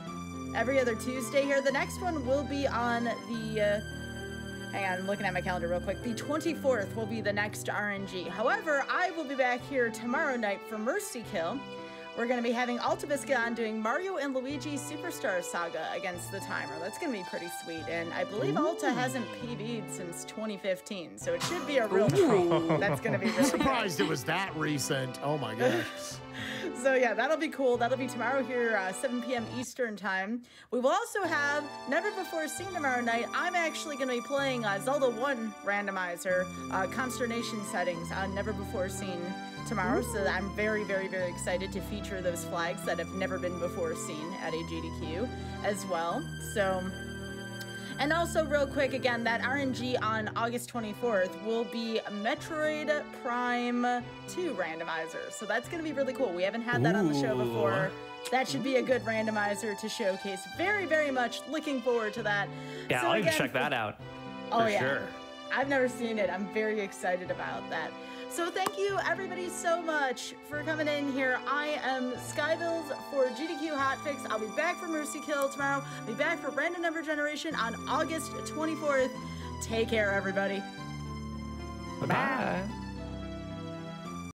every other Tuesday here. The next one will be on the uh, hang on, I'm looking at my calendar real quick. The 24th will be the next RNG. However, I will be back here tomorrow night for Mercy Kill. We're going to be having Altabisca on doing Mario and Luigi Superstar Saga against the timer. That's going to be pretty sweet. And I believe Alta hasn't PB'd since 2015, so it should be a real treat. That's going to be really good. Surprised it was that recent. Oh my gosh. So yeah, that'll be cool. That'll be tomorrow here, uh, 7 p.m. Eastern time. We will also have Never Before Seen tomorrow night. I'm actually going to be playing uh, Zelda 1 randomizer, uh, consternation settings on Never Before Seen tomorrow. So I'm very, very, very excited to feature those flags that have never been before seen at a GDQ as well. So. And also, real quick, again, that RNG on August 24th will be Metroid Prime 2 randomizer. So that's going to be really cool. We haven't had that on the show before. That should be a good randomizer to showcase. Very, very much looking forward to that. Yeah, So I'll even check that out. Oh, yeah. sure. I've never seen it. I'm very excited about that. So thank you everybody so much for coming in here. I am Skybilz for GDQ Hotfix. I'll be back for Mercy Kill tomorrow. I'll be back for Random Number Generation on August 24th. Take care, everybody. Bye.